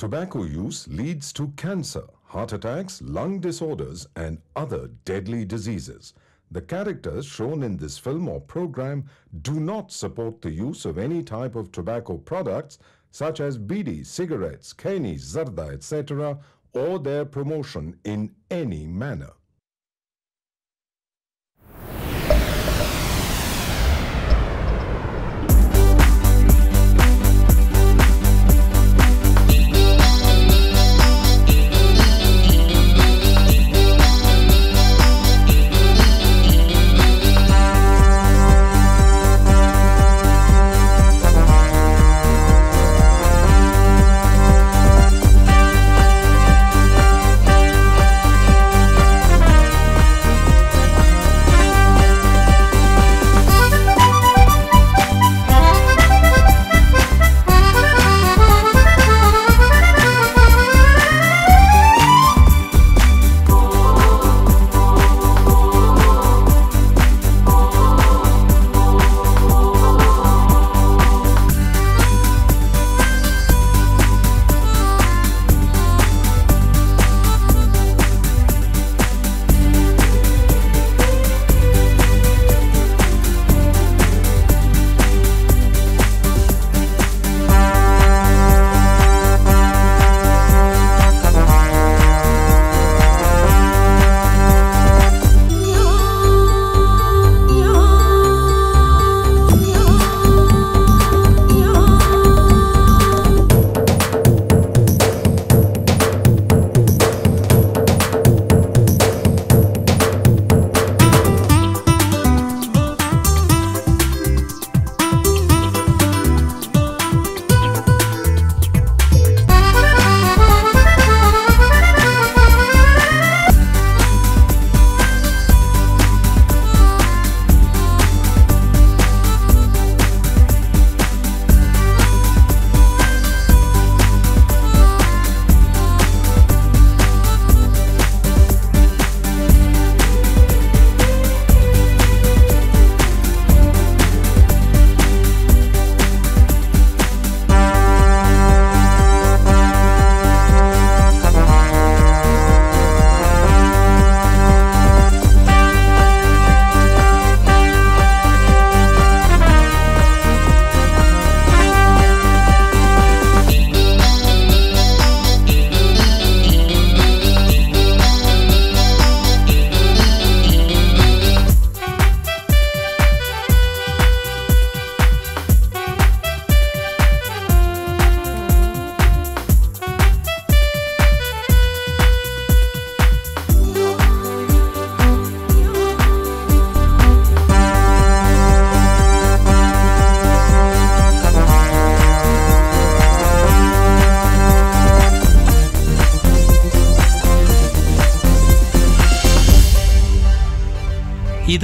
Tobacco use leads to cancer, heart attacks, lung disorders, and other deadly diseases. The characters shown in this film or program do not support the use of any type of tobacco products such as bidi, cigarettes, keni, zarda, etc., or their promotion in any manner.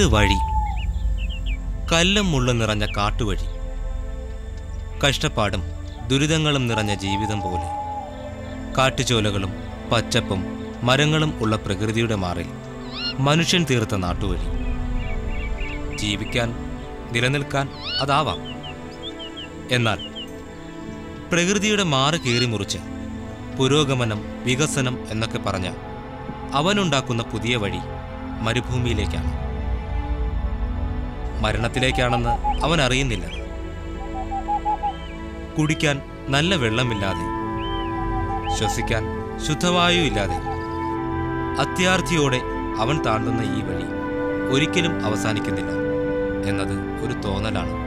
വഴി. കല്ലും മുള്ളും നിറഞ്ഞ കാട്ടുവഴി. കഷ്ടപ്പാടും ദുരിതങ്ങളും നിറഞ്ഞ ജീവിതം പോലെ. കാട്ടുചോലകളും പച്ചപ്പും മരങ്ങളും ഉള്ള പ്രകൃതിയുടെ മാറിൽ മനുഷ്യൻ തീർത്ത നാട്ടുവഴി. ജീവിക്കാൻ നിലനിൽക്കാൻ അതാവാം. എന്നാൽ പ്രകൃതിയുടെ മാറ് കീറി മുറിച്ച് പുരോഗമനം വികസനം എന്നൊക്കെ പറഞ്ഞ അവനുണ്ടാക്കുന്ന പുതിയ വഴി മരുഭൂമിയിലേക്കാണ്. മരണത്തിലേക്കാണെന്ന് അവൻ അറിയുന്നില്ല. കുടിക്കാൻ നല്ല വെള്ളമില്ലാതെ ശ്വസിക്കാൻ ശുദ്ധവായു ഇല്ലാതെ അത്യാർത്ഥിയോടെ അവൻ താണ്ടുന്ന ഈ വഴി ഒരിക്കലും അവസാനിക്കുന്നില്ല എന്നത് ഒരു തോന്നലാണ്.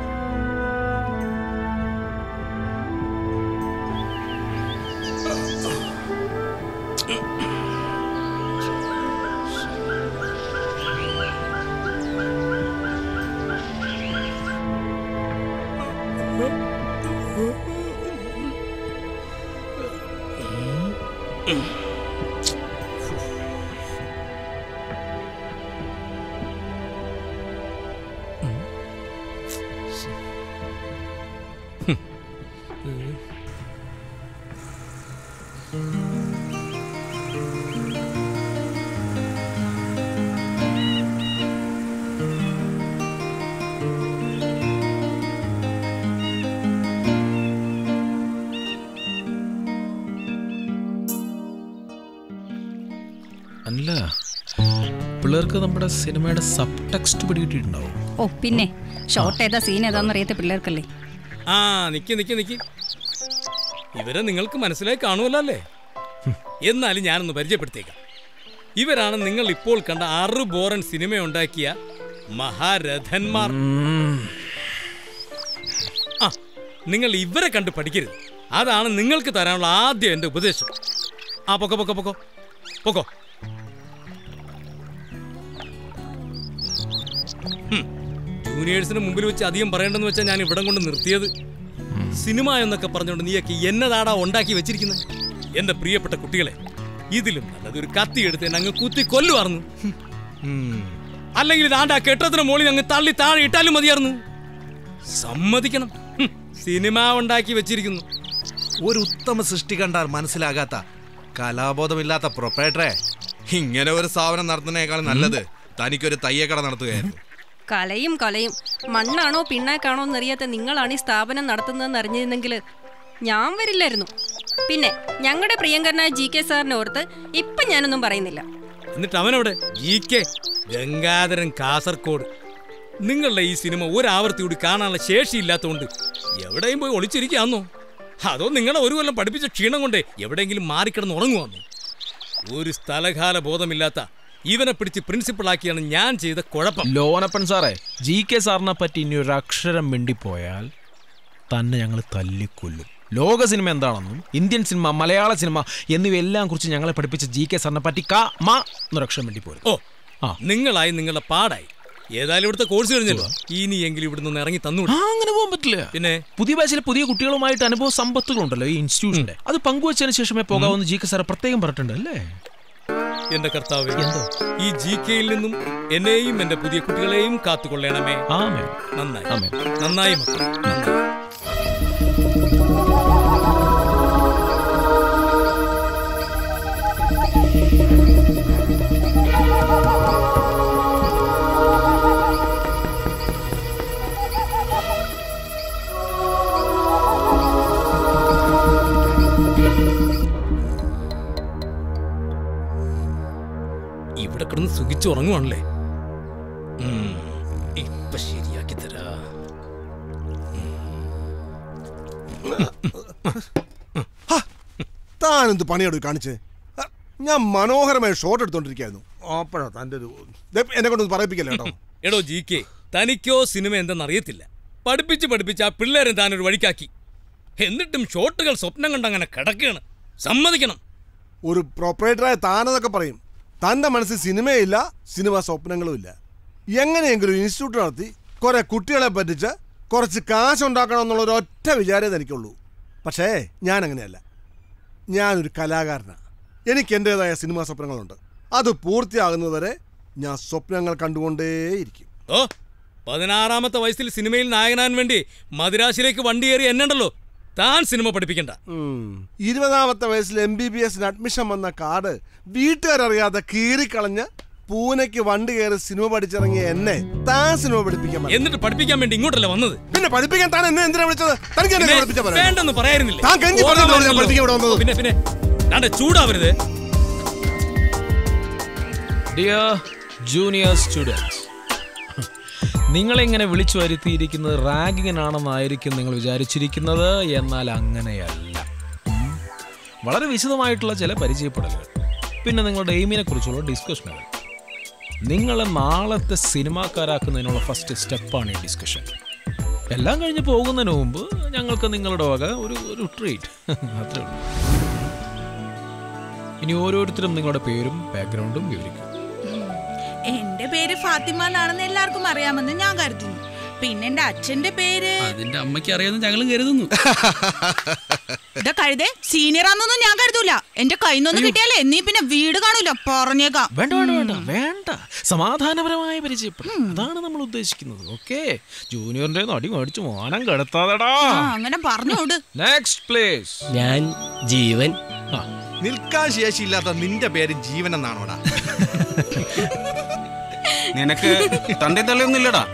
നമ്മുടെ സിനിമയുടെ സബ് ടെക്സ്റ്റ് പിടികിട്ടിട്ടുണ്ടാവും ഓ പിന്നെ. ഷോർട്ട് ഏതാ സീൻ ഏതാന്ന് അറിയാത്ത പിള്ളേർക്കല്ലേ? ആ നിക്കി നിക്കി നിക്കി. ഇവരെ നിങ്ങൾക്ക് മനസ്സിലായി കാണുമല്ലോ അല്ലേ എന്നാലും ഞാനൊന്ന് പരിചയപ്പെടുത്തേക്കാം. ഇവരാണ് നിങ്ങൾ ഇപ്പോൾ കണ്ട ആറ് ബോറൻ സിനിമ ഉണ്ടാക്കിയ മഹാരഥന്മാർ. ആ നിങ്ങൾ ഇവരെ കണ്ട് പഠിക്കരുത്. അതാണ് നിങ്ങൾക്ക് തരാനുള്ള ആദ്യം എന്റെ ഉപദേശം. ആ പൊക്കോ പൊക്കോ പൊക്കോ. പൊക്കോ. ജൂനിയേഴ്സിന് മുമ്പിൽ വെച്ച് അധികം പറയണ്ടെന്ന് വെച്ചാൽ ഞാൻ ഇവിടം കൊണ്ട് നിർത്തിയത്. സിനിമ എന്നൊക്കെ പറഞ്ഞുകൊണ്ട് നീയൊക്കെ എന്നതാടാ ഉണ്ടാക്കി വെച്ചിരിക്കുന്നത്? എന്റെ പ്രിയപ്പെട്ട കുട്ടികളെ ഇതിലും നല്ലത് ഒരു കത്തി എടുത്ത് എന്നെ അങ്ങ് കുത്തി കൊല്ലുവാർന്നു. അല്ലെങ്കിൽ ഇതാണ്ട് ആ കെട്ടത്തിന് മുകളിൽ അങ്ങ് തള്ളി താഴെ ഇട്ടാലും മതിയായിരുന്നു സമ്മതിക്കണം. സിനിമ ഉണ്ടാക്കി വെച്ചിരിക്കുന്നു. ഒരു ഉത്തമ സൃഷ്ടി കണ്ടാൽ മനസ്സിലാകാത്ത കലാബോധമില്ലാത്ത പ്രൊപ്പറേറ്ററെ ഇങ്ങനെ ഒരു സ്ഥാപനം നടത്തുന്നതിനേക്കാൾ നല്ലത് തനിക്കൊരു തയ്യക്കട നടത്തുകയായിരുന്നു. കലയും കലയും. മണ്ണാണോ പിണ്ണാക്കാണോ എന്നറിയാത്ത നിങ്ങളാണ് ഈ സ്ഥാപനം നടത്തുന്നതെന്ന് അറിഞ്ഞിരുന്നെങ്കിൽ ഞാൻ വരില്ലായിരുന്നു. പിന്നെ ഞങ്ങളുടെ പ്രിയങ്കരനായ ജി കെ സാറിനെ ഓർത്ത് ഇപ്പം ഞാനൊന്നും പറയുന്നില്ല. എന്നിട്ട് അവനവിടെ? G K? ഗംഗാധരൻ കാസർകോട്. നിങ്ങളുടെ ഈ സിനിമ ഒരാവർത്തി കൂടി കാണാനുള്ള ശേഷിയില്ലാത്തതുകൊണ്ട് എവിടെയും പോയി ഒളിച്ചിരിക്കാന്നോ അതോ നിങ്ങളെ ഒരു കൊല്ലം പഠിപ്പിച്ച ക്ഷീണം കൊണ്ട് എവിടെയെങ്കിലും മാറിക്കിടന്ന് ഉറങ്ങുവാന്നോ ഒരു സ്ഥലകാല ബോധമില്ലാത്ത ഇവനെ പിടിച്ച് പ്രിൻസിപ്പളാക്കിയാണ് ഞാൻ ചെയ്ത കുഴപ്പം. ലോനപ്പൻ സാറേ ജി കെ സാറിനെ പറ്റി ഇനി ഒരു അക്ഷരം മിണ്ടിപ്പോയാൽ തന്നെ ഞങ്ങൾ തല്ലിക്കൊല്ലും. ലോക സിനിമ എന്താണെന്നും ഇന്ത്യൻ സിനിമ മലയാള സിനിമ എന്നിവയെല്ലാം കുറിച്ച് ഞങ്ങളെ പഠിപ്പിച്ച ജി കെ സാറിനെ പറ്റി കാ മാ എന്നൊരക്ഷരം മിണ്ടിപ്പോരും. ഓ ആ. നിങ്ങളായി നിങ്ങളുടെ പാടായി. ഏതായാലും ഇവിടുത്തെ കോഴ്സ് കഴിഞ്ഞല്ലോ. ഇനിയെങ്കിലും ഇവിടെ നിന്ന് ഇറങ്ങി തന്നു അങ്ങനെ പോകാൻ പറ്റില്ല. പിന്നെ? പുതിയ ബാച്ചിലെ പുതിയ കുട്ടികളുമായിട്ട് അനുഭവ സമ്പത്തുകളുണ്ടല്ലോ ഈ ഇൻസ്റ്റിറ്റ്യൂഷന്റെ അത് പങ്കുവച്ചതിന് ശേഷമേ പോകാവുന്ന ജി കെ സാറ് പ്രത്യേകം പറഞ്ഞിട്ടുണ്ട് അല്ലേ? എന്റെ കർത്താവ് എന്തോ? ഈ ജി കെയിൽ നിന്നും എന്നെയും എന്റെ പുതിയ കുട്ടികളെയും കാത്തുകൊള്ളണമേ. ആമേ നന്നായി. നന്നായി മക്കളെ. നന്നായി ഇവിടെ കിടന്ന് സുഖിച്ച് ഉറങ്ങുവാണല്ലേ? ഉം, ഇപ്പൊ ശരിയാക്കി തരാ. താനെന്ത് പണിയോട് കാണിച്ചേ? ഞാൻ മനോഹരമായ ഷോട്ട് എടുത്തോണ്ടിരിക്കായിരുന്നു. അപ്പോഴാ തന്റെ ഒരു ദേ, എന്നെ കൊണ്ടൊന്ന് പറയിപ്പിക്കല്ലോ കേട്ടോ? എടോ ജി കെ തനിക്കോ സിനിമ എന്തെന്ന് അറിയത്തില്ല പഠിപ്പിച്ച് പഠിപ്പിച്ച് ആ പിള്ളേരെ താനൊരു വഴിക്കാക്കി. എന്നിട്ടും ഷോട്ടുകൾ സ്വപ്നം കണ്ടങ്ങനെ കിടക്കുകയാണ്. സമ്മതിക്കണം. ഒരു പ്രൊപ്പറേറ്ററായ താനെന്നൊക്കെ പറയും. തന്റെ മനസ്സിൽ സിനിമയില്ല സിനിമ സ്വപ്നങ്ങളുമില്ല. എങ്ങനെയെങ്കിലും ഇൻസ്റ്റിറ്റ്യൂട്ട് നടത്തി കുറെ കുട്ടികളെ പറ്റിച്ച് കുറച്ച് കാശുണ്ടാക്കണം എന്നുള്ള ഒരു ഒറ്റ വിചാരമേ എനിക്കുള്ളൂ പക്ഷേ ഞാൻ അങ്ങനെയല്ല ഞാനൊരു കലാകാരനാണ് എനിക്ക് എന്റെതായ സിനിമാ സ്വപ്നങ്ങളുണ്ട്. അത് പൂർത്തിയാകുന്നതുവരെ ഞാൻ സ്വപ്നങ്ങൾ കണ്ടുകൊണ്ടേയിരിക്കും. ഓ പതിനാറാമത്തെ വയസ്സിൽ സിനിമയിൽ നായകനാൻ വേണ്ടി മദിരാശിലേക്ക് വണ്ടി കയറി എന്നുണ്ടല്ലോ? താൻ സിനിമ പഠിപ്പിക്കണ്ട. ഇരുപതാമത്തെ വയസ്സിൽ എം ബി ബി എസിന് അഡ്മിഷൻ വന്ന കാർഡ് വീട്ടുകാരറിയാതെ കീറിക്കളഞ്ഞ് പൂനെക്ക് വണ്ടി കയറി സിനിമ പഠിച്ചിറങ്ങിയ എന്നെ താൻ സിനിമ പഠിപ്പിക്കാൻ എന്നിട്ട് പഠിപ്പിക്കാൻ വേണ്ടി ഇങ്ങോട്ടല്ല വന്നത് പിന്നെ പഠിപ്പിക്കാൻ താൻ എന്നെ എന്തിനാ വിളിച്ചത് തനിക്ക് എന്നെ? വേണ്ടെന്ന് പറയാനില്ല താൻ. പഠിപ്പിക്കാൻ ഇവിടെ വന്നത്? പിന്നെ പിന്നെ താണ്ടെ ചൂടാവരുത് ഡിയർ ജൂനിയർ സ്റ്റുഡൻസ് നിങ്ങളിങ്ങനെ വിളിച്ചു വരുത്തിയിരിക്കുന്നത്? റാഗിങ്ങിനാണെന്നായിരിക്കും നിങ്ങൾ വിചാരിച്ചിരിക്കുന്നത്. എന്നാൽ അങ്ങനെയല്ല. വളരെ വിശദമായിട്ടുള്ള ചില പരിചയപ്പെടലുകൾ. പിന്നെ നിങ്ങളുടെ എയിമിനെ കുറിച്ചുള്ള ഡിസ്കഷനുകൾ നിങ്ങളെ നാളത്തെ സിനിമാക്കാരാക്കുന്നതിനുള്ള ഫസ്റ്റ് സ്റ്റെപ്പാണ് ഈ ഡിസ്കഷൻ എല്ലാം കഴിഞ്ഞ് പോകുന്നതിന് മുമ്പ് ഞങ്ങൾക്ക് നിങ്ങളുടെ വക ഒരു ഒരു ട്രീറ്റ് അത്രേ ഉള്ളൂ. ഇനി ഓരോരുത്തരും നിങ്ങളുടെ പേരും ബാക്ക്ഗ്രൗണ്ടും വിവരിക്കും. എന്റെ പേര് ഫാത്തിമ എന്നാണെന്ന് എല്ലാവർക്കും അറിയാമെന്ന് ഞാൻ കരുതുന്നു. പിന്നെ എന്റെ അച്ഛന്റെ പേര്? അതിന്റെ അമ്മയ്ക്ക് അറിയാമെന്ന് ഞങ്ങളും കരുതുന്നു. ഇതാ കഴുതേ സീനിയർ ആണെന്നൊന്നും ഞാൻ കരുതൂല. എന്റെ കയ്യിൽ നിന്നൊന്നും കിട്ടിയാലേ നീ പിന്നെ വീട് കാണൂല പറഞ്ഞേക്കാം. വേണ്ട വേണ്ട വേണ്ട വേണ്ട. സമാധാനപരമായ പരിചയപ്പെടും അതാണ് നമ്മൾ ഉദ്ദേശിക്കുന്നത് ഓക്കെ ജൂനിയറിന്റെ അടി മേടിച്ച് മോനം കെടുത്താതടാ. ആ അങ്ങനെ പറഞ്ഞോട്. നെക്സ്റ്റ് പ്ലേസ് ഞാൻ ജീവൻ. നിൽക്കാൻ ശേഷിയില്ലാത്ത നിന്റെ പേര് ജീവൻ എന്നാണോടാ നിനക്ക് തന്റെ തലയൊന്നുമില്ലടാ.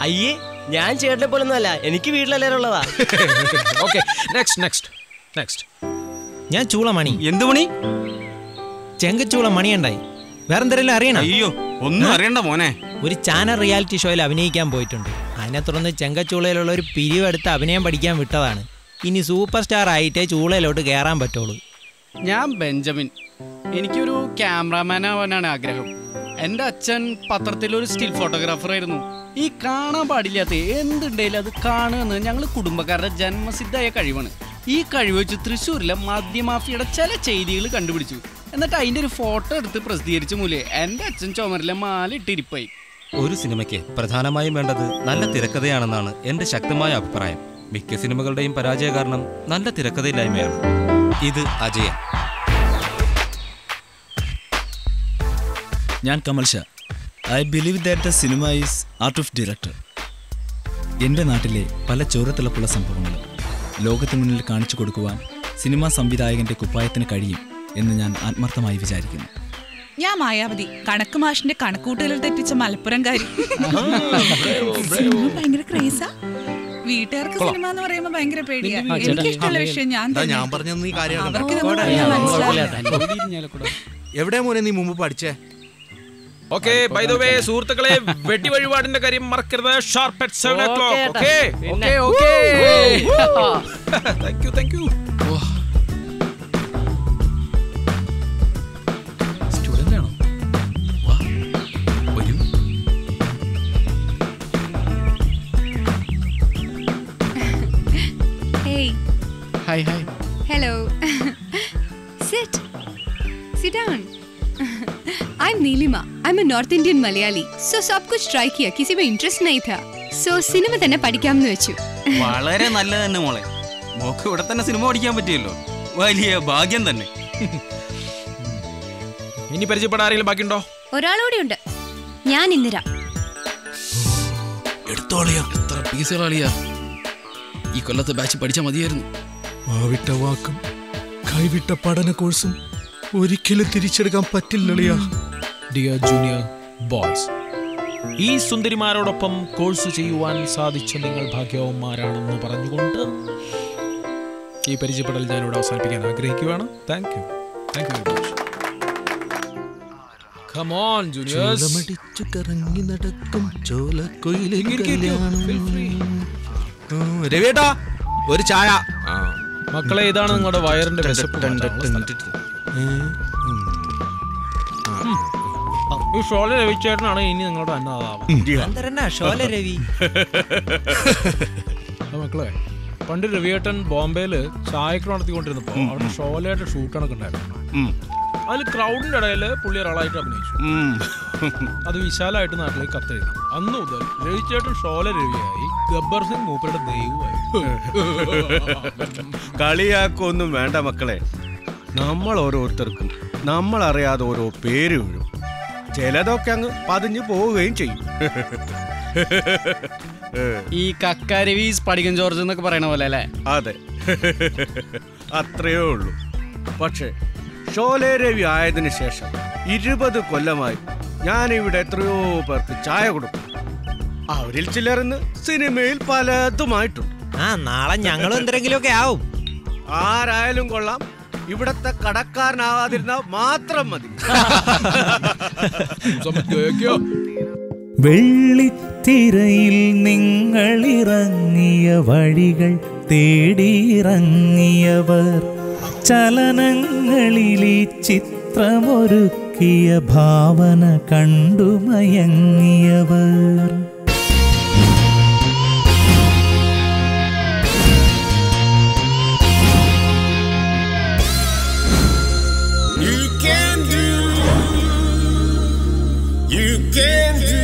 അയ്യേ ഞാൻ ചേട്ടനെ പോലെ ഒന്നുമല്ല എനിക്ക് വീട്ടിലെല്ലാരും ഉള്ളതാ ഓക്കെ നെക്സ്റ്റ് നെക്സ്റ്റ് നെക്സ്റ്റ് ഞാൻ ചൂളമണി. എന്ത് മണി? ചെങ്കച്ചൂള മണിയുണ്ടായി. വേറെന്തെങ്കിലും അറിയണം? അയ്യോ ഒന്നും അറിയണ്ട മോനെ. ഒരു ചാനൽ റിയാലിറ്റി ഷോയിൽ അഭിനയിക്കാൻ പോയിട്ടുണ്ട്. അതിനെ തുടർന്ന് ചെങ്കച്ചൂളയിലുള്ള ഒരു പിരിവെടുത്ത് അഭിനയം പഠിക്കാൻ വിട്ടതാണ്. ഇനി സൂപ്പർ സ്റ്റാർ ആയിട്ടേ ചൂളയിലോട്ട് കയറാൻ പറ്റുള്ളൂ. ഞാൻ ബെഞ്ചമിൻ. എനിക്കൊരു ക്യാമറാമാൻ ആവാനാണ് ആഗ്രഹം. എന്റെ അച്ഛൻ പത്രത്തിലൊരു സ്റ്റിൽ ഫോട്ടോഗ്രാഫർ ആയിരുന്നു. ഈ കാണാൻ പാടില്ലാത്ത എന്തുണ്ടെങ്കിലും അത് കാണുമെന്ന് ഞങ്ങൾ കുടുംബക്കാരുടെ ജന്മസിദ്ധമായ കഴിവാണ്. ഈ കഴിവ് വെച്ച് തൃശ്ശൂരിലെ മദ്യമാഫിയുടെ ചില ചെയ്തികൾ കണ്ടുപിടിച്ചു. എന്നിട്ട് അതിന്റെ ഒരു ഫോട്ടോ എടുത്ത് പ്രസിദ്ധീകരിച്ച മൂലേ എന്റെ അച്ഛൻ ചുമരിലെ മാല ഇട്ടിരിപ്പായി ഒരു സിനിമയ്ക്ക് പ്രധാനമായും വേണ്ടത് നല്ല തിരക്കഥയാണെന്നാണ് എന്റെ ശക്തമായ അഭിപ്രായം. മിക്ക സിനിമകളുടെയും പരാജയ കാരണം നല്ല തിരക്കഥയില്ലായ്മയാണ്. ഇത് അജയൻ. ഞാൻ Kamal Shah. I believe that the cinema is art of director എന്റെ നാട്ടിലെ പല ചോരത്തിളപ്പുള്ള സംഭവങ്ങൾ ലോകത്തിന് മുന്നിൽ കാണിച്ചു കൊടുക്കുവാൻ സിനിമാ സംവിധായകന്റെ കുപ്പായത്തിന് കഴിയും എന്ന് ഞാൻ ആത്മാർത്ഥമായി വിചാരിക്കുന്നു. ഞാൻ മായാവതി. കണക്ക് മാഷിന്റെ കണക്കൂട്ടുകളിൽ തെറ്റിച്ച മലപ്പുറംകാരി. ഭയങ്കര ക്രേസാ. വീട്ടുകാർക്ക് സിനിമ എന്ന് പറയുമ്പോ ഭയങ്കര പേടിയാണ് എനിക്ക് ഇഷ്ടമുള്ള വിഷയം ഞാൻ ദാ ഞാൻ പറഞ്ഞത് കാര്യമാണ് അവർക്ക് ഇതൊന്നും എവിടെ മോനെ നീ മുമ്പ് പഠിച്ചേ? ഓക്കെ ബൈ ദ വേ സുഹൃത്തുക്കളെ വെടി വഴിപാടിന്റെ കാര്യം മറക്കരുത്. Sharp at seven o'clock okay okay okay thank you thank you Hi, hi. Hello. Sit. Hey, hi Hi hello. Sit. Sit down. I'm Neelima. I'm a North Indian Malayali. So सब कुछ try किया किसी में interest नहीं था सो cinema തന്നെ പഠിക്കാമെന്ന് വെച്ചു വളരെ നല്ലത് തന്നെ മോളെ മോക്ക് ഇവിടെ തന്നെ സിനിമ പഠിക്കാൻ പറ്റിയല്ലോ വലിയ ഭാഗ്യം തന്നെ ഇനി പരിചയപ്പെടാൻ ആരെങ്കിലും ബാക്കിയുണ്ടോ ഒരാളൂടെ ഉണ്ട് ഞാൻ ഇന്ദിര എടുത്തോളിയോ എത്ര പീസുകളാളിയാ ഈ കൊല്ലത്തെ ബാച്ച് പഠിച്ചാൽ മതിയായിരുന്നു വാവിട്ട വാക്കും കൈവിട്ട പഠന കോഴ്സും ഒരിക്കലും തിരിച്ചെടുക്കാൻ പറ്റില്ല ഡിയർ ജൂനിയർ ബോയ്സ് ഈ സുന്ദരിമാരോടൊപ്പം കോഴ്സ് ചെയ്യുവാൻ സാധിച്ച നിങ്ങൾ ഭാഗ്യവന്മാരാണെന്ന് പറഞ്ഞുകൊണ്ട് ഈ പരിചയപ്പെടൽ ഞാനിവിടെ അവസാനിപ്പിക്കാൻ ആഗ്രഹിക്കുകയാണ്. താങ്ക് യു താങ്ക് യു കറങ്ങി നടക്കും. രവിയേട്ടാ ഒരു ചായ. മക്കളെ ഇതാണ് നിങ്ങളുടെ വയറിന്റെ വിശപ്പ്. ഈ ഷോല രവിച്ചേട്ടനാണ് ഇനി നിങ്ങളുടെ അന്നദാതാവ് രവി മക്കളെ പണ്ട് രവിയേട്ടൻ ബോംബെയിൽ ചായക്ക് നടത്തിക്കൊണ്ടിരുന്നപ്പോ അവിടെ ഷോലയുടെ ഷൂട്ട് കണക്കുണ്ടായിരുന്നു അതിൽ ക്രൗഡിന്റെ ഇടയിൽ പുള്ളി ഒരാളായിട്ട് അഭിനയിച്ചു അത് വിശാലായിട്ട് നാട്ടിലേക്ക് കത്തെഴുതി അന്ന് മുതൽ രവിച്ചേട്ടൻ ഷോല രവിയായി ഗബ്ബർ സിംഗ് മൂപ്പരുടെ ദൈവമായി കളിയാക്കൊന്നും വേണ്ട മക്കളെ നമ്മൾ ഓരോരുത്തർക്കും നമ്മൾ അറിയാതെ ഓരോ പേര് വീഴും. ചിലതൊക്കെ അങ്ങ് പതിഞ്ഞു പോവുകയും ചെയ്യും. ഈ കക്കാരവി സ്പടികൻ ജോർജ് എന്നൊക്കെ പറയണ പോലെ അല്ലേ? അതെ. അത്രയേ ഉള്ളൂ. പക്ഷേ ഷോലെ രവി ആയതിനു ശേഷം ഇരുപത് കൊല്ലമായി ഞാൻ ഇവിടെ എത്രയോ പേർക്ക് ചായ കൊടുക്കും. അവരിൽ ചിലർ ഇന്ന് സിനിമയിൽ പലതുമായിട്ടുണ്ട്. ആ നാളെ ഞങ്ങളും എന്തെങ്കിലുമൊക്കെ ആവും. ആരായാലും കൊള്ളാം. ഇവിടത്തെ കടക്കാരനാവാതിരുന്ന മാത്രം മതി. വെള്ളിത്തിരയിൽ നിങ്ങളിറങ്ങിയ വഴികൾ തേടിയിറങ്ങിയവർ ചലനങ്ങളിലെ ചിത്രമൊരുക്കിയ ഭാവന കണ്ടുമയങ്ങിയവർ. Can do.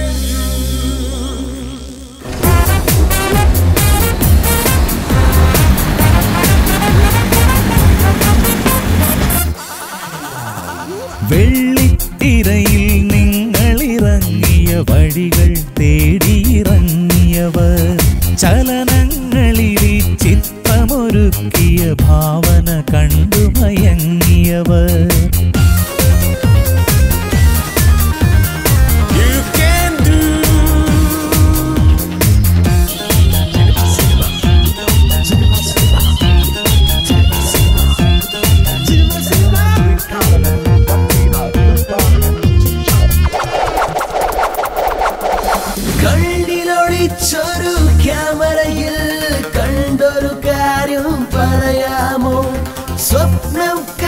വെള്ളിത്തിരയിൽ നിങ്ങളിറങ്ങിയ വഴികൾ തേടിയിറങ്ങിയവർ ചലനങ്ങളിലെ ചിത്രമൊരുക്കിയ ഭാവന കണ്ടുമയങ്ങിയവർ sob meu carro.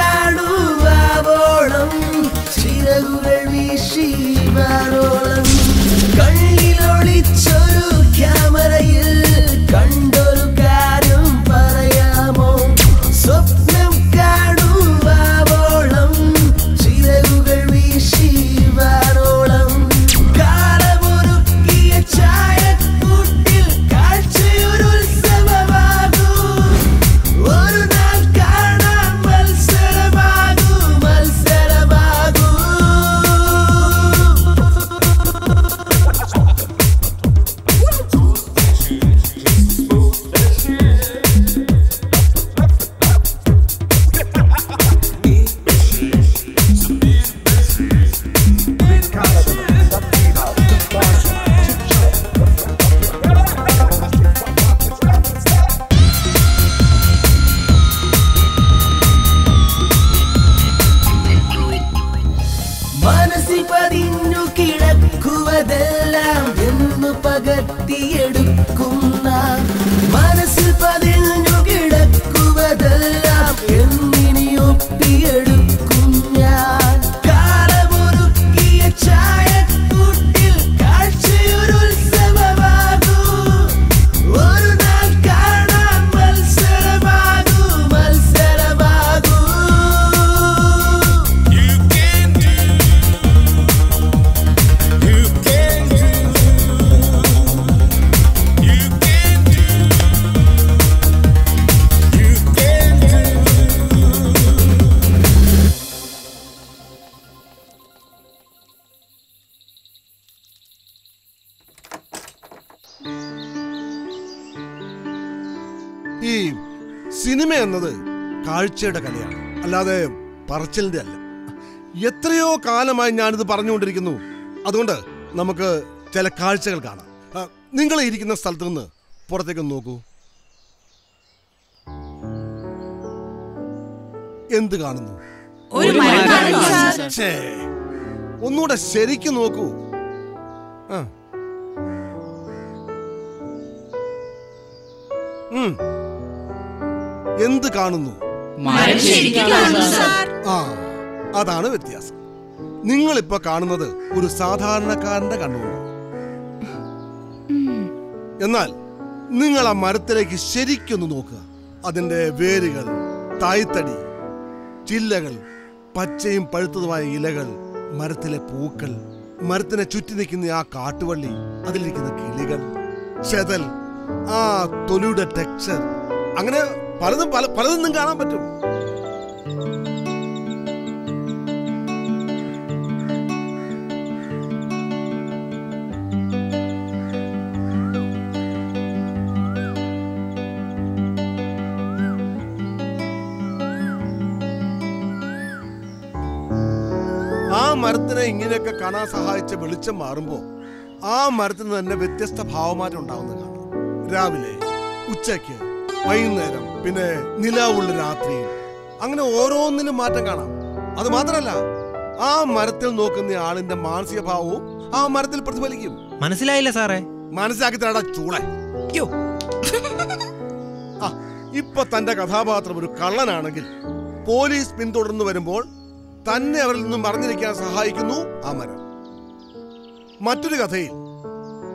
എന്നു പകർത്തിയെടുക്കും നാം മനസ്സിൽ പതിഞ്ഞു കാഴ്ചയുടെ കലയാണ്. അല്ലാതെ പറച്ചിലിന്റെ അല്ല. എത്രയോ കാലമായി ഞാനിത് പറഞ്ഞുകൊണ്ടിരിക്കുന്നു. അതുകൊണ്ട് നമുക്ക് ചില കാഴ്ചകൾ കാണാം. നിങ്ങൾ ഇരിക്കുന്ന സ്ഥലത്ത് നിന്ന് പുറത്തേക്ക് നോക്കൂ. എന്ത് കാണുന്നു? ഒന്നുകൂടെ ശരിക്കും നോക്കൂ. ആ. എന്ത് കാണുന്നു? ആ അതാണ് വ്യത്യാസം. നിങ്ങൾ ഇപ്പൊ കാണുന്നത് ഒരു സാധാരണക്കാരന്റെ കണ്ണുകൊണ്ട്. എന്നാൽ നിങ്ങൾ ആ മരത്തിലേക്ക് ശരിക്കൊന്ന് നോക്കുക. അതിന്റെ വേരുകൾ തായ്തടി ചില്ലകൾ പച്ചയും പഴുത്തതുമായ ഇലകൾ മരത്തിലെ പൂക്കൾ മരത്തിനെ ചുറ്റി നിൽക്കുന്ന ആ കാട്ടുവള്ളി അതിലിരിക്കുന്ന കിളികൾ ചെതൽ ആ തൊലിയുടെ ടെക്സ്ചർ അങ്ങനെ പലതും പല പലതൊന്നും കാണാൻ പറ്റും. ആ മരത്തിനെ ഇങ്ങനെയൊക്കെ കാണാൻ സഹായിച്ച വെളിച്ചം മാറുമ്പോൾ ആ മരത്തിന് തന്നെ വ്യത്യസ്ത ഭാവമാറ്റം ഉണ്ടാവുന്നത് രാവിലെ ഉച്ചയ്ക്ക് വൈകുന്നേരം പിന്നെ നിലാവുള്ള രാത്രിയിൽ അങ്ങനെ ഓരോന്നിനും മാറ്റം കാണാം. അത് മാത്രമല്ല ആ മരത്തിൽ നോക്കുന്ന ആളിന്റെ മാനസിക ഭാവവും ആ മരത്തിൽ പ്രതിഫലിക്കും. മനസ്സിലായില്ല സാറേ. മനസ്സിലാക്കി തരാടാ ചൂളെ ആ, ഇപ്പൊ തന്റെ കഥാപാത്രം ഒരു കള്ളനാണെങ്കിൽ പോലീസ് പിന്തുടർന്നു വരുമ്പോൾ തന്നെ അവരിൽ നിന്നും മറിഞ്ഞിരിക്കാൻ സഹായിക്കുന്നു ആ മരം. മറ്റൊരു കഥയിൽ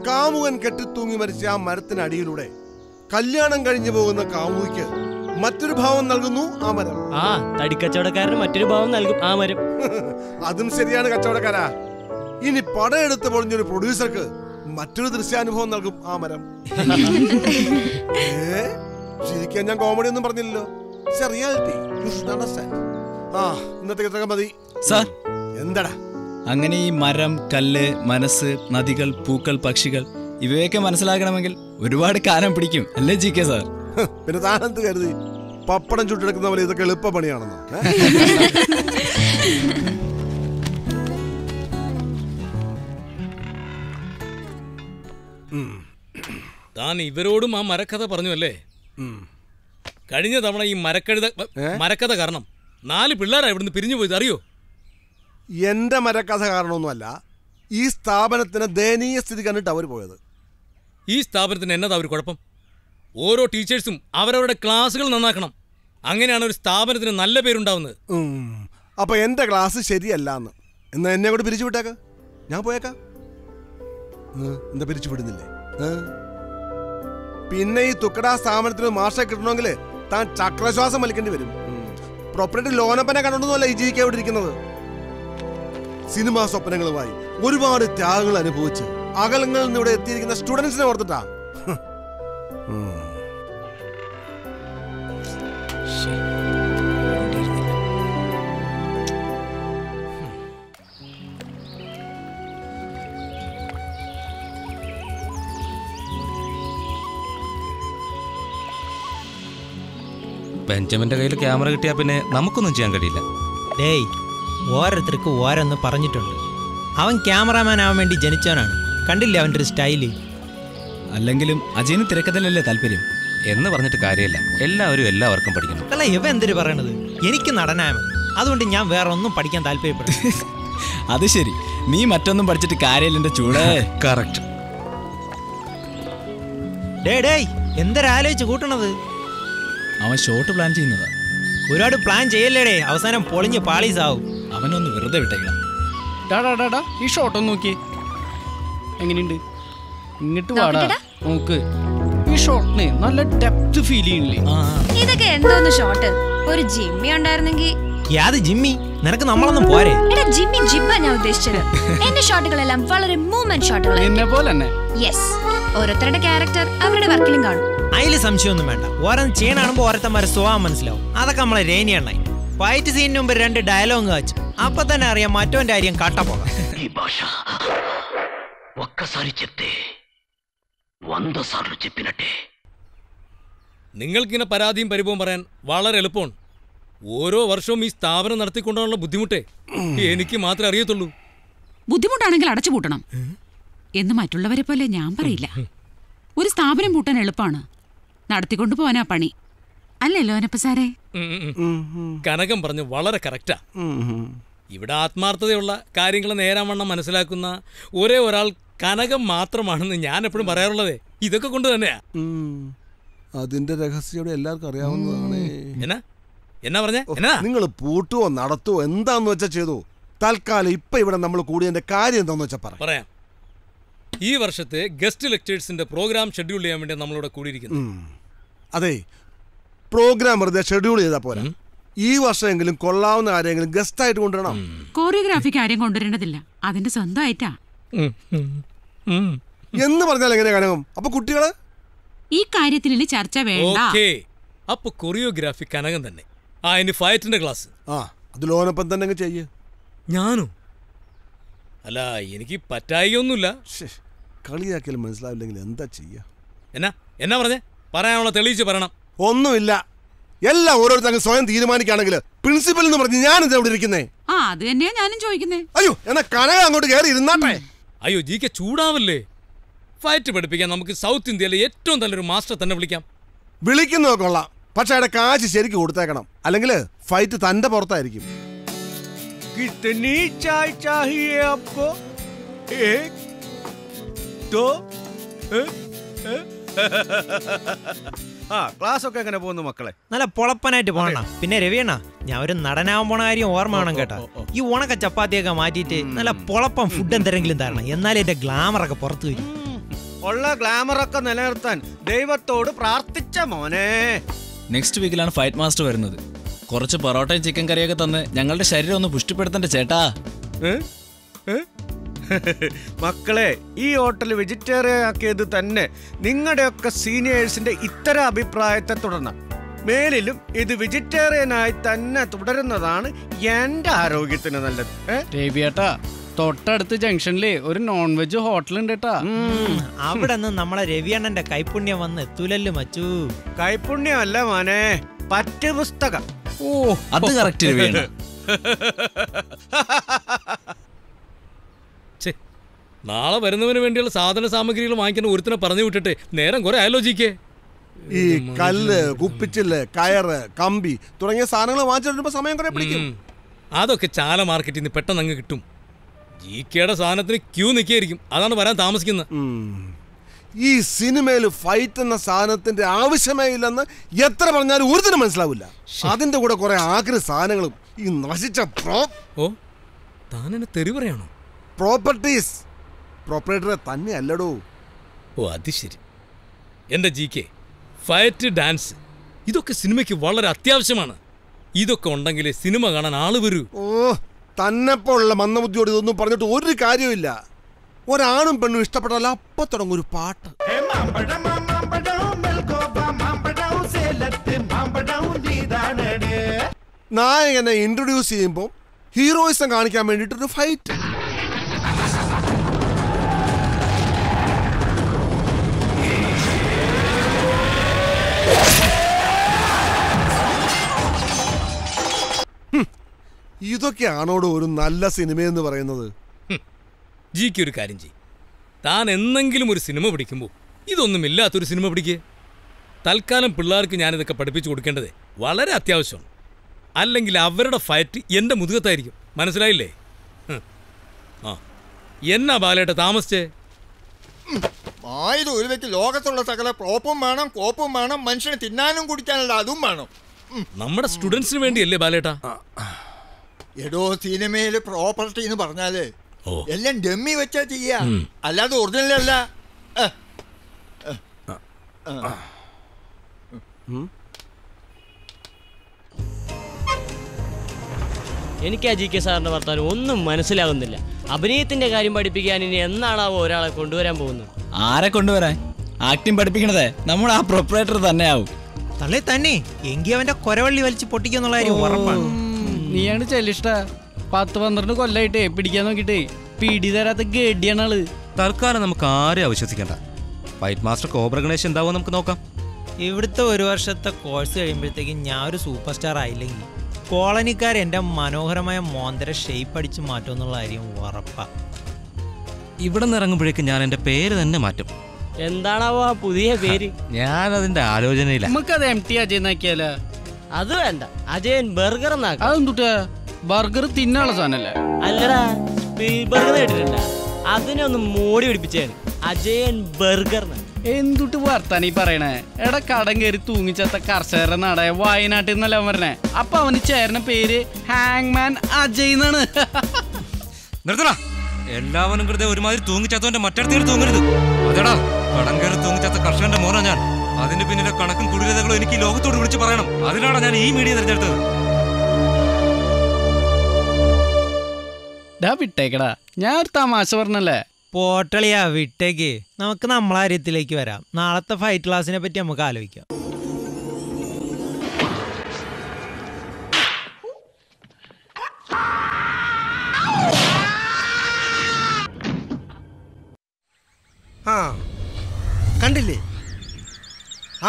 കാമുകൻ കെട്ടിത്തൂങ്ങി മരിച്ച ആ മരത്തിനടിയിലൂടെ കല്യാണം കഴിഞ്ഞു പോകുന്ന കാമുകിക്ക് മറ്റൊരു ഭാവം നൽകുന്നു ആ മരം. ആ തടിക്കച്ചവടക്കാരന് മറ്റൊരു ഭാവം നൽകും ആ മരം. അതും ശരിയാണ് കച്ചവടക്കാരാ. ഇനി പടയെടുത്ത് പൊളിഞ്ഞൊരു പ്രൊഡ്യൂസർക്ക് മറ്റൊരു ദൃശ്യാനുഭവം നൽകും ആ മരം. ഏ? ശരിക്കും ഞാൻ കോമഡി ഒന്നും പറഞ്ഞില്ലല്ലോ. റിയാലിറ്റി ആ ഇന്നത്തെ മതി. സാർ. എന്താടാ? അങ്ങനെ ഈ മരം കല്ല് മനസ്സ് നദികൾ പൂക്കൾ പക്ഷികൾ ഇവയൊക്കെ മനസ്സിലാക്കണമെങ്കിൽ ഒരുപാട് കാലം പിടിക്കും. അല്ലേ ജി കെ സാർ പിന്നെ താനെന്ത് കരുതി? പപ്പടം ചുട്ടെടുക്കുന്ന പോലെ ഇതൊക്കെ എളുപ്പ പണിയാണെന്നോ? താൻ ഇവരോടും ആ മരക്കഥ പറഞ്ഞു അല്ലേ? കഴിഞ്ഞ തവണ ഈ മരക്കഴുത മരക്കഥ കാരണം നാല് പിള്ളേരാ ഇവിടുന്ന് പിരിഞ്ഞു പോയത് അറിയോ? എന്റെ മരക്കഥ കാരണമൊന്നുമല്ല ഈ സ്ഥാപനത്തിന് ദയനീയ സ്ഥിതി കണ്ടിട്ട് അവർ പോയത്. ഈ സ്ഥാപനത്തിന് എന്നതാ ഒരു കുഴപ്പം? ഓരോ ടീച്ചേഴ്സും അവരവരുടെ ക്ലാസ്സുകൾ നന്നാക്കണം. അങ്ങനെയാണ് ഒരു സ്ഥാപനത്തിന് നല്ല പേരുണ്ടാവുന്നത്. അപ്പൊ എന്റെ ക്ലാസ് ശരിയല്ല എന്ന് എന്നാ എന്നെ കൂടെ പിരിച്ചു വിട്ടേക്ക ഞാൻ പോയേക്കാം. എന്താ പിരിച്ചു വിടുന്നില്ലേ പിന്നെ ഈ തുക്കടാ സ്ഥാപനത്തിന് മാഷെ കിട്ടണമെങ്കിൽ താൻ ചക്രശ്വാസം വലിക്കേണ്ടി വരും. പ്രോപ്പർട്ടി ലോനപ്പനെ കണ്ടൊന്നുമല്ല ഈ ജീവിക്കാൻ ഇവിടെ ഇരിക്കുന്നത്. സിനിമാ സ്വപ്നങ്ങളുമായി ഒരുപാട് ത്യാഗങ്ങൾ അനുഭവിച്ച് അകലങ്ങളിൽ നിന്ന് ഇവിടെ എത്തിയിരിക്കുന്ന സ്റ്റുഡൻസിനെ ഓർത്തിട്ടാ. ബെഞ്ചമിന്റെ കയ്യിൽ ക്യാമറ കിട്ടിയാ പിന്നെ നമുക്കൊന്നും ചെയ്യാൻ കഴിയില്ല. ഡേയ് ഓരോരുത്തർക്ക് ഓരോന്ന് പറഞ്ഞിട്ടുണ്ട്. അവൻ ക്യാമറാമാൻ ആവാൻ വേണ്ടി ജനിച്ചവനാണ്. കണ്ടില്ലേ അവന്റെ ഒരു സ്റ്റൈൽ? അല്ലെങ്കിലും അജയന് തിരക്കഥയിലല്ലേ താല്പര്യം? എന്ന് പറഞ്ഞിട്ട് കാര്യമില്ല. എല്ലാവരും എല്ലാവർക്കും പഠിക്കണം. അല്ല ഇവ എന്തൊരു പറയണത്? എനിക്ക് നടനായ അതുകൊണ്ട് ഞാൻ വേറെ ഒന്നും പഠിക്കാൻ താല്പര്യപ്പെടും. അത് ശരി. നീ മറ്റൊന്നും പഠിച്ചിട്ട് കാര്യമില്ല എന്റെ ചൂട്. കറക്റ്റ് ഡേ ഡേയ് എന്തരാലോചിച്ച് കൂട്ടണത്? അവൻ ഷോട്ട് പ്ലാൻ ചെയ്യുന്നതാ. ഒരുപാട് പ്ലാൻ ചെയ്യല്ലേടേ. അവസാനം പൊളിഞ്ഞ് പാളീസാവും. അവനൊന്ന് വെറുതെ വിട്ടേക്കണം. ഡാ ഡാ ഡാ ഡാ ഈ ഷോട്ട് നോക്കി എങ്ങനെയുണ്ട്? ഇങ്ങോട്ട് വാടാ. നോക്ക്. ഈ ഷോട്ടിന് നല്ല ഡെപ്ത് ഫീൽ ചെയ്യണില്ലേ ഇതൊക്കെ എന്തോന്ന് ഷോട്ട് ഒരു ജിമ്മി ഉണ്ടായിരുന്നെങ്കിൽ യാത് ജിമ്മി. നിനക്ക് നമ്മളൊന്നും പോരെ? എടാ ജിമ്മി ജിബ്ബ ഞാൻ ഉദ്ദേശിച്ചത്. എന്റെ ഷോട്ടുകളെല്ലാം വളരെ മൂവ്മെന്റ് ഷോട്ടുകൾ എന്നെ പോലെ തന്നെ യെസ് ഓരോരുത്തരുടെ ക്യാരക്ടർ അവരുടെ വർക്കിലും കാണും. അതിൽ സംശയമൊന്നും വേണ്ട. ഓരോന്ന് ചെയ്യണാകുമ്പോൾ ഓരോരുത്തന്മാരെ സ്വഭാവം മനസ്സിലാവും. അതൊക്കെ നമ്മളെ രേനി എണ്ണായി ഫൈറ്റ് സീൻ മുമ്പ് രണ്ട് ഡയലോഗ് കാച്ചു. അപ്പൊ തന്നെ അറിയാം മറ്റോന്റെ കാര്യം കട്ട പോകാം. ఒక్కసారి చెప్తే వంద సార్లు చెప్పినట్టే നിങ്ങൾക്കിങ്ങനെ പരാതിയും പരിഭവം പറയാൻ വളരെ എളുപ്പമാണ് ഓരോ വർഷവും ഈ സ്ഥാപനം നടത്തിക്കൊണ്ടുള്ള ബുദ്ധിമുട്ടേ എനിക്ക് മാത്രമേ അറിയത്തുള്ളൂ ബുദ്ധിമുട്ടാണെങ്കിൽ അടച്ചുപൂട്ടണം എന്ന് മറ്റുള്ളവരെ പോലെ ഞാൻ പറയില്ല ഒരു സ്ഥാപനം പൂട്ടാൻ എളുപ്പമാണ് നടത്തിക്കൊണ്ടു പോവാനാ പണി അല്ലേ ലോനപ്പ സാറേ ഉം, ഉം. കനകം പറഞ്ഞു വളരെ കറക്റ്റാ ഇവിടെ ആത്മാർത്ഥതയുള്ള കാര്യങ്ങൾ നേരാവണ്ണം മനസ്സിലാക്കുന്ന ഒരേ ഒരാൾ കനകം മാത്രമാണെന്ന് ഞാൻ എപ്പോഴും പറയാറുള്ളത്. ഇതൊക്കെ കൊണ്ട് തന്നെയാ. അതിന്റെ രഹസ്യം ഇവിടെ എല്ലാവർക്കും അറിയാവുന്നതാണ്. എന്നാ? എന്നാ പറഞ്ഞേ? എന്നാ? നിങ്ങൾ പൂട്ടുവോ നടത്തുവോ എന്താന്ന് വെച്ചാ ചെയ്തു? തൽക്കാലം ഇപ്പൊ ഇവിടെ നമ്മൾ കൂടിയതിന്റെ കാര്യം എന്താന്ന് വെച്ചാ പറ പറയാം. ഈ വർഷത്തെ ഗസ്റ്റ് ലെക്ചേഴ്സിന്റെ പ്രോഗ്രാം ഷെഡ്യൂൾ ചെയ്യാൻ വേണ്ടി നമ്മളിവിടെ കൂടിയിരിക്കുന്നു. അതെ പ്രോഗ്രാം വെറുതെ ഷെഡ്യൂൾ ചെയ്താൽ പോരാ. ഈ വർഷമെങ്കിലും കൊള്ളാവുന്ന ആരെങ്കിലും ഗസ്റ്റ് ആയിട്ട് കൊണ്ടുവരണം. കോറിയോഗ്രാഫിക്ക് ആരെയും കൊണ്ടുവരേണ്ടതില്ല. അതിന്റെ സ്വന്തമായിട്ടാ. എന്ന് പറഞ്ഞാൽ എങ്ങനെ കനകം? അപ്പൊ കുട്ടികൾ? ഈ കാര്യത്തിൽ ഇനി ചർച്ച വേണ്ട. ഓക്കേ. അപ്പൊ കൊറിയോഗ്രാഫി കനകം തന്നെ. ആ ഇനി ഫയറ്റിന്റെ ക്ലാസ് ആ അത് ലോനൊപ്പം തന്നെ ചെയ്യ ചെയ്യ്. ഞാനോ? അല്ല എനിക്ക് പറ്റായികയൊന്നുമില്ല കളിയാക്കിയാലും മനസ്സിലാവില്ലെങ്കിൽ എന്താ ചെയ്യ? എന്നാ എന്നാ പറഞ്ഞേ? പറയാനുള്ള തെളിയിച്ച് പറയണം. ഒന്നുമില്ല. എല്ലാം ഓരോരുത്തർ സ്വയം തീരുമാനിക്കുകയാണെങ്കിൽ പ്രിൻസിപ്പൽ എന്ന് പറഞ്ഞ് ഞാൻ ഇവിടെ ഇരിക്കുന്നേ? ആ അത് തന്നെയാ ഞാനും ചോദിക്കുന്നേ. അയ്യോ എന്നാ കനക അങ്ങോട്ട് കയറി ഇരുന്നാട്ടെ. അയ്യോ ജി കെ ചൂടാവല്ലേ? ഫൈറ്റ് പഠിപ്പിക്കാൻ നമുക്ക് സൗത്ത് ഇന്ത്യയിലെ ഏറ്റവും നല്ലൊരു മാസ്റ്റർ തന്നെ വിളിക്കാം. വിളിക്കുന്നു കൊള്ളാം. പക്ഷെ അയാളുടെ കാശ് ശരിക്കും കൊടുത്തേക്കണം. അല്ലെങ്കിൽ ഫൈറ്റ് തന്റെ പുറത്തായിരിക്കും. കിട്ടനി ചായ് ചാഹിയേ അപ്പോ? ഏക് ദോ ഏ? ആ ക്ലാസ് ഒക്കെ എങ്ങനെ പോകുന്നു മക്കളെ? നല്ല പൊളപ്പനായിട്ട് പോണ പിന്നെ രവിയണ്ണ ഞാൻ ഒരു നടനാവാൻ പോണ കാര്യം ഓർമ്മ വേണം കേട്ടോ. ഈ ഉണക്ക ചപ്പാത്തിയൊക്കെ മാറ്റിയിട്ട് നല്ല പൊളപ്പം ഫുഡ് എന്തെങ്കിലും തരണം. എന്നാലേ എന്റെ ഗ്ലാമറൊക്കെ പുറത്തു വരും. ഉള്ള ഗ്ലാമർ ഒക്കെ നിലനിർത്താൻ ദൈവത്തോട് പ്രാർത്ഥിച്ച മോനെ. നെക്സ്റ്റ് വീക്കിലാണ് ഫൈറ്റ് മാസ്റ്റർ വരുന്നത്. കുറച്ച് പൊറോട്ടയും ചിക്കൻ കറിയൊക്കെ തന്ന് ഞങ്ങളുടെ ശരീരം ഒന്ന് പുഷ്ടിപ്പെടുത്തണ്ട ചേട്ടാ? ഏ? ഏ? മക്കളെ ഈ ഹോട്ടൽ വെജിറ്റേറിയൻ ആക്കിയത് തന്നെ നിങ്ങളുടെയൊക്കെ സീനിയേഴ്സിന്റെ ഇത്തരം അഭിപ്രായത്തെ തുടർന്ന് മേലിലും ഇത് വെജിറ്റേറിയനായി തന്നെ തുടരുന്നതാണ് എന്റെ ആരോഗ്യത്തിന് നല്ലത്? രവിയേട്ടാ തൊട്ടടുത്ത് ജംഗ്ഷനിലെ ഒരു നോൺ വെജ് ഹോട്ടൽ ഉണ്ട് കേട്ടാ. അവിടെ നിന്ന് നമ്മളെ രവിയണ്ണന്റെ കൈപുണ്യം വന്ന് എത്തൂലല്ലോ മച്ചു. കൈപുണ്യമല്ല മോനെ പറ്റ് പുസ്തകം ഓ അത് കറക്റ്റ് രവിയണ്ണ. നാളെ വരുന്നവന് വേണ്ടിയുള്ള സാധന സാമഗ്രികൾ വാങ്ങിക്കാൻ ഒരുത്തിനെ പറഞ്ഞു വിട്ടിട്ട് നേരം കുറെ ആലോചിക്കേ ഈ കല്ല് കുപ്പിച്ചില്ല് കയറ് കമ്പി തുടങ്ങിയ സാധനങ്ങൾ വാങ്ങിച്ചിട്ടുമ്പോ സമയം കുറെ പിടിക്കും. അതൊക്കെ ചാല മാർക്കറ്റിൽ നിന്ന് പെട്ടെന്ന് അങ്ങ് കിട്ടും. ജി കെയുടെ സാധനത്തിന് ക്യൂ നിൽക്കുകയായിരിക്കും. അതാണ് വരാൻ താമസിക്കുന്നത്. ഈ സിനിമയിൽ ഫൈറ്റ് എന്ന സാധനത്തിന്റെ ആവശ്യമേ ഇല്ലെന്ന് എത്ര പറഞ്ഞാലും ഒരുത്തിനും മനസ്സിലാവില്ല. അതിന്റെ കൂടെ കുറെ ആഗ്രഹ സാധനങ്ങളും ഈ നശിച്ച പ്രോ ഓ താനെന്നെ തെറി പറയണോ? പ്രോപ്പർട്ടീസ് പ്രോപ്പറേറ്ററെ തന്നെ അല്ലടോ ഓ അത് ശരി. എന്റെ ജി കെ ഫയറ്റ് ഡാൻസ് ഇതൊക്കെ സിനിമയ്ക്ക് വളരെ അത്യാവശ്യമാണ്. ഇതൊക്കെ ഉണ്ടെങ്കിലേ സിനിമ കാണാൻ ആൾ വരൂ. ഓ തന്നെപ്പോലുള്ള മന്ദബുദ്ധിയോട് ഇതൊന്നും പറഞ്ഞിട്ട് ഒരു കാര്യമില്ല ഒരാണും പെണ്ണും ഇഷ്ടപ്പെട്ടാൽ അപ്പൊ തുടങ്ങും ഒരു പാട്ട്. നായകനെ ഇൻട്രൊഡ്യൂസ് ചെയ്യുമ്പോൾ ഹീറോയിസം കാണിക്കാൻ വേണ്ടിയിട്ടൊരു ഫൈറ്റ് ഇതൊക്കെയാണോടോ ഒരു നല്ല സിനിമയെന്ന് പറയുന്നത്? ജിക്ക് ഒരു കാര്യം ജി താൻ എന്നെങ്കിലും ഒരു സിനിമ പിടിക്കുമ്പോൾ ഇതൊന്നും ഇല്ലാത്തൊരു സിനിമ പിടിക്കുക തൽക്കാലം പിള്ളേർക്ക് ഞാനിതൊക്കെ പഠിപ്പിച്ചു കൊടുക്കേണ്ടത് വളരെ അത്യാവശ്യമാണ്. അല്ലെങ്കിൽ അവരുടെ ഫയറ്റ് എന്റെ മുതുകത്തായിരിക്കും. മനസ്സിലായില്ലേ? ആ. എന്നാ ബാലേട്ട താമസിച്ചേ? ആയത് ഒരു വ്യക്തി ലോകത്തുള്ള സകല പ്രോപ്പും വേണം കോപ്പും വേണം മനുഷ്യന് തിന്നാനും കുടിക്കാനുള്ള അതും വേണം. നമ്മുടെ സ്റ്റുഡൻസിന് വേണ്ടിയല്ലേ ബാലേട്ട? എടോ സിനിമയിൽ പ്രോപ്പർട്ടി എന്ന് പറഞ്ഞാൽ എല്ലാം ഡമ്മി വെച്ചാ ചെയ്യാ. അല്ലാതെ ഒറിജിനൽ അല്ല. എനിക്ക് ആ. ജി കെ സാറിന്റെ വർത്താനം ഒന്നും മനസ്സിലാകുന്നില്ല അഭിനയത്തിന്റെ കാര്യം പഠിപ്പിക്കാൻ ഇനി എന്നാണാവോ ഒരാളെ കൊണ്ടുവരാൻ പോകുന്നത്? ആരെ കൊണ്ടുവരാൻ? ആക്ടിങ് പഠിപ്പിക്കണതേ നമ്മൾ ആ പ്രൊപ്പറേറ്റർ തന്നെയാവും. തള്ളി തന്നെ. എങ്കി അവന്റെ കൊരവള്ളി വലിച്ചു പൊട്ടിക്കുന്നുള്ള കാര്യം ഉറപ്പാണ്. നീയാണ് ചെല്ലിഷ്ട പത്ത് പന്ത്രണ്ട് കൊല്ലായിട്ടേ പിടിക്കാൻ നോക്കിട്ടേ പിടി തരാത്ത ഗഡിയാണ് ആൾ തൽക്കാലം നമുക്ക് ആരെയും അവിശ്വസിക്കണ്ട. ഫൈറ്റ് മാസ്റ്റർ കോബ്ര ഗണേശ് എന്താവോ നമുക്ക് നോക്കാം. ഇവിടുത്തെ ഒരു വർഷത്തെ കോഴ്സ് കഴിയുമ്പോഴത്തേക്കും ഞാൻ ഒരു സൂപ്പർ സ്റ്റാർ ആയില്ലെങ്കിൽ കോളനിക്കാർ എന്റെ മനോഹരമായ മോന്തര ഷേപ്പ് അടിച്ച് മാറ്റുമെന്നുള്ള കാര്യം ഉറപ്പാ. ഇവിടെ നിന്ന് ഇറങ്ങുമ്പോഴേക്കും ഞാൻ എന്റെ പേര് തന്നെ മാറ്റും. എന്താണാവോ ആ പുതിയ പേര്? ഞാൻ അതിന്റെ ആലോചനയില്ല നമുക്കത് എം ടി അജയ് നാക്കിയാലോ? അത് വേണ്ട. അജയൻ ബർഗർ അതെന്തുട്ടാ ബർഗർ തിന്നാനുള്ള സാധനല്ലേ അല്ലടാ ബർഗർ കേട്ടിട്ടുണ്ട? അതിനെ ഒന്ന് മോടി പിടിപ്പിച്ചാണ് അജയൻ ബർഗർ എന്തുട്ട് വർത്താനീ പറയണേ? എടാ കടം കയറി തൂങ്ങിച്ചത്ത കർഷകരുടെ നാടായ വയനാട്ടിൽ നിന്നല്ല അവൻ പറഞ്ഞേ അപ്പൊ അവന് ചേർന്ന പേര് ഹാങ്മാൻ അജയ് എന്നാണ്. നിർത്തടാ. എല്ലാവരും വെറുതെ ഒരുമാതിരി തൂങ്ങിച്ചാത്തവന്റെ മറ്റടുത്തേക്ക് തൂങ്ങരുത്. അതെടാ കടം കയറി തൂങ്ങിച്ചത്ത കർഷകന്റെ മോനാ ഞാൻ. അതിന് പിന്നിലെ കണക്കും കുടിരതകളും എനിക്ക് ലോകത്തോട് വിളിച്ചു പറയണം. അതിനാണ് ഞാൻ ഈ മീഡിയ തിരഞ്ഞെടുത്തത്. വിട്ടേക്കടാ. ഞാൻ ഒരു തമാശ പറഞ്ഞല്ലേ? പോട്ടളിയാ വിട്ടേക്ക്. നമുക്ക് നമ്മളെ കാര്യത്തിലേക്ക് വരാം. നാളത്തെ ഫൈറ്റ് ക്ലാസ്സിനെ പറ്റി നമുക്ക് ആലോചിക്കാം. ആ കണ്ടില്ലേ?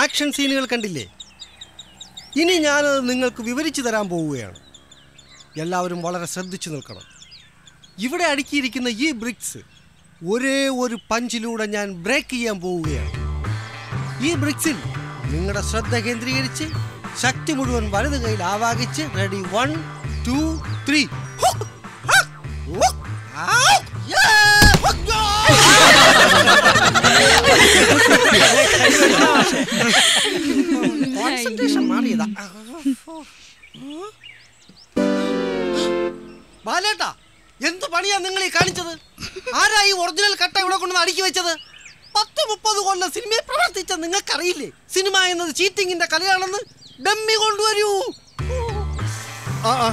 ആക്ഷൻ സീനുകൾ കണ്ടില്ലേ? ഇനി ഞാനത് നിങ്ങൾക്ക് വിവരിച്ചു തരാൻ പോവുകയാണ്. എല്ലാവരും വളരെ ശ്രദ്ധിച്ചു നിൽക്കണം. ഇവിടെ അടുക്കിയിരിക്കുന്ന ഈ ബ്രിക്സ് ഒരേ ഒരു പഞ്ചിലൂടെ ഞാൻ ബ്രേക്ക് ചെയ്യാൻ പോവുകയാണ്. ഈ ബ്രിക്സിൽ നിങ്ങളുടെ ശ്രദ്ധ കേന്ദ്രീകരിച്ച് ശക്തി മുഴുവൻ വലത് കയ്യിൽ ആവാഹിച്ച് ready one two three concentration മാറിയതാ ബാലേട്ടാ എന്ത് പണിയാ നിങ്ങൾ ഈ കാണിച്ചത്? ആരാ ഈ ഒറിജിനൽ കട്ട ഇവിടെ കൊണ്ടുവന്ന് അടുക്കി വെച്ചത്? പത്ത് മുപ്പത് കൊല്ലം സിനിമയിൽ പ്രവർത്തിച്ച നിങ്ങൾക്കറിയില്ലേ? സിനിമ എന്നത് ചീറ്റിങ്ങിന്റെ കലയാണെന്ന്? ഡമ്മി കൊണ്ടുവരൂ. ആ, ആ.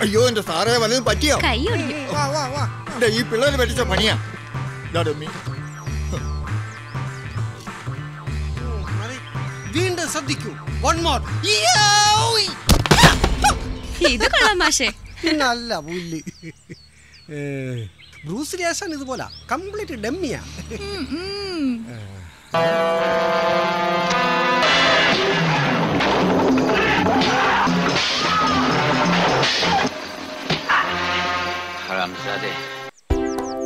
അയ്യോ എന്റെ സാറേ വലതും പറ്റിയോ? കൈ ഒടിഞ്ഞു. വാ, വാ, വാ. ദേ, ഈ പിള്ളേര് പഠിച്ച പണിയാ. ഡമ്മി. വീണ്ടും ശ്രദ്ധിക്കൂ. വൺ മോർ ഇത് കൊള്ളാം മാഷേ. നല്ല പുല്ല്. ബ്രൂസ് ലിയാസാൻ ഇതുപോലെ. കംപ്ലീറ്റ് ഡമ്മിയാ.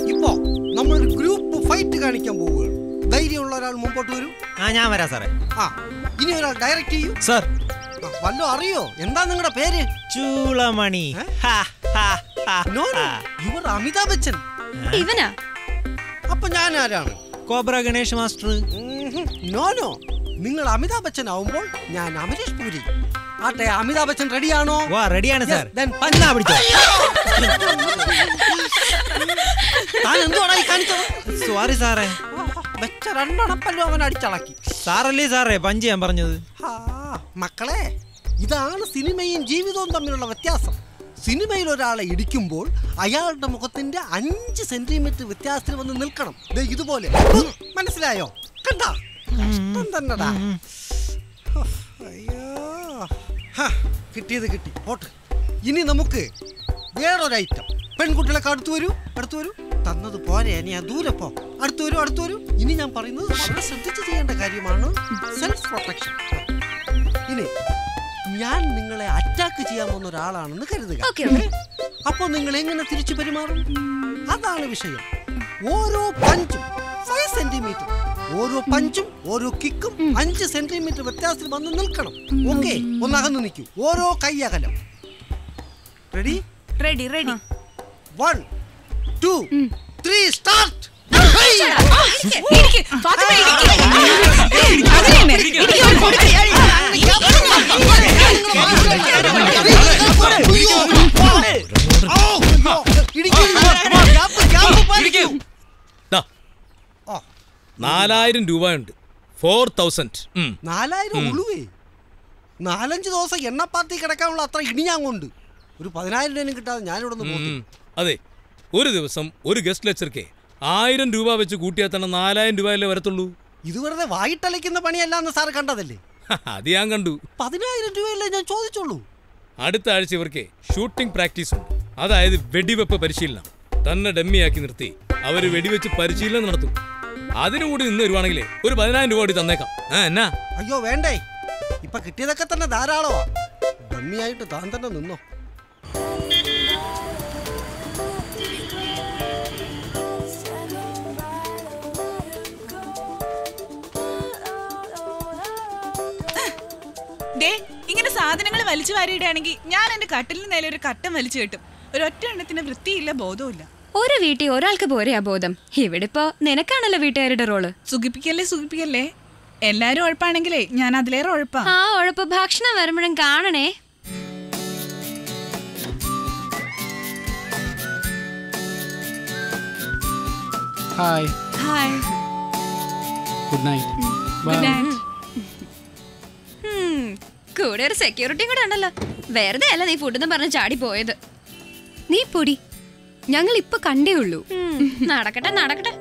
ഇപ്പോ നമ്മളൊരു ഗ്രൂപ്പ് ഫൈറ്റ് കാണിക്കാൻ പോവുകയാണ്. ധൈര്യമുള്ള ഒരാൾ മുമ്പോട്ട് വരും. ആ ഞാൻ വരാം സാറേ. ആ ഇനി ഒരാൾ ഡയറക്റ്റ് ചെയ്യൂ. സാർ. വല്ലോ അറിയോ? എന്താ നിങ്ങളുടെ പേര്? ചൂളമണി. No your Amitabh Bachchan. ഇവനാ? അപ്പൊ ഞാൻ ആരാണ്? Cobra Ganesh master. No no. നിങ്ങൾ അമിതാഭ് ബച്ചൻ ആവുമ്പോൾ ഞാൻ അമരീഷ് പുരി. ആട്ടെ അമിതാഭ് ബച്ചൻ റെഡിയാണോ വാ റെഡിയാണ് സാർ പന്നാ പിടിച്ചോ. താൻ എന്തുവാടാ ഈ കാണിച്ചത്? സോറി സാറേ. വെച്ച രണ്ടെണ്ണപ്പല്ലോ അവൻ അടിച്ചളക്കി. സാറല്ലേ സാറേ പഞ്ച് ഞാൻ പറഞ്ഞത്. ആ, മക്കളെ ഇതാണ് സിനിമയും ജീവിതവും തമ്മിലുള്ള വ്യത്യാസം. സിനിമയിൽ ഒരാളെ ഇടിക്കുമ്പോൾ അയാളുടെ മുഖത്തിന്റെ അഞ്ച് സെന്റിമീറ്റർ വ്യത്യാസത്തിൽ വന്ന് നിൽക്കണം. ദേ ഇതുപോലെ. ഉം, മനസ്സിലായോ? കണ്ടാ? കഷ്ടം തന്നെടാ. അയ്യോ. കിട്ടിയത് കിട്ടി. പോട്ട്. ഇനി നമുക്ക് വേറൊരു ഐറ്റം പെൺകുട്ടികളൊക്കെ അടുത്ത് വരൂ അടുത്ത് വരൂ. തന്നത് പോരെ ഇനി ആ ദൂരെ പോ. അടുത്ത് വരൂ അടുത്ത് വരൂ. ഇനി ഞാൻ പറയുന്നത് വളരെ ശ്രദ്ധിച്ച് ചെയ്യേണ്ട കാര്യമാണ് സെൽഫ് പ്രൊട്ടക്ഷൻ ഇനി ഞാൻ നിങ്ങളെ അറ്റാക്ക് ചെയ്യാൻ പോകുന്ന ഒരാളാണെന്ന് കരുതുക. അപ്പോൾ നിങ്ങൾ എങ്ങനെ തിരിച്ചു പെരുമാറും? അതാണ് വിഷയം. ഓരോ പഞ്ചും ഫൈവ് സെന്റിമീറ്റർ ഓരോ പഞ്ചും ഓരോ കിക്കും അഞ്ച് സെന്റിമീറ്റർ വ്യത്യാസത്തിൽ വന്ന് നിൽക്കണം ഓക്കെ ഒന്ന് അകന്ന് നിൽക്കൂ ഓരോ കൈ അകലം ready ready ready one two three start ദാ, നാലായിരം രൂപയുണ്ട്. ഫോർ തൗസൻഡ് നാലായിരം നാലഞ്ച് ദിവസം എണ്ണ പാർട്ടി കിടക്കാനുള്ള അത്ര ഇടി ഞാൻ കൊണ്ട്. ഒരു പതിനായിരം രൂപ കിട്ടാതെ ഞാനിവിടെ അതെ ഒരു ദിവസം ഒരു ഗസ്റ്റ് ലെക്ചർക്ക് ആയിരം രൂപ വെച്ച് കൂട്ടിയാൽ തന്നെ നാലായിരം രൂപയല്ലേ വരത്തുള്ളൂ? ഇത് വെറുതെ വായിട്ടലയ്ക്കുന്ന പണിയല്ല എന്ന് സാർ കണ്ടതല്ലേ അത് ഞാൻ കണ്ടു. പതിനായിരം രൂപയല്ലേ ഞാൻ ചോദിച്ചുള്ളൂ. അടുത്ത ആഴ്ച ഇവർക്ക് ഷൂട്ടിംഗ് പ്രാക്ടീസ് ഉണ്ട്. അതായത് വെടിവെപ്പ് പരിശീലനം. തന്നെ ഡമ്മിയാക്കി നിർത്തി. അവർ വെടിവെച്ച് പരിശീലനം നടത്തും. അതിനു കൂടി നിന്ന് വരുവാണെങ്കിലേ ഒരു പതിനായിരം രൂപ കൂടി തന്നേക്കാം. ആ എന്നാ? അയ്യോ വേണ്ടേ. ഇപ്പൊ കിട്ടിയതൊക്കെ തന്നെ ധാരാളമാ ഡമ്മിയായിട്ട് താൻ തന്നെ നിന്നോ. ദേ ഇങ്ങനെ സാധനങ്ങൾ വലിച്ചു വാരിയിടുകയാണെങ്കിൽ ഞാൻ എന്റെ കട്ടിലിന് നേരെ ഒരു കട്ടം വലിച്ചു കെട്ടും. ഒരൊറ്റ എണ്ണത്തിന് വൃത്തിയില്ല ബോധവുമില്ല. ഒരു വീട്ടിൽ ഒരാൾക്ക് പോരെ ആ ബോധം. ഇവിടെ ഇപ്പോ നിനക്കാണല്ലോ വീട്ടുകാരുടെ റോൾ. സുഖിപ്പിക്കല്ലേ സുഖിപ്പിക്കല്ലേ? എല്ലാരും ഉഴപ്പാണെങ്കിലേ ഞാൻ അതിലേറെ ഉഴപ്പാ. ആ ഉഴപ്പ് ഭക്ഷണം വരുമ്പോഴും കാണണേ. Hi hi good night good night ഹും, കൂടെ ഒരു സെക്യൂരിറ്റി കൂടെ ഉണ്ടല്ലോ. വെറുതെ അല്ല നീ ഫുഡെന്ന് പറഞ്ഞ് ചാടി പോയത് നീ പൊടി. ഞങ്ങൾ ഇപ്പൊ കണ്ടേ ഉള്ളൂ. നടക്കട്ടെ നടക്കട്ടെ.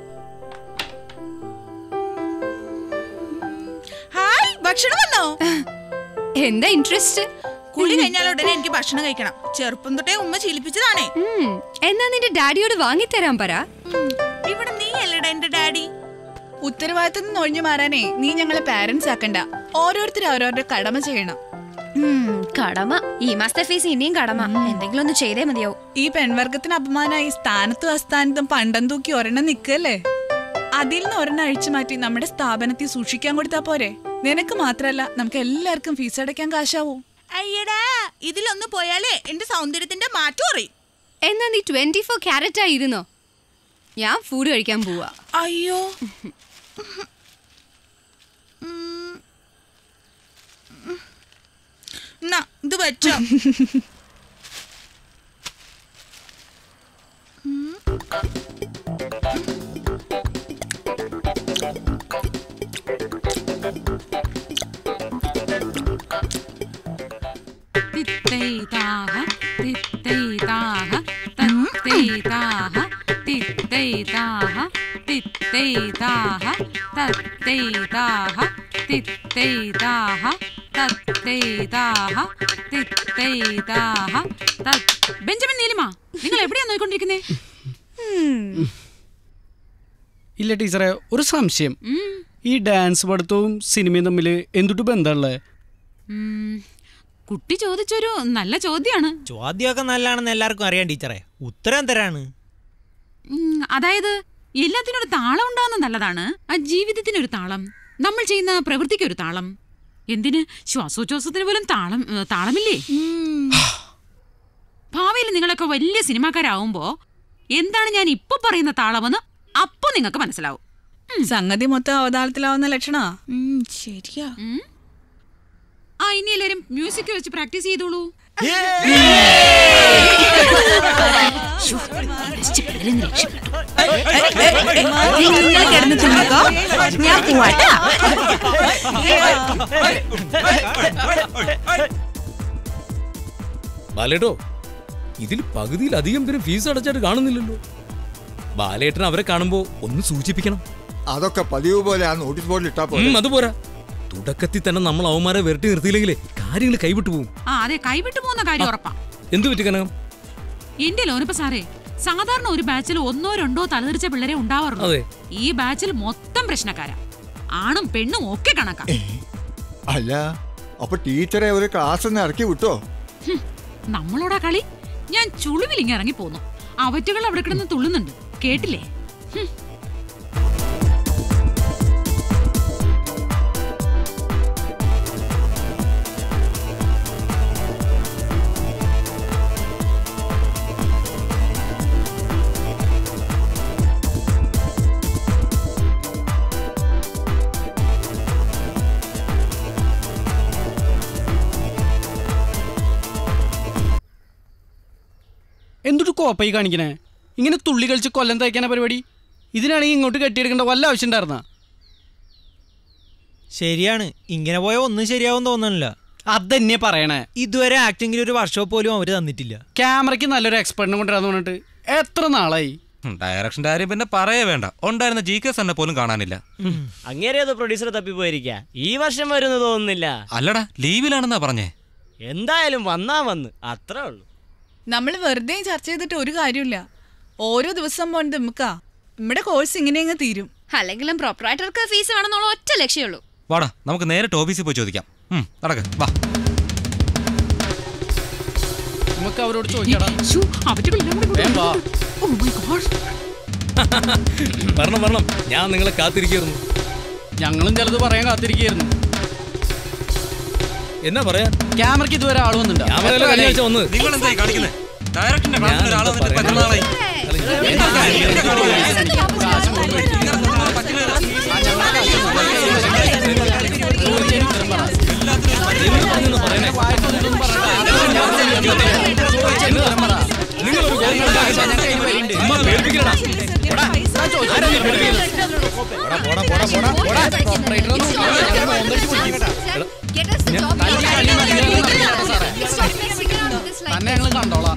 ഹായ് ഭക്ഷണം വന്നോ? എന്താ ഇൻട്രസ്റ്റ് കുളി കഴിഞ്ഞാൽ ഉടനെ എനിക്ക് ഭക്ഷണം കഴിക്കണം. ചെറുപ്പം തൊട്ടേ ഉമ്മ ശീലിപ്പിച്ചതാണേ. എന്നാ നിന്റെ ഡാഡിയോട് വാങ്ങിത്തരാൻ പറ. ഇവിടെ നീ അല്ലടാ എന്റെ ഡാഡി. ഉത്തരവാദിത്തം നിന്ന് ഒഴിഞ്ഞു മാറാനേ നീ ഞങ്ങളെ പാരന്റ്സ് ആക്കണ്ട. ഓരോരുത്തരും ഓരോരുടെ കടമ ചെയ്യണം. കടമ. ഈ മാസത്തെ ഫീസ് ഇനിയും കടമ. എന്തെങ്കിലും ഒന്ന് ചെയ്തേ മതിയാവും. ഈ പെൺവർഗത്തിന് അപമാനമായി സ്ഥാനത്തും അസ്ഥാനത്തും പണ്ടം തൂക്കി ഒരെണ്ണം നിൽക്കല്ലേ? അതിൽ നിന്ന് ഒരെണ്ണം അഴിച്ചു മാറ്റി നമ്മുടെ സ്ഥാപനത്തിൽ സൂക്ഷിക്കാൻ കൊടുത്താ പോരെ. നിനക്ക് മാത്രല്ല നമുക്ക് എല്ലാവർക്കും ഫീസ് അടയ്ക്കാൻ കാശാവൂ. അയ്യടാ ഇതിലൊന്ന് പോയാലേ എന്റെ സൗന്ദര്യത്തിന്റെ മാറ്റം അറിയും. എന്നാ നീ ട്വന്റി ഫോർ ക്യാരറ്റ് ആയിരുന്നോ? ഞാൻ ഫുഡ് കഴിക്കാൻ പോവാ. അയ്യോ. എന്നാ, ഇത് വെച്ചോ തിത്തൈതാഹ തിത്തൈതാഹ തത്തൈതാഹ തിത്തൈതാഹ തിത്തൈതാഹ തത്തൈതാഹ തിത്തൈതാഹ തത്തൈതാഹ തിത്തൈതാഹ തത് ബെഞ്ചമിൻ നീലിമ നിങ്ങൾ എവിടെയാണ് നോയിക്കൊണ്ടിരിക്കുന്നേ? ഇല്ല ടീച്ചറെ ഒരു സംശയം. ഈ ഡാൻസ് പഠിത്തവും സിനിമയും തമ്മിൽ എന്തുട്ട് ബന്ധമുള്ളത് കുട്ടി ചോദിച്ചൊരു നല്ല ചോദ്യമാണ് ചോദ്യമൊക്കെ നല്ലതാണെന്ന് എല്ലാവർക്കും അറിയാം ടീച്ചറെ. ഉത്തരം തരാണ്. അതായത് എല്ലാത്തിനും ഒരു താളം ഉണ്ടാകുന്ന നല്ലതാണ്. ആ ജീവിതത്തിനൊരു താളം. നമ്മൾ ചെയ്യുന്ന പ്രവൃത്തിക്ക് ഒരു താളം. എന്തിന്? ശ്വാസോച്ഛ്വാസത്തിന് പോലും താളം താളമില്ലേ? ഭാവിയിൽ നിങ്ങളൊക്കെ വലിയ സിനിമാക്കാരാവുമ്പോ എന്താണ് ഞാൻ ഇപ്പൊ പറയുന്ന താളമെന്ന് അപ്പൊ നിങ്ങൾക്ക് മനസ്സിലാവും. സംഗതി മൊത്തം അവതാളത്തിലാവുന്ന ലക്ഷണാ. ശരിയാ. ആ ഇനി എല്ലാരും മ്യൂസിക് വെച്ച് പ്രാക്ടീസ് ചെയ്തോളൂ. നിങ്ങൾ കിടന്ന് തിന്നോ ഞാൻ പോവാട്ടാ ബാലേട്ടോ ഇതിൽ പകുതിയിലധികം പേരും ഫീസ് അടച്ചായിട്ട് കാണുന്നില്ലല്ലോ. ബാലേട്ടൻ അവരെ കാണുമ്പോ ഒന്ന് സൂചിപ്പിക്കണം. അതൊക്കെ പതിവ് പോലെ ആ നോട്ടീസ് ബോർഡിൽ ഇട്ടാ പോലെ ഉം, അത് പോരാ. തുടക്കത്തിൽ തന്നെ നമ്മൾ അവന്മാരെ വിരട്ടി നിർത്തിയില്ലെങ്കിലേ കാര്യങ്ങൾ കൈവിട്ടു പോകും ആ അതെ കൈവിട്ടു പോകുന്ന കാര്യം ഉറപ്പാ. എന്തു പറ്റി കനകം? എന്റെ ലോനപ്പ സാറേ സാധാരണ ഒരു ബാച്ചിൽ ഒന്നോ രണ്ടോ തലതിരിച്ച പിള്ളേരെ ഉണ്ടാവാറുള്ളൂ. അതെ. ഈ ബാച്ചിൽ മൊത്തം പ്രശ്നക്കാരാ. ആണും പെണ്ണും ഒക്കെ കണക്കാ. അല്ല അപ്പൊ ടീച്ചറെ ഒരു ക്ലാസ് ഇറക്കി വിട്ടോ? നമ്മളോടാ കളി? ഞാൻ ചുളിവിലിങ്ങി ഇറങ്ങി പോന്നു അവറ്റുകൾ അവിടെ കിടന്ന് തുള്ളുന്നുണ്ട്. കേട്ടില്ലേ? ഹും. ഈ കാണിക്കണേ. ഇങ്ങനെ തുള്ളി കളിച്ച് കൊല്ലം തയ്ക്കാനാ പരിപാടി? ഇതിനാണെങ്കിൽ ഇങ്ങോട്ട് കെട്ടിയെടുക്കേണ്ട വല്ല ആവശ്യം ഉണ്ടായിരുന്നാ ശരിയാണ്. ഇങ്ങനെ പോയാൽ ഒന്നും ശരിയാവും തോന്നണില്ല. അതന്നെ പറയണേ. ഇതുവരെ ആക്ടിങ്ങിൽ ഒരു വർക്ക്ഷോപ്പ് പോലും അവർ തന്നിട്ടില്ല. ക്യാമറയ്ക്ക് നല്ലൊരു എക്സ്പെർട്ടിനെ കൊണ്ടുവരാന്ന് പറഞ്ഞിട്ട് എത്ര നാളായി? ഡയറക്ഷൻ കാര്യം പിന്നെ പറയേ വേണ്ട. ഉണ്ടായിരുന്ന ജി കെ തന്നെ പോലും കാണാനില്ല. അങ്ങേരെ അത് പ്രൊഡ്യൂസറെ തപ്പിപ്പോയിരിക്ക. ഈ വർഷം വരുന്നു തോന്നുന്നില്ല. അല്ലടാ ലീവിലാണെന്നാ പറഞ്ഞേ. എന്തായാലും വന്നാ വന്ന്. അത്രേ ഉള്ളൂ. നമ്മൾ വെറുതെ ചർച്ച ചെയ്തിട്ട് ഒരു കാര്യമില്ല. ഓരോ ദിവസം പോണ്ട് നമുക്കാ. നമ്മുടെ കോഴ്സ് ഇങ്ങനെ അങ്ങ് തീരും. അല്ലെങ്കിലും പ്രൊപ്പറേറ്റർക്ക് ഫീസ് വേണമെന്നുള്ള ഒറ്റ ലക്ഷ്യമുള്ളൂ വാടാ നമുക്ക് നേരിട്ട് ഓഫീസിൽ പോയി ചോദിക്കാം. നടക്ക് വാ. നമുക്ക് അവരോട്. വരണം വരണം. ഞാൻ നിങ്ങളെ കാത്തിരിക്കുന്നു ഞങ്ങളും ചിലത് പറയാൻ കാത്തിരിക്കുകയായിരുന്നു. എന്നാ പറയാ? ക്യാമറയ്ക്ക് ഇതുവരെ ആൾ വന്നിട്ടുണ്ടോ? കഴിഞ്ഞ വന്ന് നിങ്ങൾ എന്തായി കാണിക്കുന്നത് ഡയറക്ഷന്റെ ക്ലാസ്സിൽ ഒരാൾ വന്നിട്ട് നാളായി ഞങ്ങൾ കണ്ടോളാം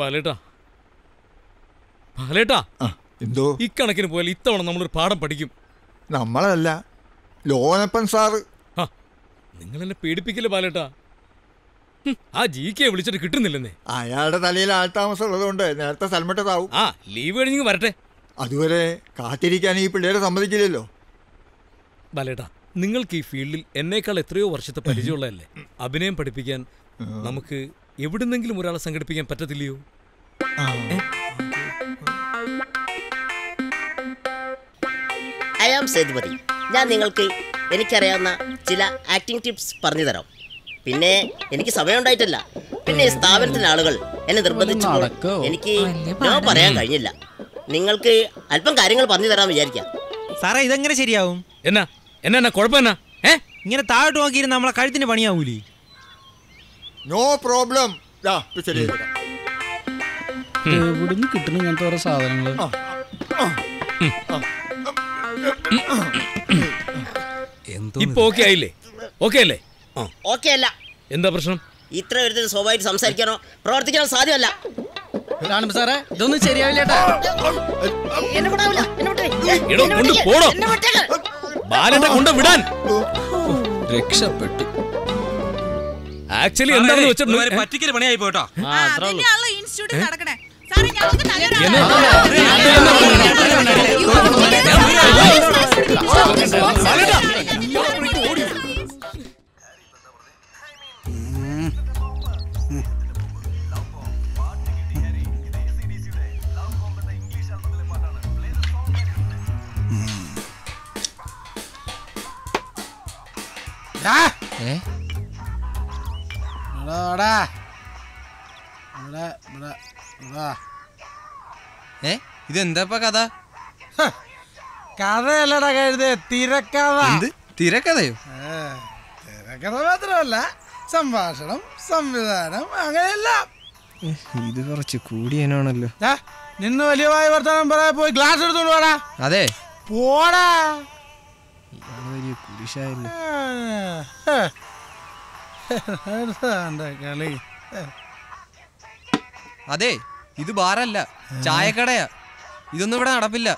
ബാലേട്ടാ. ബാലേട്ടാ. എന്തോ? ഇക്കണക്കിന് പോയാൽ ഇത്തവണ നമ്മളൊരു പാഠം പഠിക്കും. നമ്മളല്ല ലോനപ്പൻ സാറ്. നിങ്ങൾ എന്നെ പേടിപ്പിക്കില്ല ബാലേട്ടാ? ഹും, ആ ജി കെ വിളിച്ചിട്ട് കിട്ടുന്നില്ലെന്നേ. അയാളുടെ തലയിൽ ആൾതാമസം ഉള്ളതുകൊണ്ട് നേരത്തെ സ്ഥലമിട്ടതാവും ആ ലീവ് കഴിഞ്ഞ് വരട്ടെ. അതുവരെ കാത്തിരിക്കാൻ ഈ പിള്ളേരെ സമ്മതിക്കില്ലല്ലോ. ബാലേട്ടാ നിങ്ങൾക്ക് ഈ ഫീൽഡിൽ എന്നേക്കാൾ എത്രയോ വർഷത്തെ പരിചയമുള്ളതല്ലേ? അഭിനയം പഠിപ്പിക്കാൻ നമുക്ക് എവിടുന്നെങ്കിലും ഒരാളെ സംഘടിപ്പിക്കാൻ പറ്റത്തില്ലയോ? I am Sethupathi. ഞാൻ നിങ്ങൾക്ക് എനിക്കറിയാവുന്ന ചില ആക്ടിംഗ് ടിപ്സ് പറഞ്ഞു തരാം. പിന്നെ എനിക്ക് സമയമുണ്ടായിട്ടില്ല. പിന്നെ ഈ സ്ഥാപനത്തിലെ ആളുകൾ എന്നെ നിർബന്ധിച്ചു? എനിക്ക് ഞാൻ പറയാൻ കഴിഞ്ഞില്ല. നിങ്ങൾക്ക് അല്പം കാര്യങ്ങൾ പറഞ്ഞു തരാൻ വിചാരിക്കാം. സാറേ ഇതെങ്ങനെ ശരിയാവും? എന്നാ എന്നാ കുഴപ്പമെന്നാ? ഏ? ഇങ്ങനെ താഴോട്ട് നോക്കിയിരുന്ന നമ്മളെ കഴുത്തിന് പണിയാവൂലേ? നോ പ്രോബ്ലം ശരി. എവിടുന്ന് കിട്ടുന്ന ഇങ്ങനത്തെ ഓരോ സാധനങ്ങൾ ഇപ്പൊ ഓക്കെ ആയില്ലേ? ഓക്കെ അല്ലേ? ഓക്കെ അല്ല. എന്താ പ്രശ്നം? ഇത്ര ഒരു സ്വാഭാവികം സംസാരിക്കാനോ പ്രവർത്തിക്കാനോ സാധ്യമല്ല. സാറേ ഇതൊന്നും ശരിയാവില്ല. ബാലന്റെ കൊണ്ട് വിടാൻ. രക്ഷപ്പെട്ടു. ആക്ച്വലി എന്താണെന്ന് വെച്ചാൽ പറ്റിക്കൽ പണിയായി പോട്ടോ ഇൻസ്റ്റിറ്റ്യൂട്ടിൽ നടക്കണേ. സാറേ ഞങ്ങൾക്ക് ഏ? ഇതെന്താ കഥ? കഥയല്ലടാ കഴുതേ തിരക്കഥ. എന്ത്? തിരക്കഥയോ? തിരക്കഥ മാത്രമല്ല സംഭാഷണം സംവിധാനം അങ്ങനെയെല്ലാം. ഇത് കുറച്ച് കൂടിയനാണല്ലോ. നിന്ന് വലിയ വർത്തമാനം പറയാ പോയി ഗ്ലാസ് എടുത്തോണ്ട് പോടാ അതെ. പോടാ. വലിയ കുരിശായല്ലോ. കളി? അതെ. ഇത് ബാറല്ല. ചായക്കടയാ. ഇതൊന്നും ഇവിടെ നടപ്പില്ല.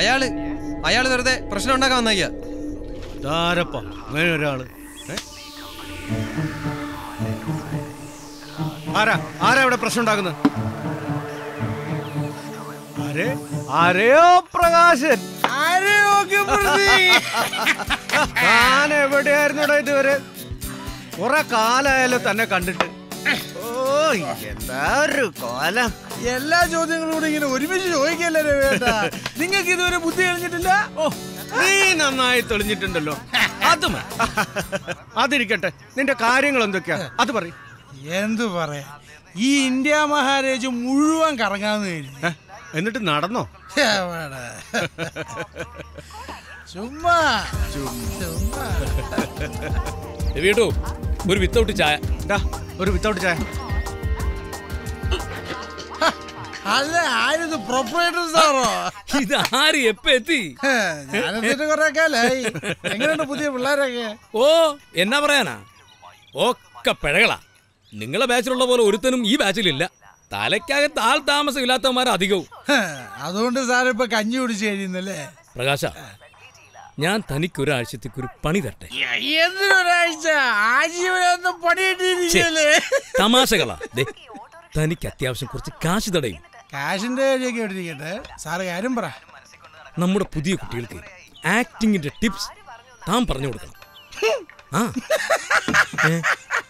അയാൾ. അയാൾ വെറുതെ പ്രശ്നം ഉണ്ടാക്കാൻ വന്നയ്യ അങ്ങനെ ഒരാൾ? ആരാ? ആരാ ഇവിടെ പ്രശ്നം ഉണ്ടാക്കുന്നത്? ആരെ? ആരെയോ പ്രകാശൻ? ഞാൻ എവിടെയായിരുന്നുടാ ഇതുവരെ? കുറെ കാലായാലോ തന്നെ കണ്ടിട്ട്. ഓ എന്താ ഒരു കോലം? എല്ലാ ചോദ്യങ്ങളും കൂടി ഇങ്ങനെ ഒരുമിച്ച് ചോദിക്കല്ലേ വേണ്ട നിങ്ങൾക്ക് ഇതുവരെ ബുദ്ധി കഴിഞ്ഞിട്ടില്ല ഓ നീ നന്നായി തെളിഞ്ഞിട്ടുണ്ടല്ലോ. അത്. അതിരിക്കട്ടെ നിന്റെ കാര്യങ്ങൾ എന്തൊക്കെയാ? അത് പറ എന്തു പറയാ? ഈ ഇന്ത്യ മഹാരാജ് മുഴുവൻ കറങ്ങാന്ന് കഴിഞ്ഞു. എന്നിട്ട് നടന്നോ? ചുമ്മാ. വീട്ടു ഒരു വിത്തൗട്ട് ചായ. ഒരു വിത്തൗട്ട് ചായ. അല്ല ആരിത് പ്രൊപ്പറേറ്റർ സാറോ? ഇത് ആര് എപ്പ എത്തി? ഞാനെത്തിട്ട് കുറെ കാലായി എങ്ങനെയുണ്ട് പുതിയ പിള്ളേരൊക്കെ? ഓ എന്നാ പറയാനാ? ഒക്കെ പിഴകളാ. നിങ്ങളെ ബാച്ചിലുള്ള പോലെ ഒരുത്തനും ഈ ബാച്ചിലില്ല തലയ്ക്കകത്ത് ആൾ താമസം ഇല്ലാത്തവന്മാർ അധികവും അതുകൊണ്ട് സാർ ഇപ്പൊ കഞ്ഞി കുടിച്ച് കഴിയുന്നല്ലേ? പ്രകാശ ഞാൻ തനിക്ക് ഒരാഴ്ചത്തേക്ക് ഒരു പണി തരട്ടെ. എന്തിനൊരാഴ്ച? ആജീവനൊന്നും ഛെ, പണിയിട്ടിരിക്കല്ലേ തമാശകളാ തനിക്ക് അത്യാവശ്യം കുറച്ച് കാശ് തടയും. കാശിന്റെ കാര്യമൊക്കെ സാറ് കാര്യം പറ. നമ്മുടെ പുതിയ കുട്ടികൾക്ക് ആക്ടിങ്ങിന്റെ ടിപ്സ് താൻ പറഞ്ഞു കൊടുക്കണം. ആ.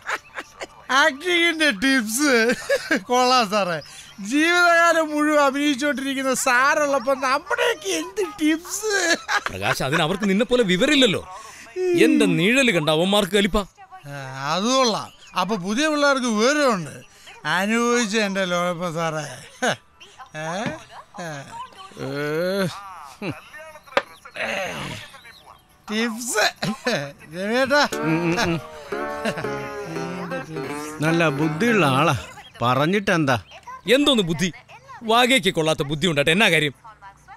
ആക്ടിങ്ങിന്റെ ടിപ്സ്. കൊള്ളാം സാറേ. ജീവിതകാലം മുഴുവൻ അഭിനയിച്ചുകൊണ്ടിരിക്കുന്ന സാറുള്ളപ്പോ നമ്മുടെയൊക്കെ എന്ത് ടിപ്സ്? പ്രകാശ് അതിന് അവർക്ക് നിന്നെ പോലെ വിവരമില്ലല്ലോ. എന്റെ നീഴൽ കണ്ട അവന്മാർക്ക് കലിപ്പ. അത് കൊള്ളാം. അപ്പൊ പുതിയ പിള്ളേർക്ക് വിവരമുണ്ട്. അനുഭവിച്ച എന്റെ ലോഴപ്പ സാറേ. ടിപ്സ്. രവിയേട്ടാ നല്ല ബുദ്ധിയുള്ള ആളാ. പറഞ്ഞിട്ട് എന്താ എന്തോന്ന് ബുദ്ധി? വാകേക്ക് കൊള്ളാത്ത ബുദ്ധി ഉണ്ടാട്ടെ എന്നാ കാര്യം?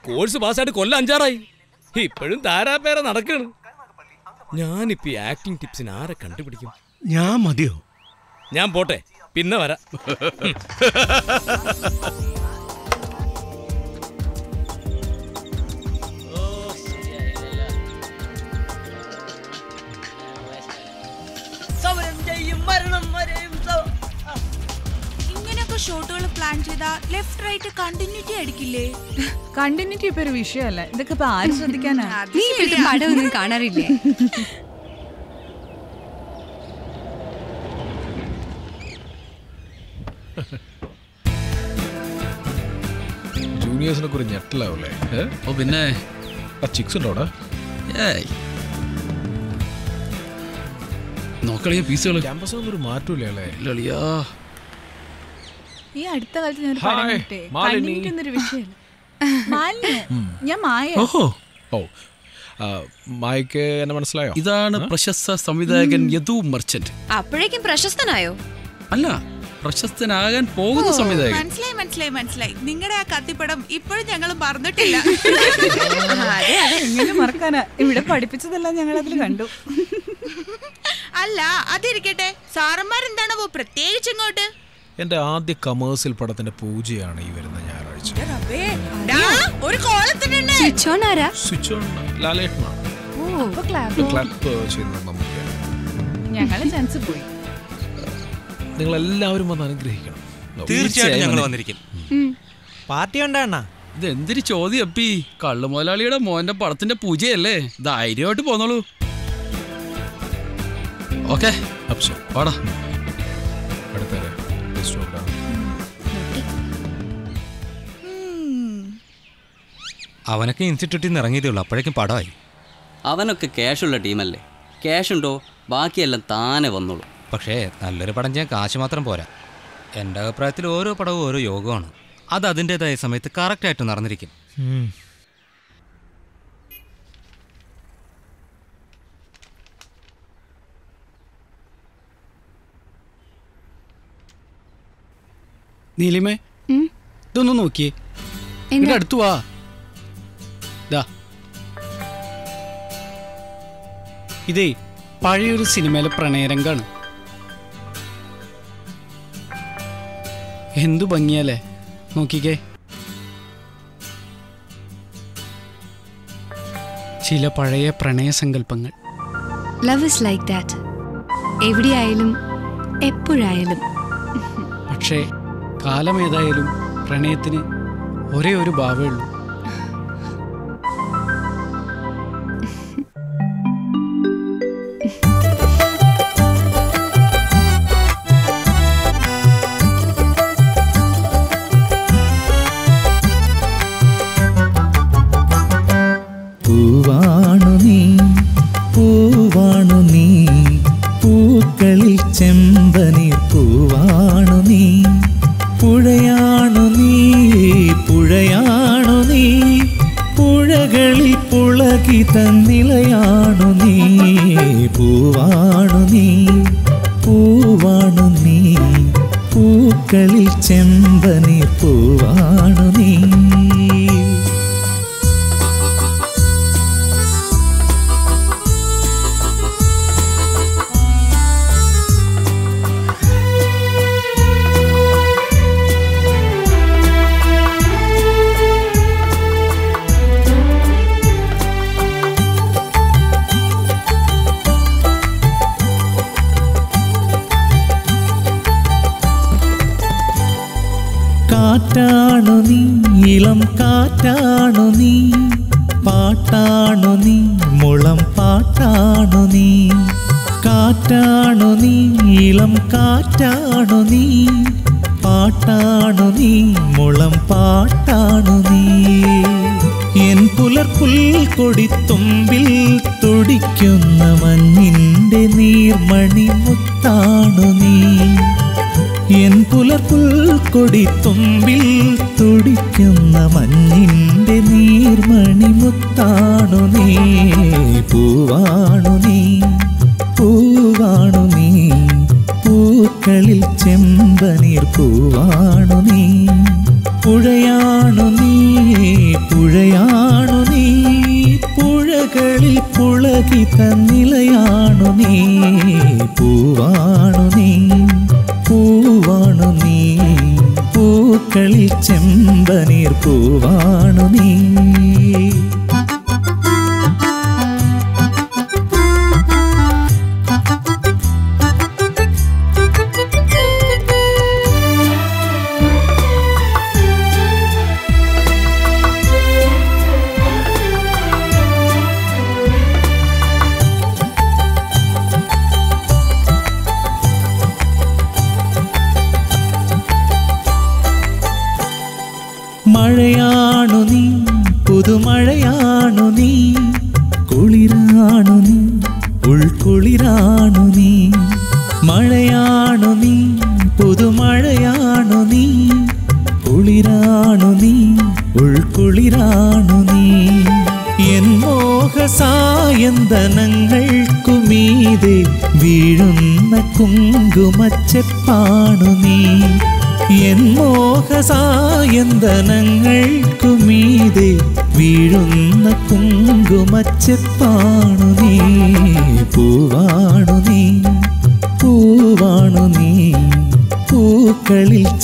കോഴ്സ് പാസ്സായിട്ട് കൊല്ലം അഞ്ചാറായി. ഇപ്പോഴും താരാപേര നടക്കാണ്. ഞാനിപ്പോ ആക്ടിംഗ് ടിപ്സിന് ആരെ കണ്ടുപിടിക്കും? ഞാൻ മതിയോ? ഞാൻ പോട്ടെ. പിന്നെ വരാം. ഷോട്ടുകൾ പ്ലാൻ ചെയ്താ ലെഫ്റ്റ് റൈറ്റ് കണ്ടിന്യൂറ്റി അടിക്കില്ലേ കണ്ടിന്യൂറ്റി ഇപ്പൊ ഒരു വിഷയമല്ല. ഇതൊക്കെ ഇപ്പൊ ആര് ശ്രദ്ധിക്കാനാ? നീ ഇവിടുത്തെ പടമൊന്നും കാണാറില്ലേ? ജൂനിയേഴ്സിനെ ഒരു ഞെട്ടലാവൂലേ? ഓ പിന്നെ? ആ ചിക്സ് ഉണ്ടോടാ ഏയ്. നോക്കളിയ പീസുകൾ ക്യാമ്പസ് ഒന്നും ഒരു മാറ്റൂലേ അല്ലേ? ഇല്ലളിയാ ഈ അടുത്ത കാലത്ത് ഞാൻ ഒരു പടം ഹായ്, കിട്ടേ മാലിനി. കണ്ടിന്യൂറ്റി എന്നൊരു വിഷയമല്ല മാലിന്യ ഞാൻ മായ ഓഹോ. ഓ. ആ, മായ്ക്ക് എന്നെ മനസ്സിലായോ? ഇതാണ് പ്രശസ്ത സംവിധായകൻ യദു മർച്ചന്റ്. അപ്പോഴേക്കും പ്രശസ്തനായോ? അല്ല പ്രശസ്തനാകാൻ പോകുന്ന സംവിധായകൻ. മനസ്സിലായി മനസ്സിലായി മനസ്സിലായി. നിങ്ങളുടെ ആ കത്തിപ്പടം ഇപ്പോഴും ഞങ്ങൾ മറന്നിട്ടില്ല. അതെ അതെ. എങ്ങനെ മറക്കാനാ. ഇവിടെ പഠിപ്പിച്ചതെല്ലാം ഞങ്ങൾ അതിൽ കണ്ടു. അല്ല അതിരിക്കട്ടെ. സാറന്മാരെന്താണോ പ്രത്യേകിച്ച് ഇങ്ങോട്ട്? എന്റെ ആദ്യ കമേഴ്സ്യൽ പടത്തിന്റെ പൂജയാണ് ഈ വരുന്ന ഞായറാഴ്ച. സ്വിച്ച് ഓൺ ആരാ? സ്വിച്ച് ഓൺ ലാലേട്ടനാണ് അപ്പൊ ക്ലാപ്പ് ക്ലാപ്പ് ചെയ്യുന്നത് നമുക്ക്. ഞങ്ങളെ ചാൻസ് പോയി. നിങ്ങൾ എല്ലാവരും വന്ന് അനുഗ്രഹിക്കണം. തീർച്ചയായും ഞങ്ങൾ വന്നിരിക്കും. പാർട്ടി ഉണ്ടാ ഇത് എന്തൊരു ചോദ്യം അപ്പി. കള്ളു മുതലാളിയുടെ മോന്റെ പടത്തിന്റെ പൂജയല്ലേ? ധൈര്യമായിട്ട് പോന്നോളൂ. ഓക്കെ പാടാ അവനൊക്കെ ഇൻസ്റ്റിറ്റ്യൂട്ടിൽ നിന്ന് ഇറങ്ങിയതേ ഉള്ളൂ അപ്പോഴേക്കും പടമായി അവനൊക്കെ ക്യാഷുള്ള ടീമല്ലേ ക്യാഷ് ഉണ്ടോ? ബാക്കിയെല്ലാം താനെ വന്നോളൂ. പക്ഷേ നല്ലൊരു പടം ചെയ്യാൻ കാശ് മാത്രം പോരാ. എന്റെ അഭിപ്രായത്തിൽ ഓരോ പടവും ഓരോ യോഗമാണ്. അത് അതിന്റെതായ സമയത്ത് കറക്റ്റായിട്ട് നടന്നിരിക്കും. നീലിമേ ഇതൊന്നും നോക്കിയേ. എന്റെ അടുത്ത് വാ. ദാ. ഇതേ പഴയൊരു സിനിമയിലെ പ്രണയരംഗാണ് എന്തു ഭംഗിയല്ലേ. നോക്കിക്കേ. ചില പഴയ പ്രണയ സങ്കല്പങ്ങൾ. ലവ് ഇസ് ലൈക്ക് ദാറ്റ് എവിടെയായാലും എപ്പോഴായാലും. പക്ഷേ കാലമേതായാലും പ്രണയത്തിന് ഒരേ ഒരു ഭാവേ ഉള്ളൂ.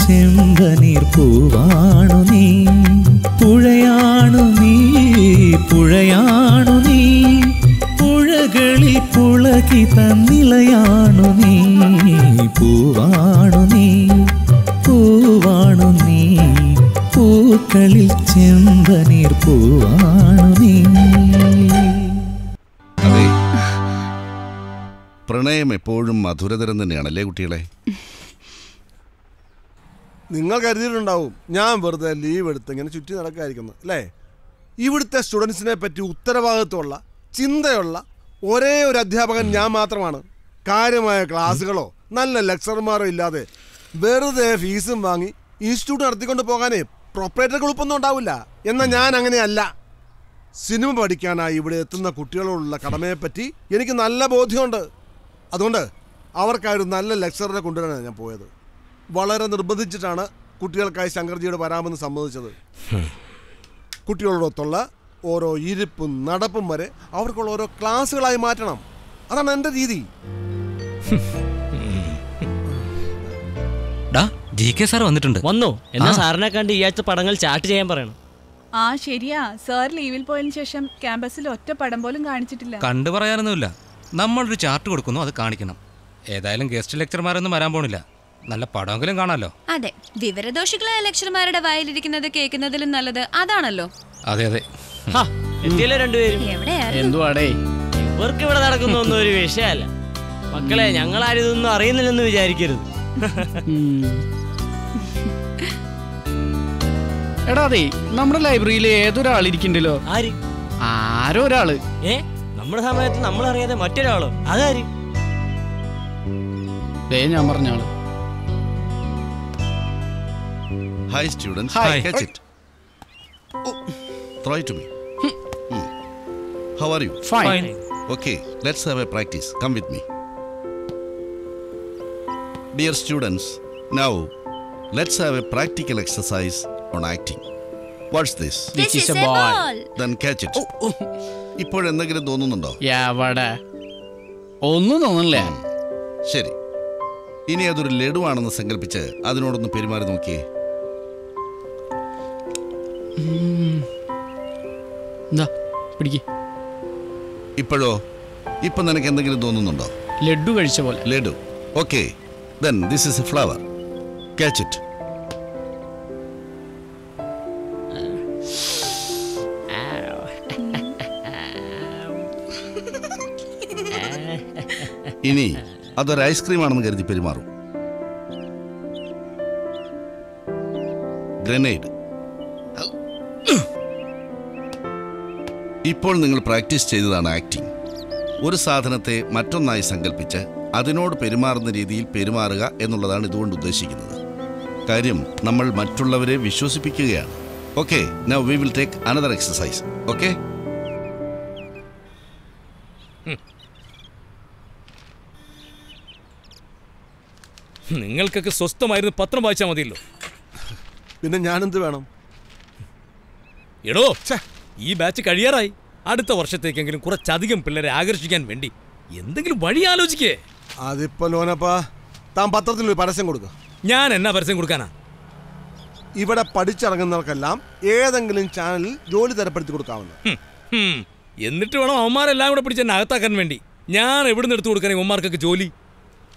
ചെമ്പനീർ പൂവാണു നീ. പുഴയാണു നീ പുഴയാണു നീ. പുഴകളിൽ പുളകി തന്നിലയാണു നീ. പൂവാണു നീ പൂവാണു നീ. പൂക്കളിൽ ചെമ്പനീർ പൂവാണു നീ. പ്രണയം എപ്പോഴും മധുരതരം തന്നെയാണല്ലേ കുട്ടികളെ? നിങ്ങൾ കരുതിയിട്ടുണ്ടാവും ഞാൻ വെറുതെ ലീവ് എടുത്ത് ഇങ്ങനെ ചുറ്റി നടക്കായിരിക്കുന്നു അല്ലേ? ഇവിടുത്തെ സ്റ്റുഡൻസിനെ പറ്റി ഉത്തരവാദിത്വമുള്ള ചിന്തയുള്ള ഒരേ ഒരു അധ്യാപകൻ ഞാൻ മാത്രമാണ്. കാര്യമായ ക്ലാസ്സുകളോ നല്ല ലെക്ചർമാരോ ഇല്ലാതെ വെറുതെ ഫീസും വാങ്ങി ഇൻസ്റ്റിറ്റ്യൂട്ട് നടത്തിക്കൊണ്ട് പോകാനേ പ്രൊപ്പറേറ്റർ കുളിപ്പൊന്നും ഉണ്ടാവില്ല. എന്നാൽ ഞാൻ അങ്ങനെയല്ല. സിനിമ പഠിക്കാനായി ഇവിടെ എത്തുന്ന കുട്ടികളോടുള്ള കടമയെപ്പറ്റി എനിക്ക് നല്ല ബോധ്യമുണ്ട്. അതുകൊണ്ട് അവർക്കായൊരു നല്ല ലെക്ചറിനെ കൊണ്ടുവരാനാണ് ഞാൻ പോയത്. വളരെ നിർബന്ധിച്ചിട്ടാണ് കുട്ടികൾക്കായി ശങ്കർജിയോട് വരാമെന്ന് സമ്മതിച്ചത്. കുട്ടികളോടൊത്തുള്ള ഓരോ ഇരിപ്പും നടപ്പും വരെ അവർക്കുള്ള ഓരോ ക്ലാസ്സുകളായി മാറ്റണം. അതാണ് എന്റെ രീതി. ജി കെ സാർ വന്നിട്ടുണ്ട്. വന്നോ. എന്നാ. സാറിനെ കണ്ട് ഈ ആഴ്ച പടങ്ങൾ ചാറ്റ് ചെയ്യാൻ പറയണം. ആ ശരിയാ. സാർ ലീവിൽ പോയതിനു ശേഷം ക്യാമ്പസിൽ ഒറ്റ പടം പോലും കാണിച്ചിട്ടില്ല. കണ്ടു പറയാനൊന്നുമില്ല. നമ്മളൊരു ചാർട്ട് കൊടുക്കുന്നു അത് കാണിക്കണം. ഏതായാലും ഗസ്റ്റ് ലെക്ചർമാരൊന്നും വരാൻ പോണില്ല. നല്ല പടമെങ്കിലും കാണാലോ? അതെ വിവരദോഷികളായ ലക്ഷണമാരുടെ വായിലിരിക്കുന്നത് കേൾക്കുന്നതിലും നല്ലത് അതാണല്ലോ. അതെ അതെ. എത്തിയല്ലേ രണ്ടുപേരും? എന്തുവാടേ? ഇവർക്ക് ഇവിടെ നടക്കുന്ന ഒന്നും ഒരു വിഷയമല്ല. മക്കളെ ഞങ്ങളാരും ഇതൊന്നും അറിയുന്നില്ലെന്ന് വിചാരിക്കരുത്. എടാ അതെ നമ്മുടെ ലൈബ്രറിയിൽ ഏതൊരാൾ ഇരിക്കണ്ടല്ലോ ആര്? ആരോ ഒരാൾ. ഏ നമ്മുടെ സമയത്ത് നമ്മൾ അറിയാതെ മറ്റൊരാളോ? അതാര്? ദേ ഞാൻ പറഞ്ഞ ആൾ hi students. Hi. catch it. Oh. Throw it to me. How are you? Fine. Fine. Okay, let's have a practice. Come with me. Dear students, now let's have a practical exercise on acting. What's this? This is a ball. Then catch it. ഇപ്പോഴെന്തെങ്കിലും തോന്നുന്നുണ്ടോ എവിടെ ഒന്നും തോന്നുന്നില്ല ശരി ഇനി അതൊരു ലഡുവാണെന്ന് സങ്കല്പിച്ച് അതിനോടൊന്ന് പെരുമാറി നോക്കിയേ എന്താ പിടിക്ക്. ഇപ്പോഴോ? ഇപ്പൊ നിനക്ക് എന്തെങ്കിലും തോന്നുന്നുണ്ടോ? ലഡു കഴിച്ച പോലെ. Laddu. Okay. Then this is a flower catch it ഇനി അതൊരു ഐസ്ക്രീം ആണെന്ന് കരുതി പെരുമാറും. ഗ്രനേഡ് ഇപ്പോൾ നിങ്ങൾ പ്രാക്ടീസ് ചെയ്തതാണ് ആക്ടിംഗ് ഒരു സാധനത്തെ മറ്റൊന്നായി സങ്കല്പിച്ച് അതിനോട് പെരുമാറുന്ന രീതിയിൽ പെരുമാറുക എന്നുള്ളതാണ് ഇതുകൊണ്ട് ഉദ്ദേശിക്കുന്നത്. കാര്യം നമ്മൾ മറ്റുള്ളവരെ വിശ്വസിപ്പിക്കുകയാണ്. Okay now we will take another exercise okay നിങ്ങൾക്കൊക്കെ സ്വസ്ഥമായിരുന്നു പത്രം വായിച്ചാൽ മതിയല്ലോ. പിന്നെ ഞാനെന്ത് വേണം? എടോ ഈ ബാച്ച് കഴിയാറായി. അടുത്ത വർഷത്തേക്കെങ്കിലും കുറച്ചധികം പിള്ളേരെ ആകർഷിക്കാൻ വേണ്ടി എന്തെങ്കിലും വഴി ആലോചിക്കേ. അതിപ്പോ ലോനപ്പാ താൻ പത്രത്തിൽ ഒരു പരസ്യം കൊടുക്കുക ഞാൻ എന്നാ പരസ്യം കൊടുക്കാനാ? ഇവിടെ പഠിച്ചിറങ്ങുന്നവർക്കെല്ലാം ഏതെങ്കിലും ചാനലിൽ ജോലി തരപ്പെടുത്തി കൊടുക്കാവുന്ന എന്നിട്ട് വേണം അവന്മാരെല്ലാം കൂടെ പിടിച്ച് എന്നെ അകത്താക്കാൻ വേണ്ടി. ഞാൻ എവിടുന്ന് എടുത്തു കൊടുക്കാനേ ഉമ്മാർക്കൊക്കെ ജോലി?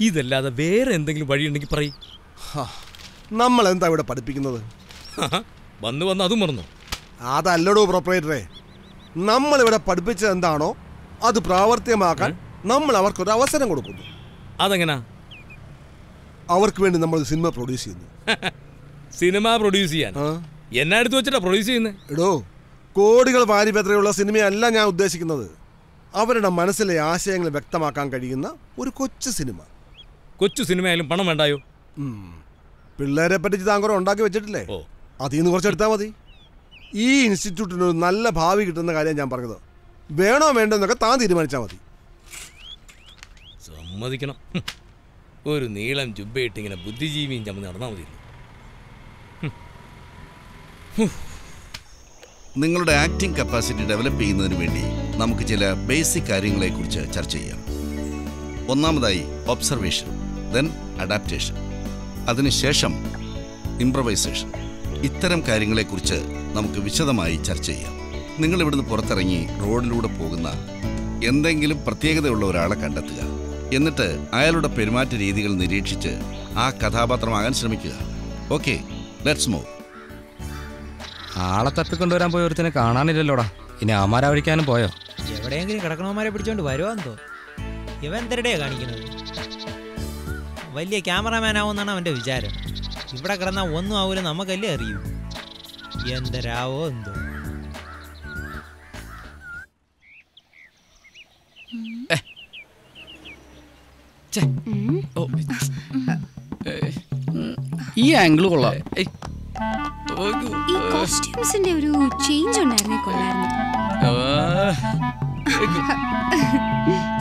ഇതല്ലാതെ വേറെ എന്തെങ്കിലും വഴിയുണ്ടെങ്കിൽ പറയും. നമ്മൾ എന്താ ഇവിടെ പഠിപ്പിക്കുന്നത്? വന്ന് വന്ന് അതും മറന്നു. അതല്ലടോ പ്രൊപ്പറേറ്ററെ നമ്മൾ ഇവിടെ പഠിപ്പിച്ചത് എന്താണോ അത് പ്രാവർത്തികമാക്കാൻ നമ്മൾ അവർക്കൊരു അവസരം കൊടുക്കുന്നു. അതെങ്ങനാ? അവർക്ക് വേണ്ടി നമ്മൾ സിനിമ പ്രൊഡ്യൂസ് ചെയ്യുന്നു. സിനിമ പ്രൊഡ്യൂസ് ചെയ്യാൻ. എന്നാ എടുത്ത് വെച്ചിട്ടാ പ്രൊഡ്യൂസ് ചെയ്യുന്നത് എടോ കോടികൾ വാരിപത്രയുള്ള സിനിമയല്ല ഞാൻ ഉദ്ദേശിക്കുന്നത്. അവരുടെ മനസ്സിലെ ആശയങ്ങൾ വ്യക്തമാക്കാൻ കഴിയുന്ന ഒരു കൊച്ചു സിനിമ. കൊച്ചു സിനിമയായാലും പണം വേണ്ടായോ? പിള്ളേരെ പറ്റി താങ്കൾ ഉണ്ടാക്കി വെച്ചിട്ടില്ലേ? അതിൽ നിന്ന് കുറച്ചെടുത്താൽ മതി. ഈ ഇൻസ്റ്റിറ്റ്യൂട്ടിന് ഒരു നല്ല ഭാവി കിട്ടുന്ന കാര്യം ഞാൻ പറഞ്ഞത്. വേണോ വേണ്ടെന്നൊക്കെ താൻ തീരുമാനിച്ചാൽ മതി. സമ്മതിക്കണം. ഒരു നീളം ജുബയിട്ട് ഇങ്ങനെ ബുദ്ധിജീവിയും ചമ്മ നടന്നാൽ മതി നിങ്ങളുടെ ആക്ടിംഗ് കപ്പാസിറ്റി ഡെവലപ്പ് ചെയ്യുന്നതിന് വേണ്ടി നമുക്ക് ചില ബേസിക് കാര്യങ്ങളെക്കുറിച്ച് ചർച്ച ചെയ്യാം. ഒന്നാമതായി ഒബ്സർവേഷൻ ദെൻ അഡാപ്റ്റേഷൻ. അതിനുശേഷം ഇംപ്രവൈസേഷൻ. ഇത്തരം കാര്യങ്ങളെക്കുറിച്ച് നമുക്ക് വിശദമായി ചർച്ച ചെയ്യാം. നിങ്ങൾ ഇവിടുന്ന് പുറത്തിറങ്ങി റോഡിലൂടെ പോകുന്ന എന്തെങ്കിലും പ്രത്യേകതയുള്ള ഒരാളെ കണ്ടെത്തുക. എന്നിട്ട് അയാളുടെ പെരുമാറ്റ രീതികൾ നിരീക്ഷിച്ച് ആ കഥാപാത്രമാകാൻ ശ്രമിക്കുക. Okay let's move. ആളെ തട്ടിക്കൊണ്ടുവരാൻ പോയ ഒരുത്തിനെ കാണാനില്ലല്ലോടാ. ഇനി അമാരാവഴിക്കാനും പോയോ? എവിടെയെങ്കിലും കിടക്കണമാരെ പിടിച്ചോണ്ട് വരുവാന്തോ ഇവൻ എന്തരടെയാ കാണിക്കുന്നത്? വലിയ ക്യാമറമാൻ ആവുമെന്നാണ് അവന്റെ വിചാരം. ഇവിടെ കിടന്നാൽ ഒന്നും ആവൂല നമുക്കല്ലേ അറിയൂ. എന്തരാവോ എന്തോ? ഈ ആംഗിൾ കൊള്ളാം. ഈ കോസ്റ്റ്യൂംസിന്റെ ഒരു ചേഞ്ച് ഉണ്ടായിരുന്നേ കൊള്ളായിരുന്നു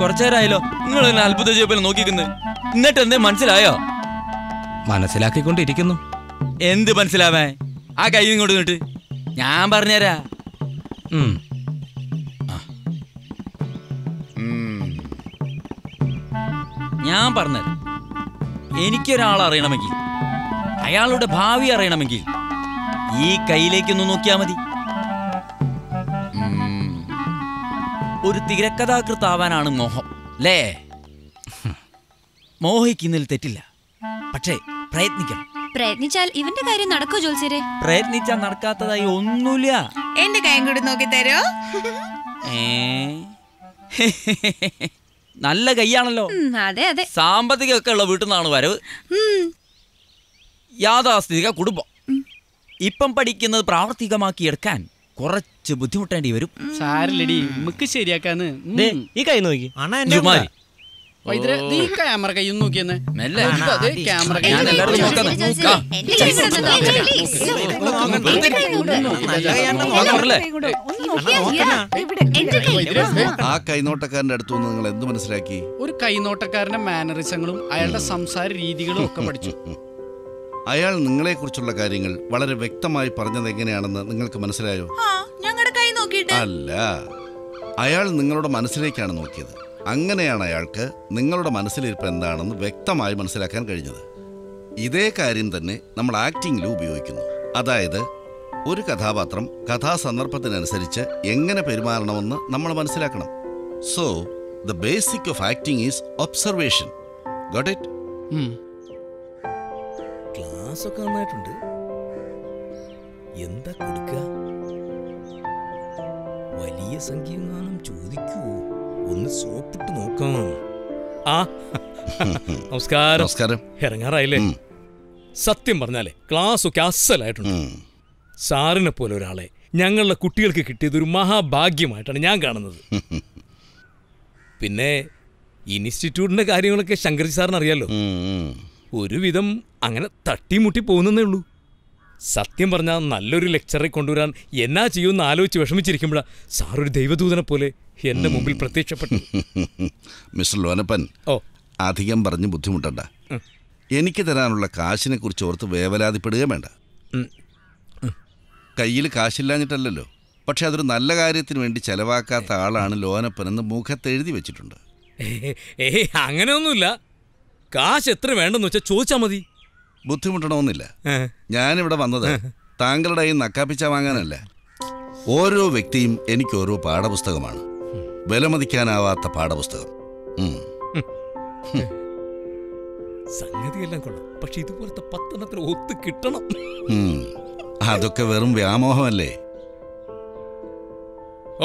കുറച്ചേരായല്ലോ. നിങ്ങൾ എന്നെ അത്ഭുത ജീവിതം നോക്കിക്കുന്നത് എന്നിട്ട് എന്തേ മനസ്സിലായോ? മനസ്സിലാക്കിക്കൊണ്ടിരിക്കുന്നു. എന്ത് മനസ്സിലാവേ ആ കൈ ഇങ്ങോട്ട് നിട്ട് ഞാൻ പറഞ്ഞുതരാ. ഞാൻ പറഞ്ഞുതരാം. എനിക്കൊരാൾ അറിയണമെങ്കിൽ അയാളുടെ ഭാവി അറിയണമെങ്കിൽ ഈ കയ്യിലേക്കൊന്ന് നോക്കിയാ മതി. ഒരു തിരക്കഥാകൃത്താവാനാണ് മോഹം അല്ലേ? മോഹിക്കുന്നതിൽ തെറ്റില്ല. പക്ഷേ പ്രയത്നിക്കണം. പ്രയത്നിച്ചാൽ ഇവന്റെ കാര്യം നടക്കോ ജോൽസിരെ പ്രയത്നിച്ചാൽ നടക്കാത്തതായി ഒന്നുമില്ല. എന്റെ കൈയും കൂടി നോക്കി തരോ? നല്ല കൈയാണല്ലോ. അതെ അതെ. സാമ്പത്തികമൊക്കെ ഉള്ള വീട്ടിൽ നിന്നാണ് വരവ്. യാഥാസ്ഥിതിക കുടുംബം. ഇപ്പം പഠിക്കുന്നത് പ്രാവർത്തികമാക്കി എടുക്കാൻ കുറച്ച് ബുദ്ധിമുട്ടേണ്ടി വരും. സാരില്ലടി നമുക്ക് ശരിയാക്കാന്ന്. ഈ കൈ നോക്കി. വൈദ്യരെ നീ ക്യാമറ കയ്യിൽ നോക്കിയെന്ന് മെല്ലെ. ക്യാമറ. ആ കൈനോട്ടക്കാരന്റെ അടുത്തു നിന്ന് നിങ്ങൾ എന്ത് മനസ്സിലാക്കി ഒരു കൈനോട്ടക്കാരന്റെ മാനറിസങ്ങളും അയാളുടെ സംസാര രീതികളും ഒക്കെ പഠിച്ചു അയാൾ നിങ്ങളെ കുറിച്ചുള്ള കാര്യങ്ങൾ വളരെ വ്യക്തമായി പറഞ്ഞത് എങ്ങനെയാണെന്ന് നിങ്ങൾക്ക് മനസ്സിലായോ ഞങ്ങളുടെ കൈ നോക്കിയിട്ട് അല്ല അയാൾ നിങ്ങളുടെ മനസ്സിലേക്കാണ് നോക്കിയത് അങ്ങനെയാണ് അയാൾക്ക് നിങ്ങളുടെ മനസ്സിലിരിപ്പ് എന്താണെന്ന് വ്യക്തമായി മനസ്സിലാക്കാൻ കഴിഞ്ഞത്. ഇതേ കാര്യം തന്നെ നമ്മൾ ആക്ടിങ്ങിലും ഉപയോഗിക്കുന്നു. അതായത് ഒരു കഥാപാത്രം കഥാസന്ദർഭത്തിനനുസരിച്ച് എങ്ങനെ പെരുമാറണമെന്ന് നമ്മൾ മനസ്സിലാക്കണം. So the basic of acting is observation got it class ഒക്കെ നന്നായിട്ടുണ്ട്. എന്താ കൊടുക്കുക വലിയ സംഖ്യ ചോദിക്കുവോ? ഒന്ന് സോപ്പിട്ട് നോക്കാം ആ നമസ്കാരം. നമസ്കാരം. ഇറങ്ങാറായില്ലേ? സത്യം പറഞ്ഞാലേ ക്ലാസ് ഒക്കെ അസലായിട്ടുണ്ട് സാറിനെ പോലെ ഒരാളെ ഞങ്ങളുടെ കുട്ടികൾക്ക് കിട്ടിയത് ഒരു മഹാഭാഗ്യമായിട്ടാണ് ഞാൻ കാണുന്നത്. പിന്നെ ഇൻസ്റ്റിറ്റ്യൂട്ടിന്റെ കാര്യങ്ങളൊക്കെ ശങ്കർജി സാറിന് അറിയാലോ? ഒരുവിധം അങ്ങനെ തട്ടിമുട്ടി പോകുന്നേ ഉള്ളൂ. സത്യം പറഞ്ഞാൽ നല്ലൊരു ലെക്ചറെ കൊണ്ടുവരാൻ എന്നാ ചെയ്യുമെന്ന് ആലോചിച്ച് വിഷമിച്ചിരിക്കുമ്പോഴാണ് സാറൊരു ദൈവദൂതനെ പോലെ എന്റെ മുമ്പിൽ പ്രത്യക്ഷപ്പെട്ടു. മിസ്റ്റർ ലോനപ്പൻ ഓ. അധികം പറഞ്ഞ് ബുദ്ധിമുട്ടണ്ട. എനിക്ക് തരാനുള്ള കാശിനെ കുറിച്ച് ഓർത്ത് വേവലാതിപ്പെടുകയും വേണ്ട. കയ്യിൽ കാശില്ലാഞ്ഞിട്ടല്ലല്ലോ. പക്ഷെ അതൊരു നല്ല കാര്യത്തിന് വേണ്ടി ചെലവാക്കാത്ത ആളാണ് ലോനപ്പനെന്ന് മുഖത്ത് എഴുതി വെച്ചിട്ടുണ്ട്. അങ്ങനെയൊന്നുമില്ല. കാശ് എത്ര വേണ്ടെന്ന് വെച്ചാൽ ചോദിച്ചാൽ മതി. ബുദ്ധിമുട്ടണമെന്നില്ല. ഞാനിവിടെ വന്നത് താങ്കളുടെ ഈ നക്കാപ്പിച്ച വാങ്ങാനല്ല. ഓരോ വ്യക്തിയും എനിക്ക് ഓരോ പാഠപുസ്തകമാണ്. വിലമതിക്കാനാവാത്ത പാഠപുസ്തകം. സംഗതിയെല്ലാം കൊള്ളാം. പക്ഷെ ഇതുപോലത്തെ പത്തെണ്ണത്തിന് ഒത്തു കിട്ടണം. അതൊക്കെ വെറും വ്യാമോഹമല്ലേ?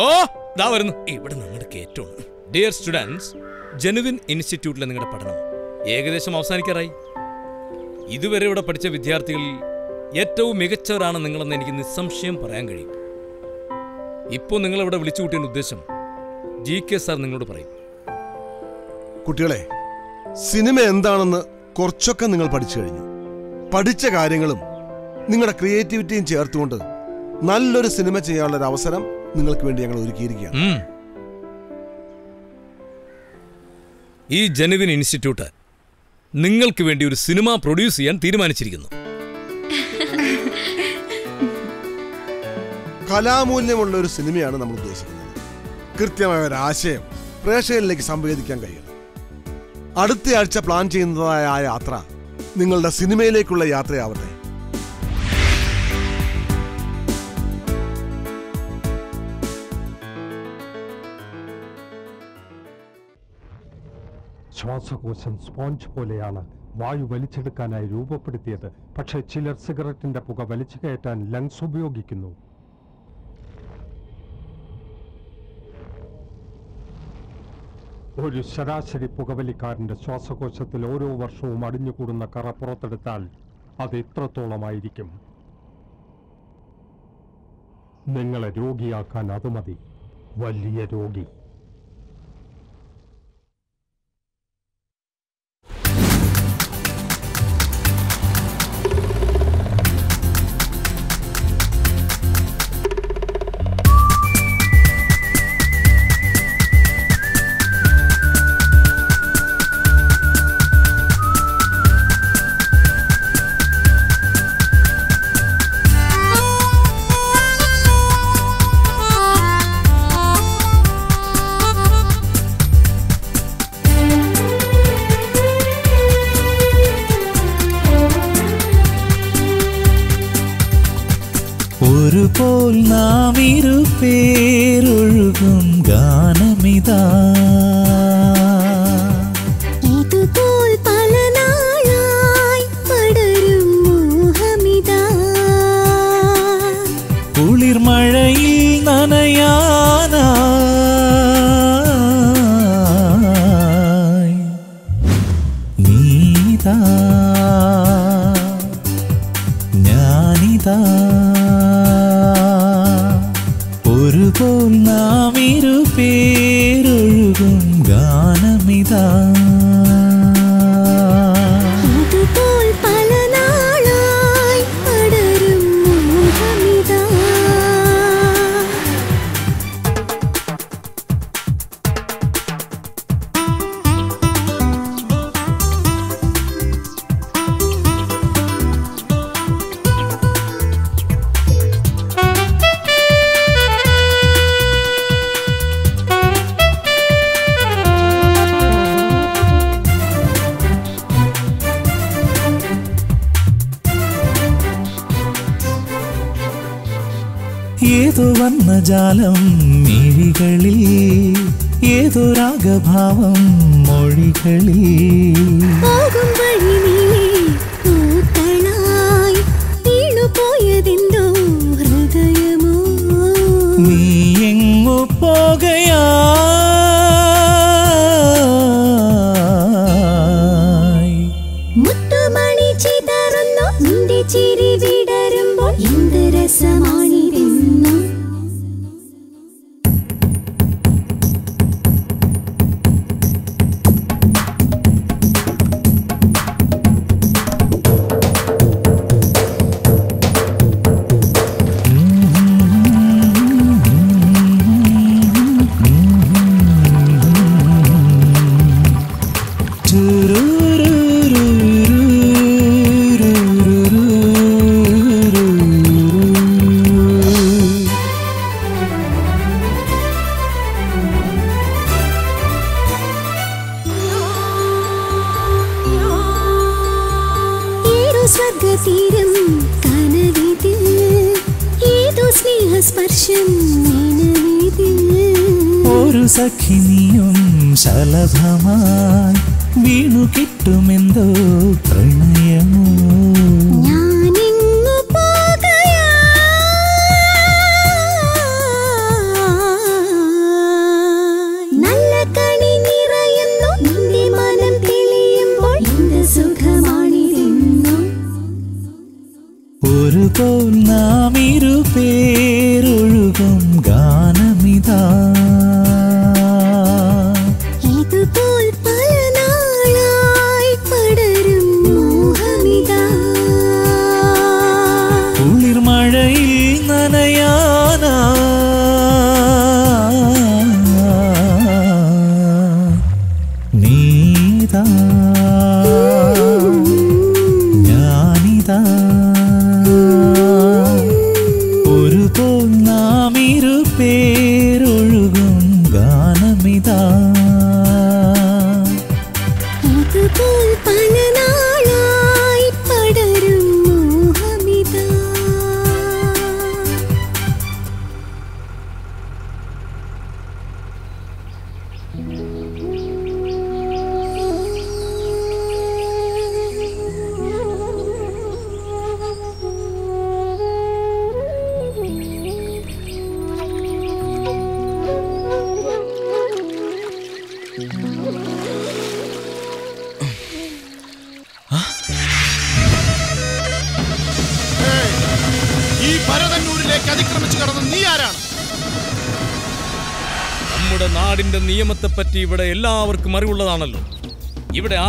ഓ ദാ വരുന്നു. ഇവിടെ നിങ്ങളുടെ കയറ്റവും ഡിയർ സ്റ്റുഡൻസ് ജനുവിൻ ഇൻസ്റ്റിറ്റ്യൂട്ടിലെ നിങ്ങളുടെ പഠനം ഏകദേശം അവസാനിക്കാറായി. ഇതുവരെ ഇവിടെ പഠിച്ച വിദ്യാർത്ഥികളിൽ ഏറ്റവും മികച്ചവരാണ് നിങ്ങളെന്ന് എനിക്ക് നിസ്സംശയം പറയാൻ കഴിയും. ഇപ്പോൾ നിങ്ങളിവിടെ വിളിച്ചു കൂട്ടിയ ഉദ്ദേശം ജി കെ സാർ നിങ്ങളോട് പറയും. കുട്ടികളെ സിനിമ എന്താണെന്ന് കുറച്ചൊക്കെ നിങ്ങൾ പഠിച്ചു കഴിഞ്ഞു. പഠിച്ച കാര്യങ്ങളും നിങ്ങളുടെ ക്രിയേറ്റിവിറ്റിയും ചേർത്തുകൊണ്ട് നല്ലൊരു സിനിമ ചെയ്യാനുള്ള ഒരു അവസരം നിങ്ങൾക്ക് വേണ്ടി ഞങ്ങൾ ഒരുക്കിയിരിക്കുകയാണ്. ഈ ജനുവിൻ ഇൻസ്റ്റിറ്റ്യൂട്ട് നിങ്ങൾക്ക് വേണ്ടി ഒരു സിനിമ പ്രൊഡ്യൂസ് ചെയ്യാൻ തീരുമാനിച്ചിരിക്കുന്നു. കലാമൂല്യമുള്ള ഒരു സിനിമയാണ് നമ്മൾ ഉദ്ദേശിക്കുന്നത്. കൃത്യമായ ഒരു ആശയം പ്രേക്ഷകരിലേക്ക് സംവേദിക്കാൻ കഴിയണം. അടുത്ത ആഴ്ച പ്ലാൻ ചെയ്യുന്നതായ ആ യാത്ര നിങ്ങളുടെ സിനിമയിലേക്കുള്ള യാത്രയാവട്ടെ. ശ്വാസകോശം സ്പോഞ്ച് പോലെയാണ് വായു വലിച്ചെടുക്കാനായി രൂപപ്പെടുത്തിയത്. പക്ഷേ ചിലർ സിഗരറ്റിന്റെ പുക വലിച്ചു കയറ്റാൻ ലങ്സ് ഉപയോഗിക്കുന്നു. ഒരു ശരാശരി പുകവലിക്കാരന്റെ ശ്വാസകോശത്തിൽ ഓരോ വർഷവും അടിഞ്ഞുകൂടുന്ന കറ പുറത്തെടുത്താൽ അത് എത്രത്തോളമായിരിക്കും? നിങ്ങളെ രോഗിയാക്കാൻ അത് മതി. വലിയ രോഗി. भावं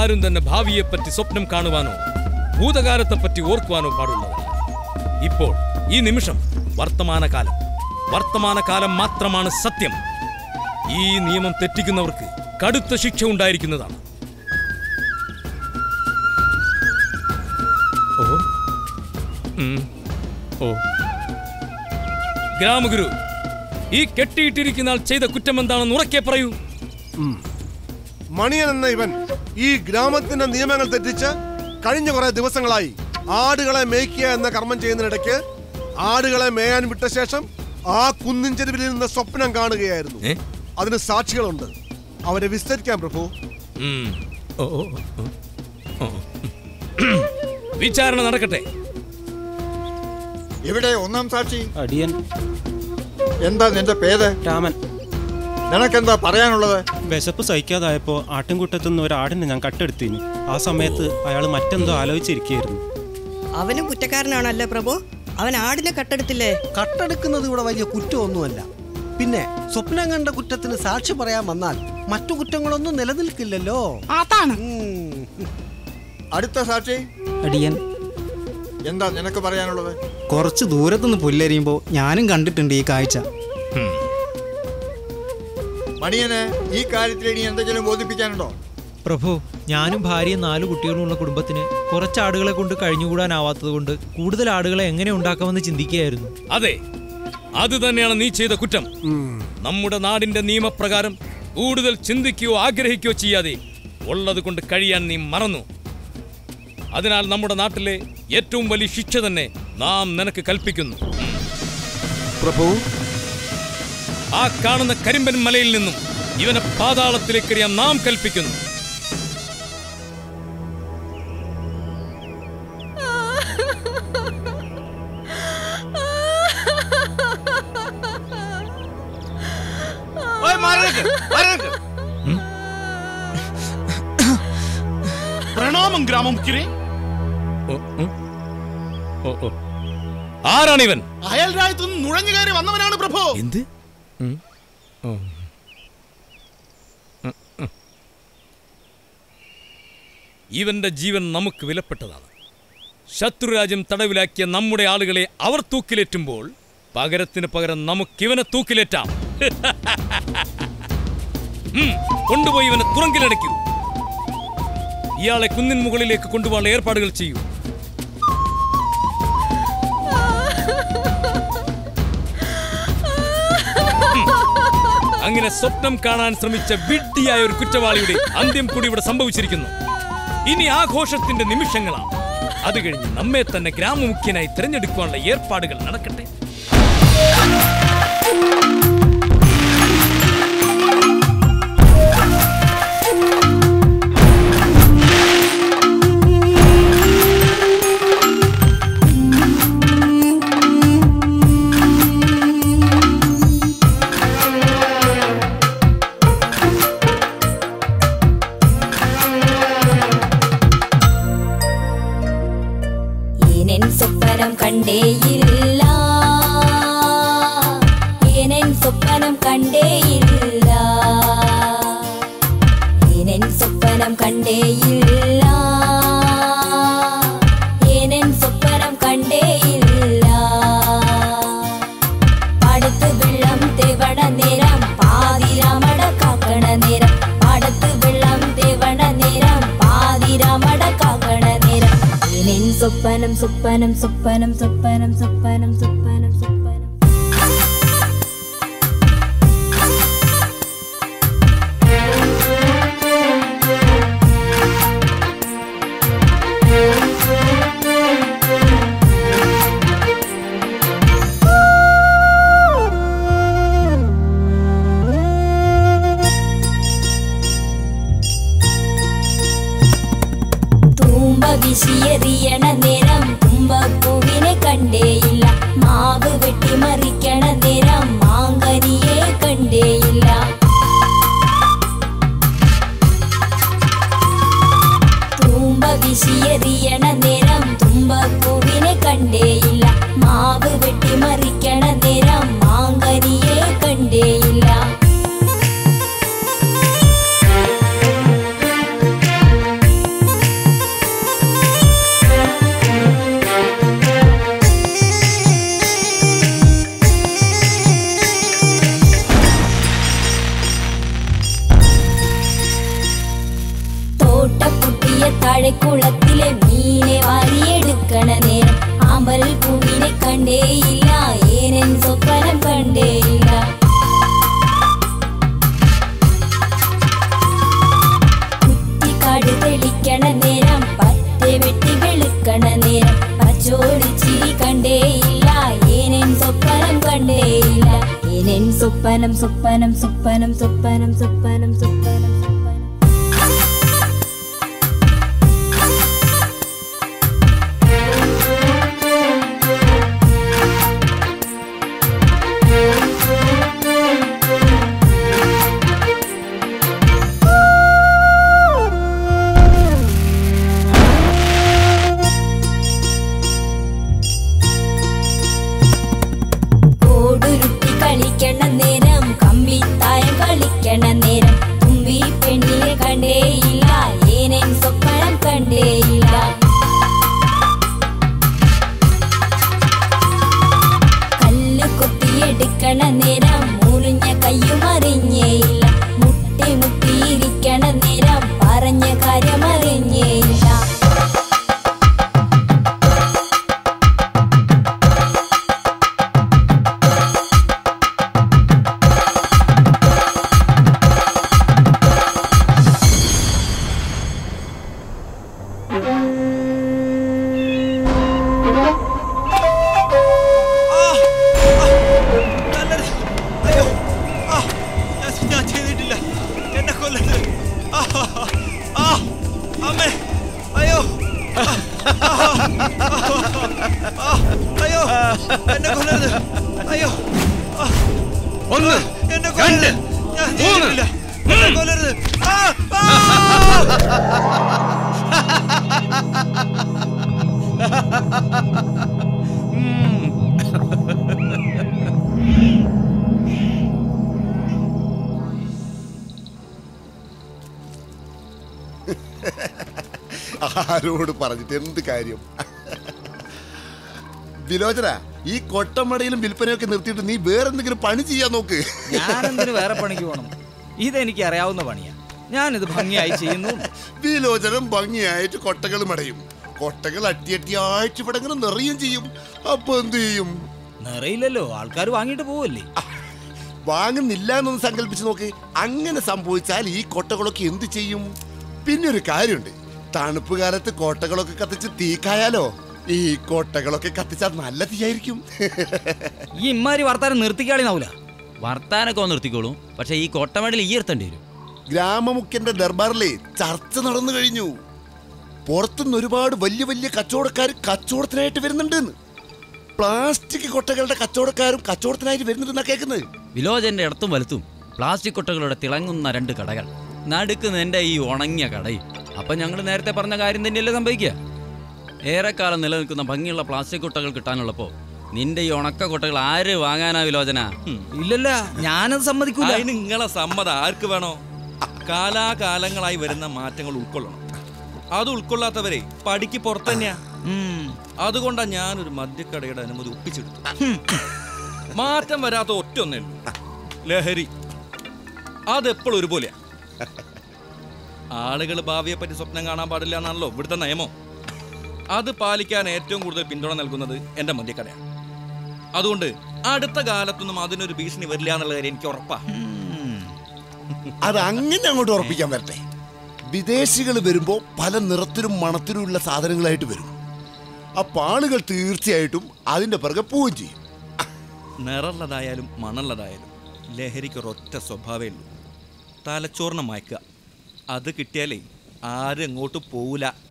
ആരും തന്നെ ഭാവിയെപ്പറ്റി സ്വപ്നം കാണുവാനോ ഭൂതകാലത്തെപ്പറ്റി ഓർക്കുവാനോ പാടുള്ളത് ഇപ്പോൾ ഈ നിമിഷം വർത്തമാനകാലം. വർത്തമാനകാലം മാത്രമാണ് സത്യം. ഈ നിയമം തെറ്റിക്കുന്നവർക്ക് കടുത്ത ശിക്ഷ ഉണ്ടായിരിക്കുന്നതാണ്. ഓ. ഗ്രാമഗുരു ഈ കെട്ടിയിട്ടിരിക്കുന്ന ആൾ ചെയ്ത കുറ്റം എന്താണെന്ന് ഉറക്കെ പറയൂ. മണിയൻ എന്ന ഇവൻ ഈ ഗ്രാമത്തിന്റെ നിയമങ്ങൾ തെറ്റിച്ച് കഴിഞ്ഞ കുറെ ദിവസങ്ങളായി ആടുകളെ മേയ്ക്കുക എന്ന കർമ്മം ചെയ്യുന്നതിനിടയ്ക്ക് ആടുകളെ മേയാൻ വിട്ട ശേഷം ആ കുന്നിൻ ചെരുവിൽ നിന്ന് സ്വപ്നം കാണുകയായിരുന്നു. അതിന് സാക്ഷികളുണ്ട്. അവരെ വിസ്തരിക്കാം പ്രഭു. വിചാരണ നടക്കട്ടെ. ഇവിടെ ഒന്നാം സാക്ഷി? അടിയൻ. എന്താ നിന്റെ പേര്? രാമൻ. നിനക്കെന്താ പറയാനുള്ളത്? വിശപ്പ് സഹിക്കാതായപ്പോ ആട്ടിൻകൂട്ടത്തു നിന്ന് ഒരാടിനെ ഞാൻ കട്ടെടുത്തിന്. ആ സമയത്ത് അയാൾ മറ്റെന്തോ ആലോചിച്ചിരിക്കുകയായിരുന്നു. അവനും കുറ്റക്കാരനാണല്ലേ പ്രഭു. അവൻ ആടിനെ കട്ടെടുത്തില്ലേ? കട്ടെടുക്കുന്നത് ഇവിടെ വലിയ കുറ്റമൊന്നുമല്ല. പിന്നെ സ്വപ്നം കണ്ട കുറ്റത്തിന് സാക്ഷി പറയാൻ വന്നാൽ മറ്റു കുറ്റങ്ങളൊന്നും നിലനിൽക്കില്ലല്ലോ. അതാണ്. അടുത്ത സാക്ഷി? അടിയൻ. എന്താ നിനക്ക് പറയാനുള്ളത്? കുറച്ച് ദൂരത്തുനിന്ന് പുല്ലരിയുമ്പോൾ ഞാനും കണ്ടിട്ടുണ്ട് ഈ കാഴ്ച. മണിയന് ഈ കാര്യത്തിൽ ഇനി എന്തെങ്കിലും ബോധിപ്പിക്കാനുണ്ടോ? പ്രഭു ഞാനും ഭാര്യയും നാല് കുട്ടികളുമുള്ള കുടുംബത്തിന് കുറച്ച് ആടുകളെ കൊണ്ട് കഴിഞ്ഞുകൂടാനാവാത്തത് കൊണ്ട് കൂടുതൽ ആടുകളെ എങ്ങനെ ഉണ്ടാക്കാമെന്ന് ചിന്തിക്കുകയായിരുന്നു. അതെ അത് തന്നെയാണ് നീ ചെയ്ത കുറ്റം. നമ്മുടെ നാടിന്റെ നിയമപ്രകാരം കൂടുതൽ ചിന്തിക്കുകയോ ആഗ്രഹിക്കുകയോ ചെയ്യാതെ ഉള്ളത് കൊണ്ട് കഴിയാൻ നീ മറന്നു. അതിനാൽ നമ്മുടെ നാട്ടിലെ ഏറ്റവും വലിയ ശിക്ഷ തന്നെ നാം നിനക്ക് കൽപ്പിക്കുന്നു. പ്രഭു ആ കാണുന്ന കരിമ്പൻ മലയിൽ നിന്നും ഇവനെ പാതാളത്തിലേക്ക് എറിയാൻ നാം കൽപ്പിക്കുന്നു. പ്രണാമം ഗ്രാമം ആരാണിവൻ അയൽ രാജ്യത്തുനിന്ന് നുഴഞ്ഞു കയറി വന്നവനാണ് പ്രഭു. എന്ത്? ഇവന്റെ ജീവൻ നമുക്ക് വിലപ്പെട്ടതാണ്. ശത്രുരാജ്യം തടവിലാക്കിയ നമ്മുടെ ആളുകളെ അവർ തൂക്കിലേറ്റുമ്പോൾ പകരത്തിന് പകരം നമുക്കിവനെ തൂക്കിലേറ്റാം. കൊണ്ടുപോയി ഇവനെ തുറങ്കിലടയ്ക്കൂ. ഇയാളെ കുന്നിൻ മുകളിലേക്ക് കൊണ്ടുപോകാനുള്ള ഏർപ്പാടുകൾ ചെയ്യൂ. അങ്ങനെ സ്വപ്നം കാണാൻ ശ്രമിച്ച വിഡ്ഢിയായ ഒരു കുറ്റവാളിയുടെ അന്ത്യം കൂടി ഇവിടെ സംഭവിച്ചിരിക്കുന്നു. ഇനി ആഘോഷത്തിന്റെ നിമിഷങ്ങളാണ്. അത് കഴിഞ്ഞ് നമ്മെ തന്നെ ഗ്രാമമുഖ്യനായി തിരഞ്ഞെടുക്കാനുള്ള ഏർപ്പാടുകൾ നടക്കട്ടെ. സ്വപ്നം ഏനൻ സ്വപ്നം സ്വപ്നം സ്വപ്നം സ്വപ്നം സ്വപ്നം സ്വപ്നം സ്വപ്നം കൊട്ടമടയിലും വിൽപ്പനയൊക്കെ നിർത്തിയിട്ട് നീ വേറെ എന്തെങ്കിലും പണി ചെയ്യാൻ നോക്ക്. ഞാനെന്തിനു വേറെ പണിക്ക് പോകണം ഇതെനിക്ക് അറിയാവുന്ന പണിയാ. ഞാനിത് ഭംഗിയായി ചെയ്യുന്നു. വിലോചനം ഭംഗിയായിട്ട് കൊട്ടകൾ മടയും. കൊട്ടകൾ അട്ടിയട്ടിയായിട്ട് ഇവിടെ ഇങ്ങനെ നിറയും ചെയ്യും. അപ്പൊ എന്ത് ചെയ്യും? നിറയില്ലല്ലോ ആൾക്കാർ വാങ്ങിട്ട് പോവല്ലേ? വാങ്ങുന്നില്ല എന്നൊന്ന് സങ്കല്പിച്ച് നോക്ക്. അങ്ങനെ സംഭവിച്ചാൽ ഈ കൊട്ടകളൊക്കെ എന്ത് ചെയ്യും? പിന്നെ ഒരു കാര്യമുണ്ട്. തണുപ്പ് കാലത്ത് കോട്ടകളൊക്കെ കത്തിച്ച് തീക്കായാലോ ഈ കോട്ടകളൊക്കെ കത്തിച്ചാൽ നല്ല തീയായിരിക്കും. ഈ ഇമ്മാരി വർത്താനം നിർത്തിക്കാളിന്നാവൂല. വർത്താനൊക്കെ നിർത്തിക്കോളൂ. പക്ഷെ ഈ കോട്ടമേടിൽ ഈ എത്തേണ്ടി വരും. ഗ്രാമമുഖ്യന്റെ ദർബാറിലെ ചർച്ച നടന്നു കഴിഞ്ഞു. പുറത്തുനിന്ന് ഒരുപാട് വലിയ വലിയ കച്ചവടക്കാർ കച്ചവടത്തിനായിട്ട് വരുന്നുണ്ട് പ്ലാസ്റ്റിക് കൊട്ടകളുടെ കച്ചവടക്കാരും കച്ചവടത്തിനായിട്ട് വരുന്നുണ്ടെന്നാ കേൾക്കുന്നത്. വിലോചന്റെ ഇടത്തും വലുത്തും പ്ലാസ്റ്റിക് കൊട്ടകളുടെ തിളങ്ങുന്ന രണ്ട് കടകൾ. നടുക്കുന്ന എന്റെ ഈ ഉണങ്ങിയ കടയും. അപ്പൊ ഞങ്ങൾ നേരത്തെ പറഞ്ഞ കാര്യം തന്നെയല്ലേ സംഭവിക്കുക? ഏറെക്കാലം നിലനിൽക്കുന്ന ഭംഗിയുള്ള പ്ലാസ്റ്റിക് കുട്ടകൾ കിട്ടാനുള്ളപ്പോ നിന്റെ ഈ ഉണക്ക കൊട്ടകൾ ആര് വാങ്ങാനാ വിലോചന? ഇല്ലല്ല ഞാനത് സമ്മതിക്കൂല. അതിന് നിങ്ങളെ സമ്മതം ആർക്ക് വേണോ? കാലാകാലങ്ങളായി വരുന്ന മാറ്റങ്ങൾ ഉൾക്കൊള്ളണം. അത് ഉൾക്കൊള്ളാത്തവരെ പടിക്ക് പുറത്തന്നെയാ. അതുകൊണ്ടാ ഞാനൊരു മദ്യക്കടയുടെ അനുമതി ഒപ്പിച്ചെടുത്തു മാറ്റം വരാത്ത ഒറ്റ ഒന്നേ. ലഹരി. അതെപ്പോഴും ഒരുപോലെയാ. ആളുകൾ ഭാവിയെ പറ്റി സ്വപ്നം കാണാൻ പാടില്ല എന്നാണല്ലോ ഇവിടുത്തെ നിയമം. അത് പാലിക്കാൻ ഏറ്റവും കൂടുതൽ പിന്തുണ നൽകുന്നത് എന്റെ മദ്യക്കടയാണ്. അതുകൊണ്ട് അടുത്ത കാലത്തൊന്നും അതിനൊരു ഭീഷണി വരില്ല എന്നുള്ള കാര്യം എനിക്ക് ഉറപ്പാ. അത് അങ്ങനെ അങ്ങോട്ട് ഉറപ്പിക്കാൻ വരട്ടെ. വിദേശികൾ വരുമ്പോ പല നിറത്തിലും മണത്തിലും ഉള്ള സാധനങ്ങളായിട്ട് വരും. അപ്പൊ ആളുകൾ തീർച്ചയായിട്ടും അതിന്റെ പിറകെ പോവുകയും ചെയ്യും. നിറമുള്ളതായാലും മണുള്ളതായാലും ലഹരിക്ക് ഒരൊറ്റ സ്വഭാവമേ ഉള്ളൂ. തലച്ചോറിനെ മയക്കുക. അത് കിട്ടിയാലേ ആരും അങ്ങോട്ട് പോവില്ല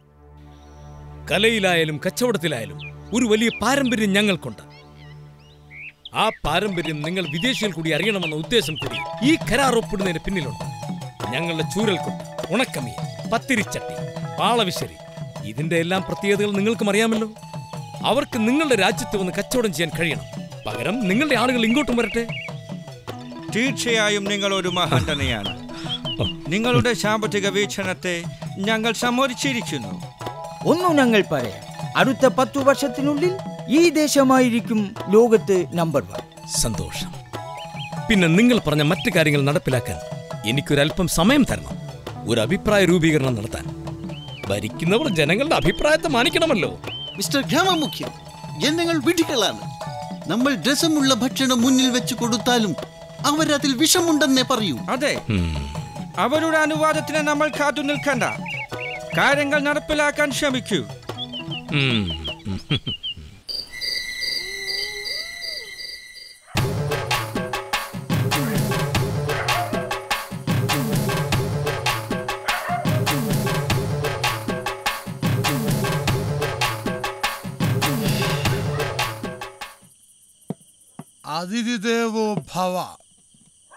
കലയിലായാലും കച്ചവടത്തിലായാലും ഒരു വലിയ പാരമ്പര്യം ഞങ്ങൾക്കുണ്ട്. ആ പാരമ്പര്യം നിങ്ങൾ വിദേശിയിൽ കൂടി അറിയണമെന്ന ഉദ്ദേശം കൂടി ഈ കരാർ ഒപ്പിടുന്നതിന് പിന്നിലുണ്ട്. ഞങ്ങളുടെ ചൂരൽക്കൊട്ട് ഉണക്കമീൻ പത്തിരിച്ചട്ടി പാളവിശരി ഇതിന്റെ എല്ലാം പ്രത്യേകതകൾ നിങ്ങൾക്കും അറിയാമല്ലോ. അവർക്ക് നിങ്ങളുടെ രാജ്യത്ത് വന്ന് കച്ചവടം ചെയ്യാൻ കഴിയണം. പകരം നിങ്ങളുടെ ആളുകൾ ഇങ്ങോട്ടും വരട്ടെ. തീർച്ചയായും നിങ്ങൾ ഒരു മഹാൻ നിങ്ങളുടെ സാമ്പത്തിക വീക്ഷണത്തെ ഞങ്ങൾ സമ്മതിച്ചിരിക്കുന്നു. ഒന്നു ഞങ്ങൾ പറയാം. അടുത്ത പത്തു വർഷത്തിനുള്ളിൽ ഈ ദേശമായിരിക്കും ലോകത്ത് നമ്പർ വൺ സന്തോഷം. പിന്നെ നിങ്ങൾ പറഞ്ഞ മറ്റു കാര്യങ്ങൾ നടപ്പിലാക്കാൻ എനിക്കൊരല്പം സമയം തരണം. ഒരു അഭിപ്രായ രൂപീകരണം നടത്താൻ. ഭരിക്കുന്നവർ ജനങ്ങളുടെ അഭിപ്രായത്തെ മാനിക്കണമല്ലോ. മിസ്റ്റർ ഗ്രാമമുഖ്യൻ ജനങ്ങൾ വിഡ്ഢികളാണ്. നമ്മൾ രസമുള്ള ഭക്ഷണം മുന്നിൽ വെച്ച് കൊടുത്താലും അവരതിൽ വിഷമുണ്ടെന്നേ പറയൂ. അതെ. അവരുടെ അനുവാദത്തിന് നമ്മൾ കാത്തു നിൽക്കണ്ട. കാര്യങ്ങൾ നടപ്പിലാക്കാൻ ശ്രമിക്കൂ. അതിഥി ദേവോ ഭവ.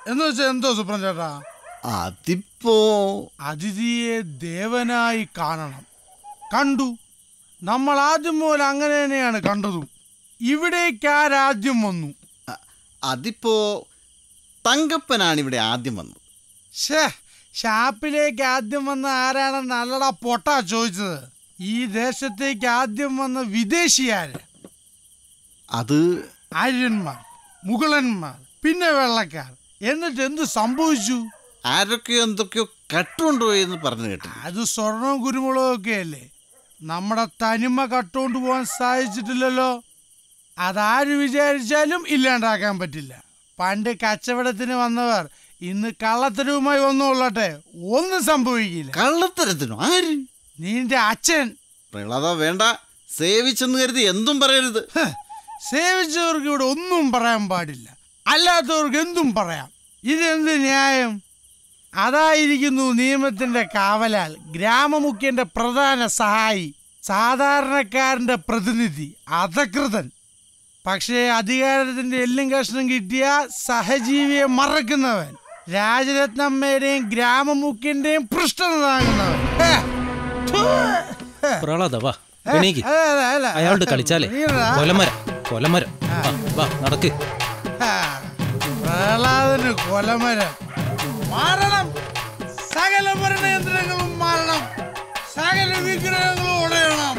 എന്ന് വെച്ചാൽ എന്തോ സുപ്രം ചേട്ടാ അതിപ്പോ അതിഥിയെ ദേവനായി കാണണം. കണ്ടു? നമ്മൾ ആദ്യം മുതൽ അങ്ങനെ തന്നെയാണ് കണ്ടതും. ഇവിടേക്ക് രാജ്യം വന്നു. അതിപ്പോ തങ്കപ്പനാണ് ഇവിടെ ആദ്യം വന്നത് ഷേ ഷാപ്പിലേക്ക് ആദ്യം വന്ന ആരാണെന്ന് നല്ല പൊട്ടാ ചോദിച്ചത്? ഈ ദേശത്തേക്ക് ആദ്യം വന്ന വിദേശിയാര് അത് ആര്യന്മാർ മുഗളന്മാർ പിന്നെ വെള്ളക്കാർ. എന്നിട്ട് എന്ത് സംഭവിച്ചു? ആരൊക്കെയോ എന്തൊക്കെയോ കട്ടുകൊണ്ടുപോയി എന്ന് പറഞ്ഞു കേട്ടു അത് സ്വർണവും കുരുമുളകും ഒക്കെ അല്ലേ? നമ്മുടെ തനിമ കട്ടുകൊണ്ട് പോകാൻ സാധിച്ചിട്ടില്ലല്ലോ. അതാര് വിചാരിച്ചാലും ഇല്ലാണ്ടാക്കാൻ പറ്റില്ല. പണ്ട് കച്ചവടത്തിന് വന്നവർ ഇന്ന് കള്ളത്തരവുമായി വന്നുകൊള്ളട്ടെ ഒന്നും സംഭവിക്കില്ല. കള്ളത്തരത്തിനോ? ആര്? നിന്റെ അച്ഛൻ. പ്രഹ്ലാദ വേണ്ട. സേവിച്ചെന്ന് കരുതി എന്തും പറയരുത്. സേവിച്ചവർക്ക് ഇവിടെ ഒന്നും പറയാൻ പാടില്ല. അല്ലാത്തവർക്ക് എന്തും പറയാം. ഇതെന്ത് ന്യായം? അതായിരിക്കുന്നു നിയമത്തിന്റെ കാവലാൽ ഗ്രാമമുഖ്യന്റെ പ്രധാന സഹായി സാധാരണക്കാരന്റെ പ്രതിനിധി അധകൃതൻ. പക്ഷേ അധികാരത്തിന്റെ എല്ലും കഷ്ണം കിട്ടിയ സഹജീവിയെ മറക്കുന്നവൻ രാജരത്നമ്മയുടെയും ഗ്രാമമുഖ്യന്റെയും പൃഷ്ഠത താങ്ങുന്നവൻ. ഹേ, ഥു, ഹേ. പ്രഹ്ലാദ വാ ഏ, എണീക്ക്. അല്ല, അല്ല, അല്ല. അയാളോട് കളിച്ചാലേ? കൊലമരം കൊലമരം. നടക്ക്. പ്രഹ്ലാദന് കൊലമരം. മാറണം. സകല ഭരണയന്ത്രങ്ങളും മാറണം. സകല വിഗ്രഹങ്ങളും ഉടയണം.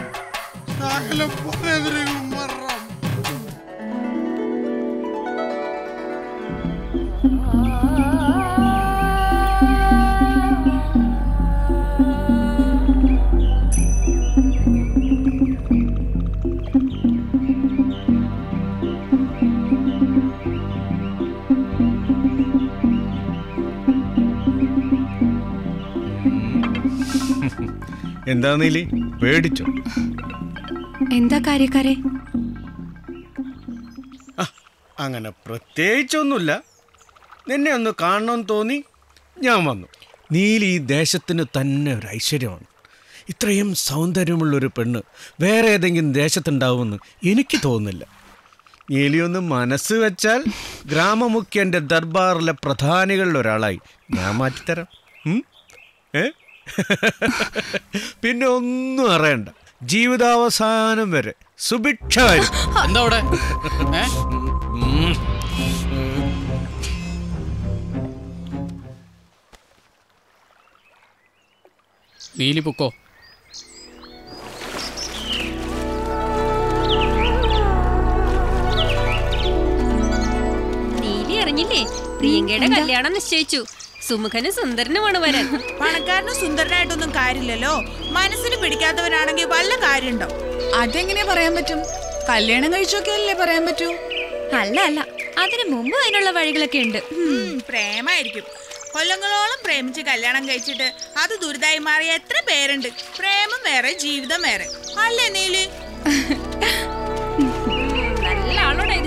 സകല ഭരണയന്ത്രങ്ങളും മാറണം. എന്താ നീലി? പേടിച്ചോ? എന്താ കാര്യക്കാരെ? അങ്ങനെ പ്രത്യേകിച്ചൊന്നുമില്ല. നിന്നെ ഒന്ന് കാണണമെന്ന് തോന്നി ഞാൻ വന്നു. നീലി ഈ ദേശത്തിന് തന്നെ ഒരു ഐശ്വര്യമാണ്. ഇത്രയും സൗന്ദര്യമുള്ളൊരു പെണ്ണ് വേറെ ഏതെങ്കിലും ദേശത്തുണ്ടാവുമെന്ന് എനിക്ക് തോന്നുന്നില്ല. നീലിയൊന്ന് മനസ്സ് വെച്ചാൽ ഗ്രാമമുഖ്യന്റെ ദർബാറിലെ പ്രധാനികളിൽ ഒരാളായി ഞാൻ മാറ്റിത്തരാം. ഏ? പിന്നെ ഒന്നും അറിയണ്ട. ജീവിതാവസാനം വരെ സുഭിക്ഷമായിരിക്കും എന്താ അവിടെ? നീലി പൊക്കോ? നീലി അറിഞ്ഞില്ലേ? പ്രിയങ്കയുടെ കല്യാണം നിശ്ചയിച്ചു. സുമുഖനും സുന്ദരനുമാണ് വരാൻ. പണക്കാരനും സുന്ദരനായിട്ടൊന്നും കാര്യമില്ലല്ലോ. മനസ്സിന് പിടിക്കാത്തവനാണെങ്കിൽ വല്ല കാര്യമുണ്ടോ? അതെങ്ങനെ പറയാൻ പറ്റും? കല്യാണം കഴിച്ചൊക്കെ അല്ലേ പറയാൻ പറ്റൂ? അല്ല അല്ല. അതിനു മുമ്പ് അതിനുള്ള വഴികളൊക്കെ ഉണ്ട്. പ്രേമായിരിക്കും. കൊല്ലങ്ങളോളം പ്രേമിച്ച് കല്യാണം കഴിച്ചിട്ട് അത് ദുരിതായി മാറിയ എത്ര പേരുണ്ട്. പ്രേമം വേറെ ജീവിതം വേറെ. അല്ലേ നീൽ?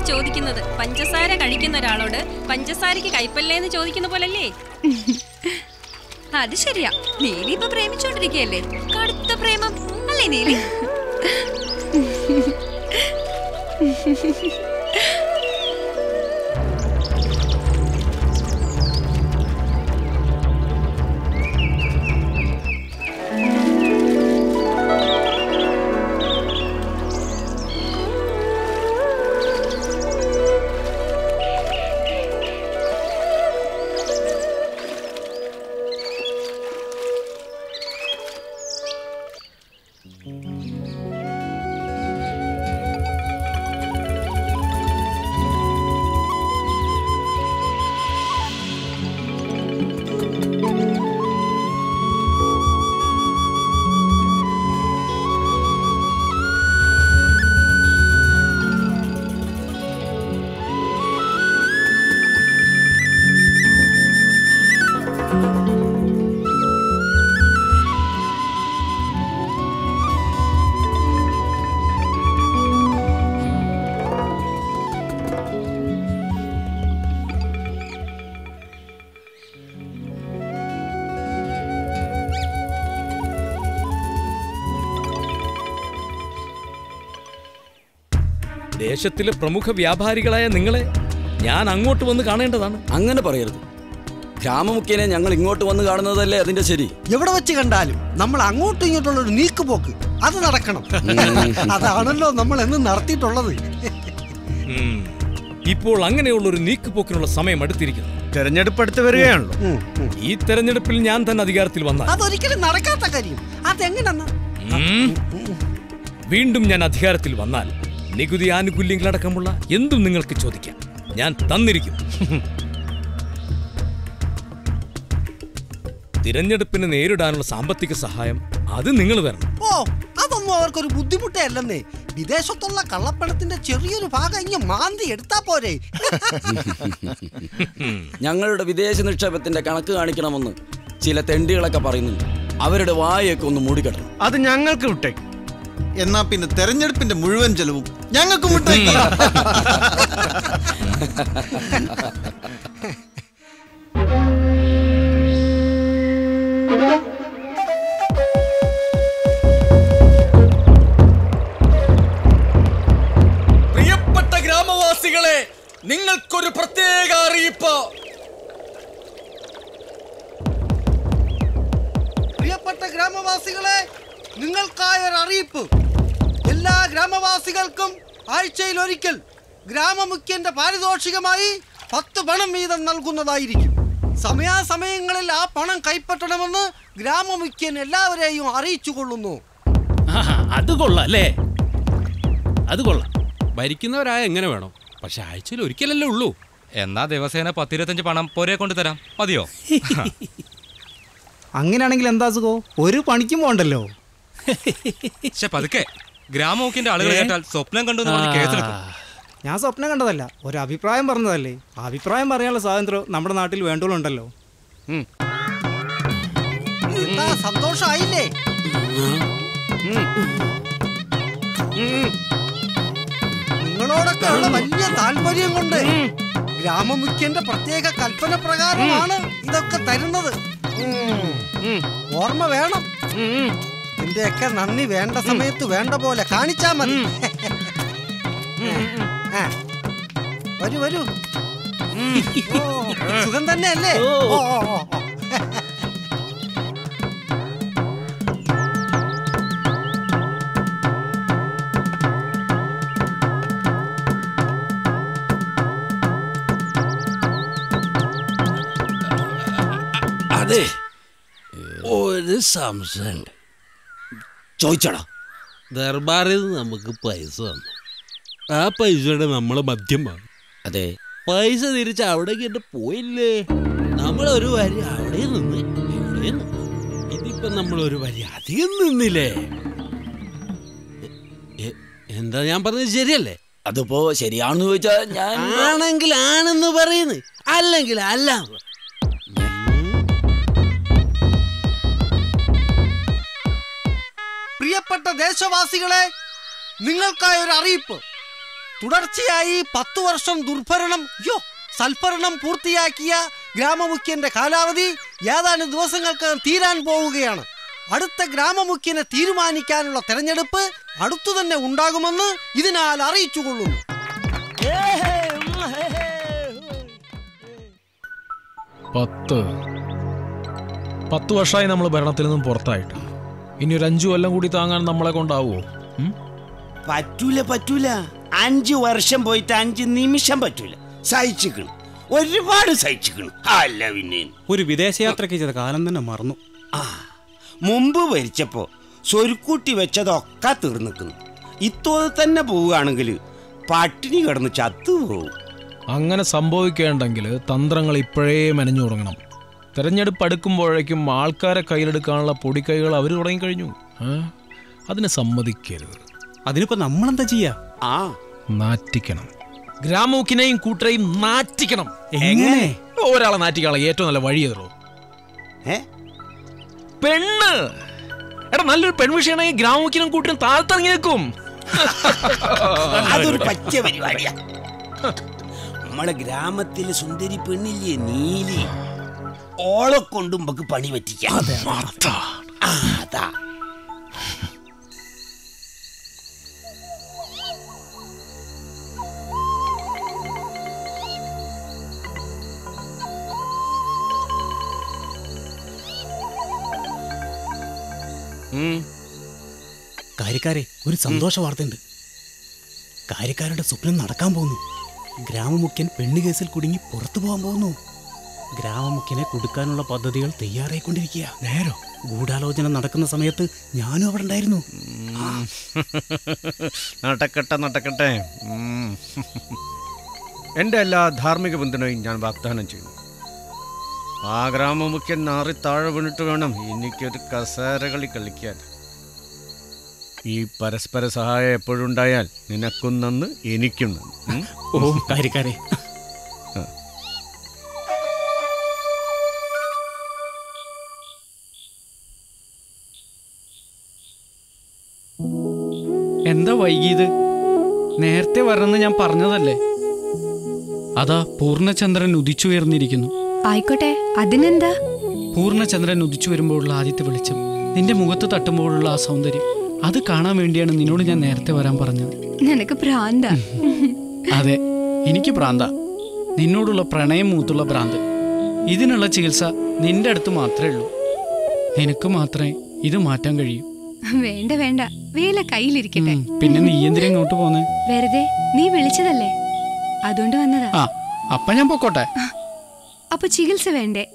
ചോദിക്കുന്നത്? പഞ്ചസാര കഴിക്കുന്ന ഒരാളോട് പഞ്ചസാരക്ക് കൈപ്പല്ലേ എന്ന് ചോദിക്കുന്ന പോലല്ലേ? അത് ശരിയാ. നീലി ഇപ്പൊ പ്രേമിച്ചോണ്ടിരിക്കുകയല്ലേ കടുത്ത പ്രേമം. അല്ലേ നീലി? ദേശത്തിലെ പ്രമുഖ വ്യാപാരികളായ നിങ്ങളെ ഞാൻ അങ്ങോട്ട് വന്ന് കാണേണ്ടതാണ്. അങ്ങനെ പറയരുത്. ഗ്രാമമുഖ്യനെ ഞങ്ങൾ ഇങ്ങോട്ട് വന്ന് കാണുന്നതല്ലേ അതിന്റെ ശരി. എവിടെ വെച്ച് കണ്ടാലും നമ്മൾ അങ്ങോട്ടും ഇങ്ങോട്ടുള്ള ഒരു നീക്കുപോക്ക്. അത് നടക്കണം. അതാണല്ലോ നമ്മൾ എന്ന് നടത്തിയിട്ടുള്ളത്. ഇപ്പോൾ അങ്ങനെയുള്ള ഒരു നീക്കുപോക്കിനുള്ള സമയം അടുത്തിരിക്കുന്നു. തെരഞ്ഞെടുപ്പ് അടുത്ത് വരികയാണല്ലോ. ഈ തെരഞ്ഞെടുപ്പിൽ ഞാൻ തന്നെ അധികാരത്തിൽ വന്ന അതൊരിക്കലും നടക്കാത്ത കാര്യം. അതെങ്ങനെന്നാ? ഉം. വീണ്ടും ഞാൻ അധികാരത്തിൽ വന്നാൽ നികുതി ആനുകൂല്യങ്ങളടക്കമുള്ള എന്തും നിങ്ങൾക്ക് ചോദിക്കാം. ഞാൻ തന്നിരിക്കും. തിരഞ്ഞെടുപ്പിനെ നേരിടാനുള്ള സാമ്പത്തിക സഹായം അത് നിങ്ങൾ തരണം ഓ അതൊന്നും അവർക്കൊരു ബുദ്ധിമുട്ടേ അല്ലെന്നേ വിദേശത്തുള്ള കള്ളപ്പണത്തിന്റെ ചെറിയൊരു ഭാഗം ഇങ്ങ് മാന്തി എടുത്താ പോരെ. ഞങ്ങളുടെ വിദേശ നിക്ഷേപത്തിന്റെ കണക്ക് കാണിക്കണമെന്ന് ചില തെണ്ടികളൊക്കെ പറയുന്നുണ്ട്. അവരുടെ വായൊക്കെ ഒന്ന് മൂടിക്കെട്ടണം. അത് ഞങ്ങൾക്ക് വിട്ടേ എന്നാ പിന്നെ തെരഞ്ഞെടുപ്പിന്റെ മുഴുവൻ ചെലവും ഞങ്ങൾക്ക് മുട്ടായി പ്രിയപ്പെട്ട ഗ്രാമവാസികളെ നിങ്ങൾക്കൊരു പ്രത്യേക അറിയിപ്പ്. പ്രിയപ്പെട്ട ഗ്രാമവാസികളെ നിങ്ങൾക്കായൊരു അറിയിപ്പ്. എല്ലാ ഗ്രാമവാസികൾക്കും ആഴ്ചയിൽ ഒരിക്കൽ ഗ്രാമമുഖ്യന്റെ പാരിതോഷികമായി പത്ത് പണം വീതം നൽകുന്നതായിരിക്കും. സമയാസമയങ്ങളിൽ ആ പണം കൈപ്പറ്റണമെന്ന് ഗ്രാമമുഖ്യൻ എല്ലാവരെയും അറിയിച്ചു കൊള്ളുന്നു അത് കൊള്ളാം അല്ലേ? അത് കൊള്ളാം. ഭരിക്കുന്നവരായ എങ്ങനെ വേണം? പക്ഷെ ആഴ്ചയിൽ ഒരിക്കലല്ലേ ഉള്ളൂ. എന്നാ ദിവസേന പത്തിരുപത്തഞ്ച് പണം പോരെ കൊണ്ട് തരാം. മതിയോ? അങ്ങനെയാണെങ്കിൽ എന്താ സുഖോ? ഒരു പണിക്കും പോണ്ടല്ലോ. പക്ഷെ പതുക്കെ. ഗ്രാമമുഖ്യന്റെ ആളുകൾ കേട്ടാൽ സ്വപ്നം കണ്ടു കേസെടുക്കും. ഞാൻ സ്വപ്നം കണ്ടതല്ല ഒരു അഭിപ്രായം പറഞ്ഞതല്ലേ. അഭിപ്രായം പറയാനുള്ള സ്വാതന്ത്ര്യം നമ്മുടെ നാട്ടിൽ വേണ്ടോളുണ്ടല്ലോ സന്തോഷായില്ലേ? നിങ്ങളോടൊക്കെ ഉള്ള വലിയ താല്പര്യം കൊണ്ട് ഗ്രാമമുഖ്യന്റെ പ്രത്യേക കൽപ്പന പ്രകാരമാണ് ഇതൊക്കെ തരുന്നത്. ഓർമ്മ വേണം. ഇതിന്റെയൊക്കെ നന്ദി വേണ്ട സമയത്ത് വേണ്ട പോലെ കാണിച്ചാ മതി. വരൂ വരൂ. സുഖം തന്നെ അല്ലേ ഓ. ഓ, ഓ, ഓ. അതെ. ഒരു സംശയമുണ്ട്. ചോദിച്ചടാ. ദർബാറിൽ നിന്ന് നമുക്ക് പൈസ തന്നു. ആ പൈസയുടെ നമ്മൾ മദ്യം വാങ്ങി. അതെ. പൈസ തിരിച്ച് അവിടെ കേട്ട് പോയില്ലേ? നമ്മൾ ഒരു വരി അവിടെ നിന്ന് ഇവിടെ നിന്ന്. ഇതിപ്പോ നമ്മൾ ഒരു വരി അധികം നിന്നില്ലേ? എന്താ ഞാൻ പറഞ്ഞത് ശരിയല്ലേ? അതിപ്പോ ശരിയാണെന്ന് ചോദിച്ചാൽ ഞാൻ ആണെങ്കിൽ ആണെന്ന് പറയുന്നു. അല്ലെങ്കിൽ അല്ല. പ്രിയപ്പെട്ട ദേശവാസികളെ നിങ്ങൾക്കായ ഒരു അറിയിപ്പ്. തുടർച്ചയായി പത്തു വർഷം ദുർഭരണം യോ സൽഭരണം പൂർത്തിയാക്കിയ ഗ്രാമമുഖ്യന്റെ കാലാവധി ഏതാനും ദിവസങ്ങൾക്ക് തീരാൻ പോവുകയാണ്. അടുത്ത ഗ്രാമമുഖ്യനെ തീരുമാനിക്കാനുള്ള തെരഞ്ഞെടുപ്പ് അടുത്തു തന്നെ ഉണ്ടാകുമെന്ന് ഇതിനാൽ അറിയിച്ചുകൊള്ളുന്നു. പത്ത്. പത്ത് വർഷമായി നമ്മൾ ഭരണത്തിൽ നിന്നും പുറത്തായിട്ട് ഇനി ഒരു അഞ്ചു കൊല്ലം കൂടി താങ്ങാൻ നമ്മളെ കൊണ്ടാവോ? പറ്റൂല പറ്റൂല. അഞ്ചു വർഷം പോയിട്ട് അഞ്ച് നിമിഷം പറ്റൂല. സഹിച്ചിക്കണം. ഒരുപാട് സഹിച്ചിക്കണം. അല്ല പിന്നെ. ഒരു വിദേശയാത്രയ്ക്ക് ചെയ്ത കാലം തന്നെ മറന്നു. ആ മുമ്പ് ഭരിച്ചപ്പോ സ്വരുക്കൂട്ടി വെച്ചതൊക്കെ തീർന്നിക്കുന്നു ഇത്തോടെ തന്നെ പോവുകയാണെങ്കിൽ പട്ടിണി കിടന്ന് ചത്തു പോവും അങ്ങനെ സംഭവിക്കേണ്ടെങ്കിൽ തന്ത്രങ്ങൾ ഇപ്പോഴേ മെനഞ്ഞു തുടങ്ങണം തെരഞ്ഞെടുപ്പ് അടുക്കുമ്പോഴേക്കും ആൾക്കാരെ കയ്യിലെടുക്കാനുള്ള പൊടിക്കൈകൾ അവർ തുടങ്ങിക്കഴിഞ്ഞു? അതിന് സമ്മതിക്കരുത്. അതിനിപ്പോ നമ്മളെന്താ ചെയ്യാ? ആ. നാറ്റിക്കണം. ഗ്രാമൂക്കിനെയും കൂട്ടരെയും നാറ്റിക്കണം. എങ്ങനെ? ഒരാളെ നാറ്റിക്കാനുള്ള ഏറ്റവും നല്ല വഴി ഏതോ? പെണ്ണ്. എടാ നല്ലൊരു പെൺവിഷയമാണെങ്കിൽ ഗ്രാമൂക്കിനും കൂട്ടിനും താഴ്ത്തിറങ്ങി നിൽക്കും. അതൊരു പച്ച പരിപാടിയാ. നമ്മളെ ഗ്രാമത്തിലെ സുന്ദരി പെണ്ണില്ലേ നീലി? ഓളെ കൊണ്ട് നമുക്ക് പണി പറ്റിക്കാം. അതാ കാര്യക്കാരെ ഒരു സന്തോഷ വാർത്തയുണ്ട്. കാര്യക്കാരുടെ സ്വപ്നം നടക്കാൻ പോകുന്നു. ഗ്രാമമുഖ്യൻ പെണ്ണുകേസിൽ കുടുങ്ങി പുറത്തു പോകാൻ പോകുന്നു. ഗ്രാമമുഖ്യനെ കൊടുക്കാനുള്ള പദ്ധതികൾ തയ്യാറായിക്കൊണ്ടിരിക്കുക നേരോ? ഗൂഢാലോചന നടക്കുന്ന സമയത്ത് ഞാനും അവിടെ ഉണ്ടായിരുന്നു. നടക്കട്ടെ നടക്കട്ടെ. എന്റെ എല്ലാ ധാർമ്മിക ബന്ധനയും ഞാൻ വാഗ്ദാനം ചെയ്യുന്നു. ആ ഗ്രാമമുഖ്യൻ നാറി താഴെ വീണിട്ട് വേണം എനിക്കൊരു കസേര കളി കളിക്കാൻ. ഈ പരസ്പര സഹായം എപ്പോഴുണ്ടായാൽ നിനക്കും നന്ന് എനിക്കും നന്ന്. ഓ കാര്യക്കാരെ. എന്താ വൈകിയത് നേരത്തെ വരണമെന്ന് ഞാൻ പറഞ്ഞതല്ലേ? അതാ പൂർണചന്ദ്രൻ ഉദിച്ചുയർന്നിരിക്കുന്നു. ആയിക്കോട്ടെ അതിനെന്താ? പൂർണചന്ദ്രൻ ഉദിച്ചു വരുമ്പോഴുള്ള ആദ്യത്തെ വെളിച്ചം നിന്റെ മുഖത്ത് തട്ടുമ്പോഴുള്ള ആ സൗന്ദര്യം അത് കാണാൻ വേണ്ടിയാണ് നിന്നോട് ഞാൻ നേരത്തെ വരാൻ പറഞ്ഞത്. നിനക്ക് ഭ്രാന്ത. അതെ എനിക്ക് ഭ്രാന്ത. നിന്നോടുള്ള പ്രണയം മൂത്തുള്ള ഭ്രാന്ത്. ഇതിനുള്ള ചികിത്സ നിന്റെ അടുത്ത് മാത്രമേ ഉള്ളൂ. നിനക്ക് മാത്രമേ ഇത് മാറ്റാൻ കഴിയൂ. വേണ്ട വേണ്ട. വേല കയ്യിലിരിക്കട്ടെ. പിന്നെ നീ എന്തിനാ ഇങ്ങോട്ട് പോന്നെ? വെറുതെ നീ വിളിച്ചതല്ലേ? അതുകൊണ്ട് വന്നതാ. അപ്പൊ ഞാൻ പൊക്കോട്ടെ. അപ്പൊ ചികിത്സ വേണ്ടേ?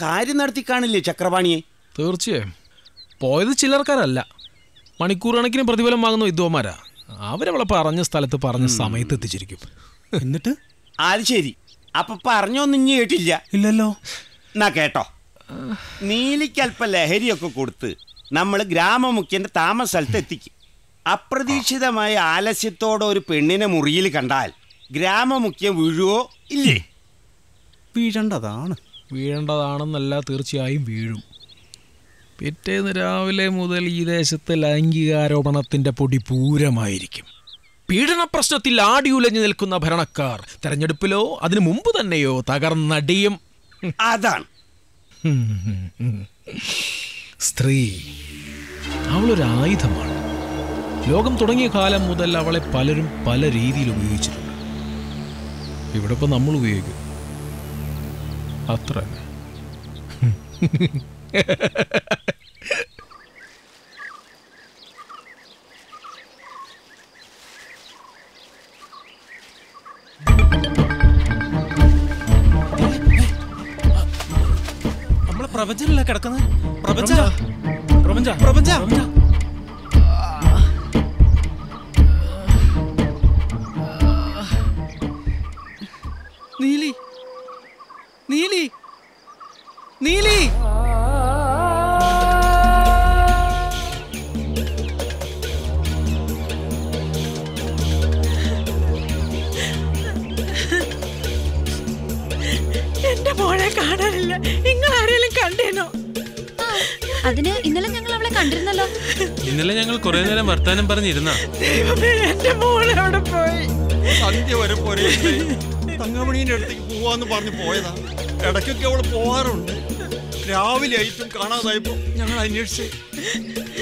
കാര്യം നടത്തി കാണില്ലേ ചക്രപാണിയെ തീർച്ചയായും. പോയത് ചിലർക്കാരല്ല മണിക്കൂർ കണക്കിന് പ്രതിഫലം വാങ്ങുന്ന വിദ്വാന്മാരാ. അവരവളെ പറഞ്ഞ സ്ഥലത്ത് പറഞ്ഞ സമയത്ത് എത്തിച്ചിരിക്കും. എന്നിട്ട്? അത് ശരി. അപ്പൊ പറഞ്ഞൊന്നും ഇനി കേട്ടില്ല? ഇല്ലല്ലോ. എന്നാ കേട്ടോ. നീലിക്കൽപ്പ ലഹരിയൊക്കെ കൊടുത്ത് നമ്മൾ ഗ്രാമമുഖ്യന്റെ താമസ സ്ഥലത്ത് എത്തിക്കും. അപ്രതീക്ഷിതമായ ആലസ്യത്തോടെ ഒരു പെണ്ണിനെ മുറിയിൽ കണ്ടാൽ ഗ്രാമമുഖ്യം വീഴുവോ ഇല്ലേ? വീഴേണ്ടതാണ്. വീഴേണ്ടതാണെന്നല്ല തീർച്ചയായും വീഴും. പിറ്റേന്ന് രാവിലെ മുതൽ ഈ ദേശത്ത് ലൈംഗികാരോപണത്തിന്റെ പൊടി പൂരമായിരിക്കും. പീഡന പ്രശ്നത്തിൽ ആടിയുലഞ്ഞു നിൽക്കുന്ന ഭരണക്കാർ തെരഞ്ഞെടുപ്പിലോ അതിനു മുമ്പ് തന്നെയോ തകർന്നടിയും. അതാണ്. സ്ത്രീ അവളൊരു ആയുധമാണ്. ലോകം തുടങ്ങിയ കാലം മുതൽ അവളെ പലരും പല രീതിയിൽ ഉപയോഗിച്ചിട്ടുണ്ട്. ഇവിടെ ഇപ്പൊ നമ്മൾ ഉപയോഗിക്കും. അത്ര. നമ്മളെ പ്രപഞ്ചനല്ലേ കിടക്കുന്നത്? പ്രപഞ്ച. പ്രപഞ്ച. പ്രപഞ്ച. നീലി. വർത്താനം പറഞ്ഞിരുന്ന? ദൈവമേ എന്റെ മോളെ അവിടെ പോയി. സന്ധ്യ വരെ പോരെ. തങ്കമണീന്റെ അടുത്തേക്ക് പോവാന്ന് പറഞ്ഞു പോയതാ. ഇടയ്ക്കൊക്കെ അവൾ പോവാറുണ്ട്. രാവിലെ ആയിട്ടും കാണാതായപ്പോ ഞങ്ങൾ അന്വേഷിച്ച്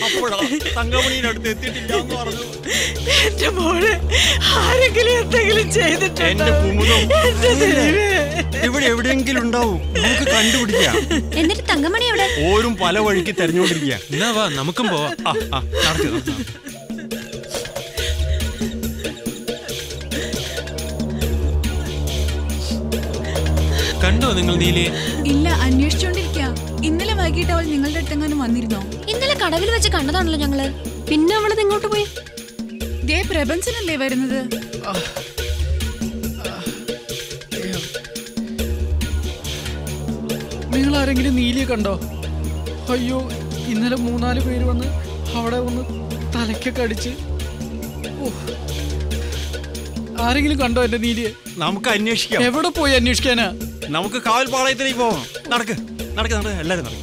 അപ്പോഴാ തങ്കമണീന്റെ അടുത്ത് എത്തിയിട്ടില്ല എന്ന് പറഞ്ഞു. എന്റെ മോളെ ആരെങ്കിലും എന്തെങ്കിലും ചെയ്തിട്ടുണ്ട്? എന്റെ കുമുദം. ഇവിടെ എവിടെയെങ്കിലും ഉണ്ടാവും. നമുക്ക് കണ്ടുപിടിക്കാം. എന്നിട്ട് തങ്കമണി എവിടെ? ഓരും പല വഴിക്ക് തെരഞ്ഞുകൊണ്ടിരിക്കുക എന്നാ വാ നമുക്കും പോവാ. ആ നിങ്ങൾ നീലയെ ഇല്ല അന്വേഷിച്ചോണ്ടിരിക്കാ. ഇന്നലെ വൈകിട്ട് അവൾ നിങ്ങളുടെ അടുത്തെങ്ങാനും വന്നിരുന്നോ? ഇന്നലെ കടവിൽ വെച്ച് കണ്ടതാണല്ലോ ഞങ്ങൾ. പിന്നെ അവളത് നിങ്ങോട്ട് പോയി? ദേ പ്രപഞ്ചനല്ലേ വരുന്നത്? നിങ്ങൾ ആരെങ്കിലും നീലിയെ കണ്ടോ? അയ്യോ ഇന്നലെ മൂന്നാൽ പേര് വന്ന് അവിടെ ഒന്ന് തലയ്ക്കൊക്കെ അടിച്ച്. ആരെങ്കിലും കണ്ടോ എന്റെ നീലിയെ? നമുക്ക് അന്വേഷിക്കാം. എവിടെ പോയി അന്വേഷിക്കാനാ? നമുക്ക് കാവൽ പാളയത്തിലേക്ക് പോവാം. നടക്ക് നടക്ക് നടക്ക്. എല്ലാരും നടക്ക്.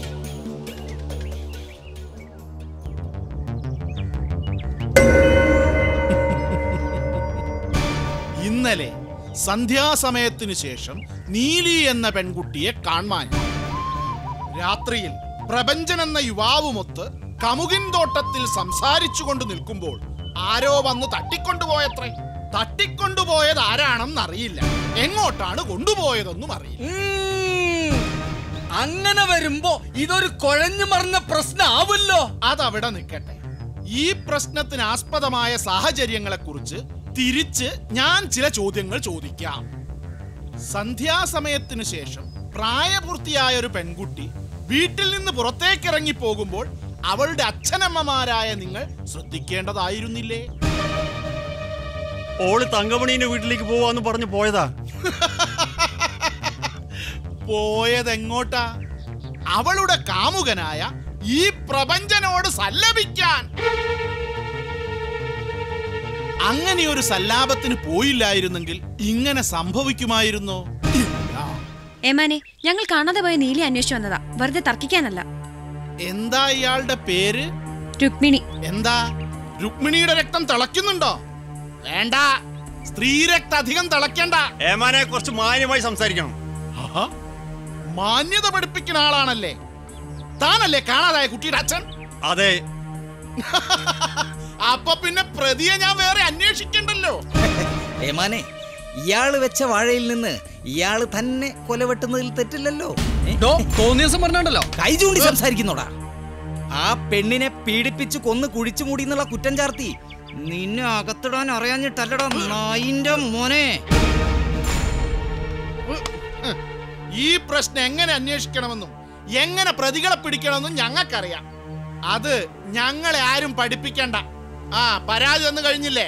ഇന്നലെ സന്ധ്യാസമയത്തിനു ശേഷം നീലി എന്ന പെൺകുട്ടിയെ കാണാൻ രാത്രിയിൽ പ്രപഞ്ചൻ എന്ന യുവാവുമൊത്ത് കമുകിൻ തോട്ടത്തിൽ സംസാരിച്ചു കൊണ്ട് നിൽക്കുമ്പോൾ ആരോ വന്ന് തട്ടിക്കൊണ്ടുപോയത്രേ. തട്ടിക്കൊണ്ടുപോയത് ആരാണെന്ന് അറിയില്ല എങ്ങോട്ടാണ് കൊണ്ടുപോയതെന്നും അറിയില്ല. അങ്ങനെ വരുമ്പോ ഇതൊരു കുഴഞ്ഞു മറിഞ്ഞ പ്രശ്നമാവല്ലോ അതവിടെ നിൽക്കട്ടെ. ഈ പ്രശ്നത്തിന് ആസ്പദമായ സാഹചര്യങ്ങളെ കുറിച്ച് തിരിച്ച് ഞാൻ ചില ചോദ്യങ്ങൾ ചോദിക്കാം. സന്ധ്യാസമയത്തിനു ശേഷം പ്രായപൂർത്തിയായ ഒരു പെൺകുട്ടി വീട്ടിൽ നിന്ന് പുറത്തേക്കിറങ്ങി പോകുമ്പോൾ അവളുടെ അച്ഛനമ്മമാരായ നിങ്ങൾ ശ്രദ്ധിക്കേണ്ടതായിരുന്നില്ലേ? ഓൾ തങ്കമണീന്റെ വീട്ടിലേക്ക് പോവാന്ന് പറഞ്ഞു പോയതാ. പോയത് എങ്ങോട്ടാ അവളുടെ കാമുകനായ ഈ പ്രപഞ്ചനോട് സല്ലപിക്കാൻ. അങ്ങനെ ഒരു സല്ലാപത്തിന് പോയില്ലായിരുന്നെങ്കിൽ ഇങ്ങനെ സംഭവിക്കുമായിരുന്നോ? ഏമാനെ ഞങ്ങൾ കാണാതെ പോയ നീലി അന്വേഷിച്ചു വന്നതാ. വെറുതെ തർക്കിക്കാനല്ല. എന്താ ഇയാളുടെ പേര്? രുക്മിണി. എന്താ? രുക്മിണിയുടെ രക്തം തിളയ്ക്കുന്നുണ്ടോ? വേണ്ട. സ്ത്രീരക്ത അധികം തിളയ്ക്കണ്ട. ഏമാനെ കുറച്ച് മാന്യമായി സംസാരിക്കണം. മാന്യത പഠിപ്പിക്കുന്ന ആളാണല്ലേ? താനല്ലേ കാണാതായ കുട്ടിയുടെ അച്ഛൻ? അതെ. അപ്പൊ പിന്നെ പ്രതിയെ ഞാൻ വേറെ അന്വേഷിക്കണ്ടല്ലോ. ഏമാനെ ഇയാൾ വെച്ച വാഴയിൽ നിന്ന് ഇയാൾ തന്നെ കൊലവെട്ടുന്നതിൽ തെറ്റില്ലല്ലോ. തോന്നിയ ദിവസം പറഞ്ഞോണ്ടല്ലോ. കൈ ചൂണ്ടി സംസാരിക്കുന്നോടാ. ആ പെണ്ണിനെ പീഡിപ്പിച്ച് കൊന്ന് കുഴിച്ചു മൂടി എന്നുള്ള കുറ്റം ചാർത്തി നിന്നെ അകത്തിടാൻ അറിയാഞ്ഞിട്ടല്ലടാ നായിന്റെ മോനെ. ഈ പ്രശ്നം എങ്ങനെ അന്വേഷിക്കണമെന്നും എങ്ങനെ പ്രതികളെ പിടിക്കണമെന്നും ഞങ്ങൾക്കറിയാം. അത് ഞങ്ങളെ ആരും പഠിപ്പിക്കണ്ട. ആ പരാതി വന്നു കഴിഞ്ഞില്ലേ?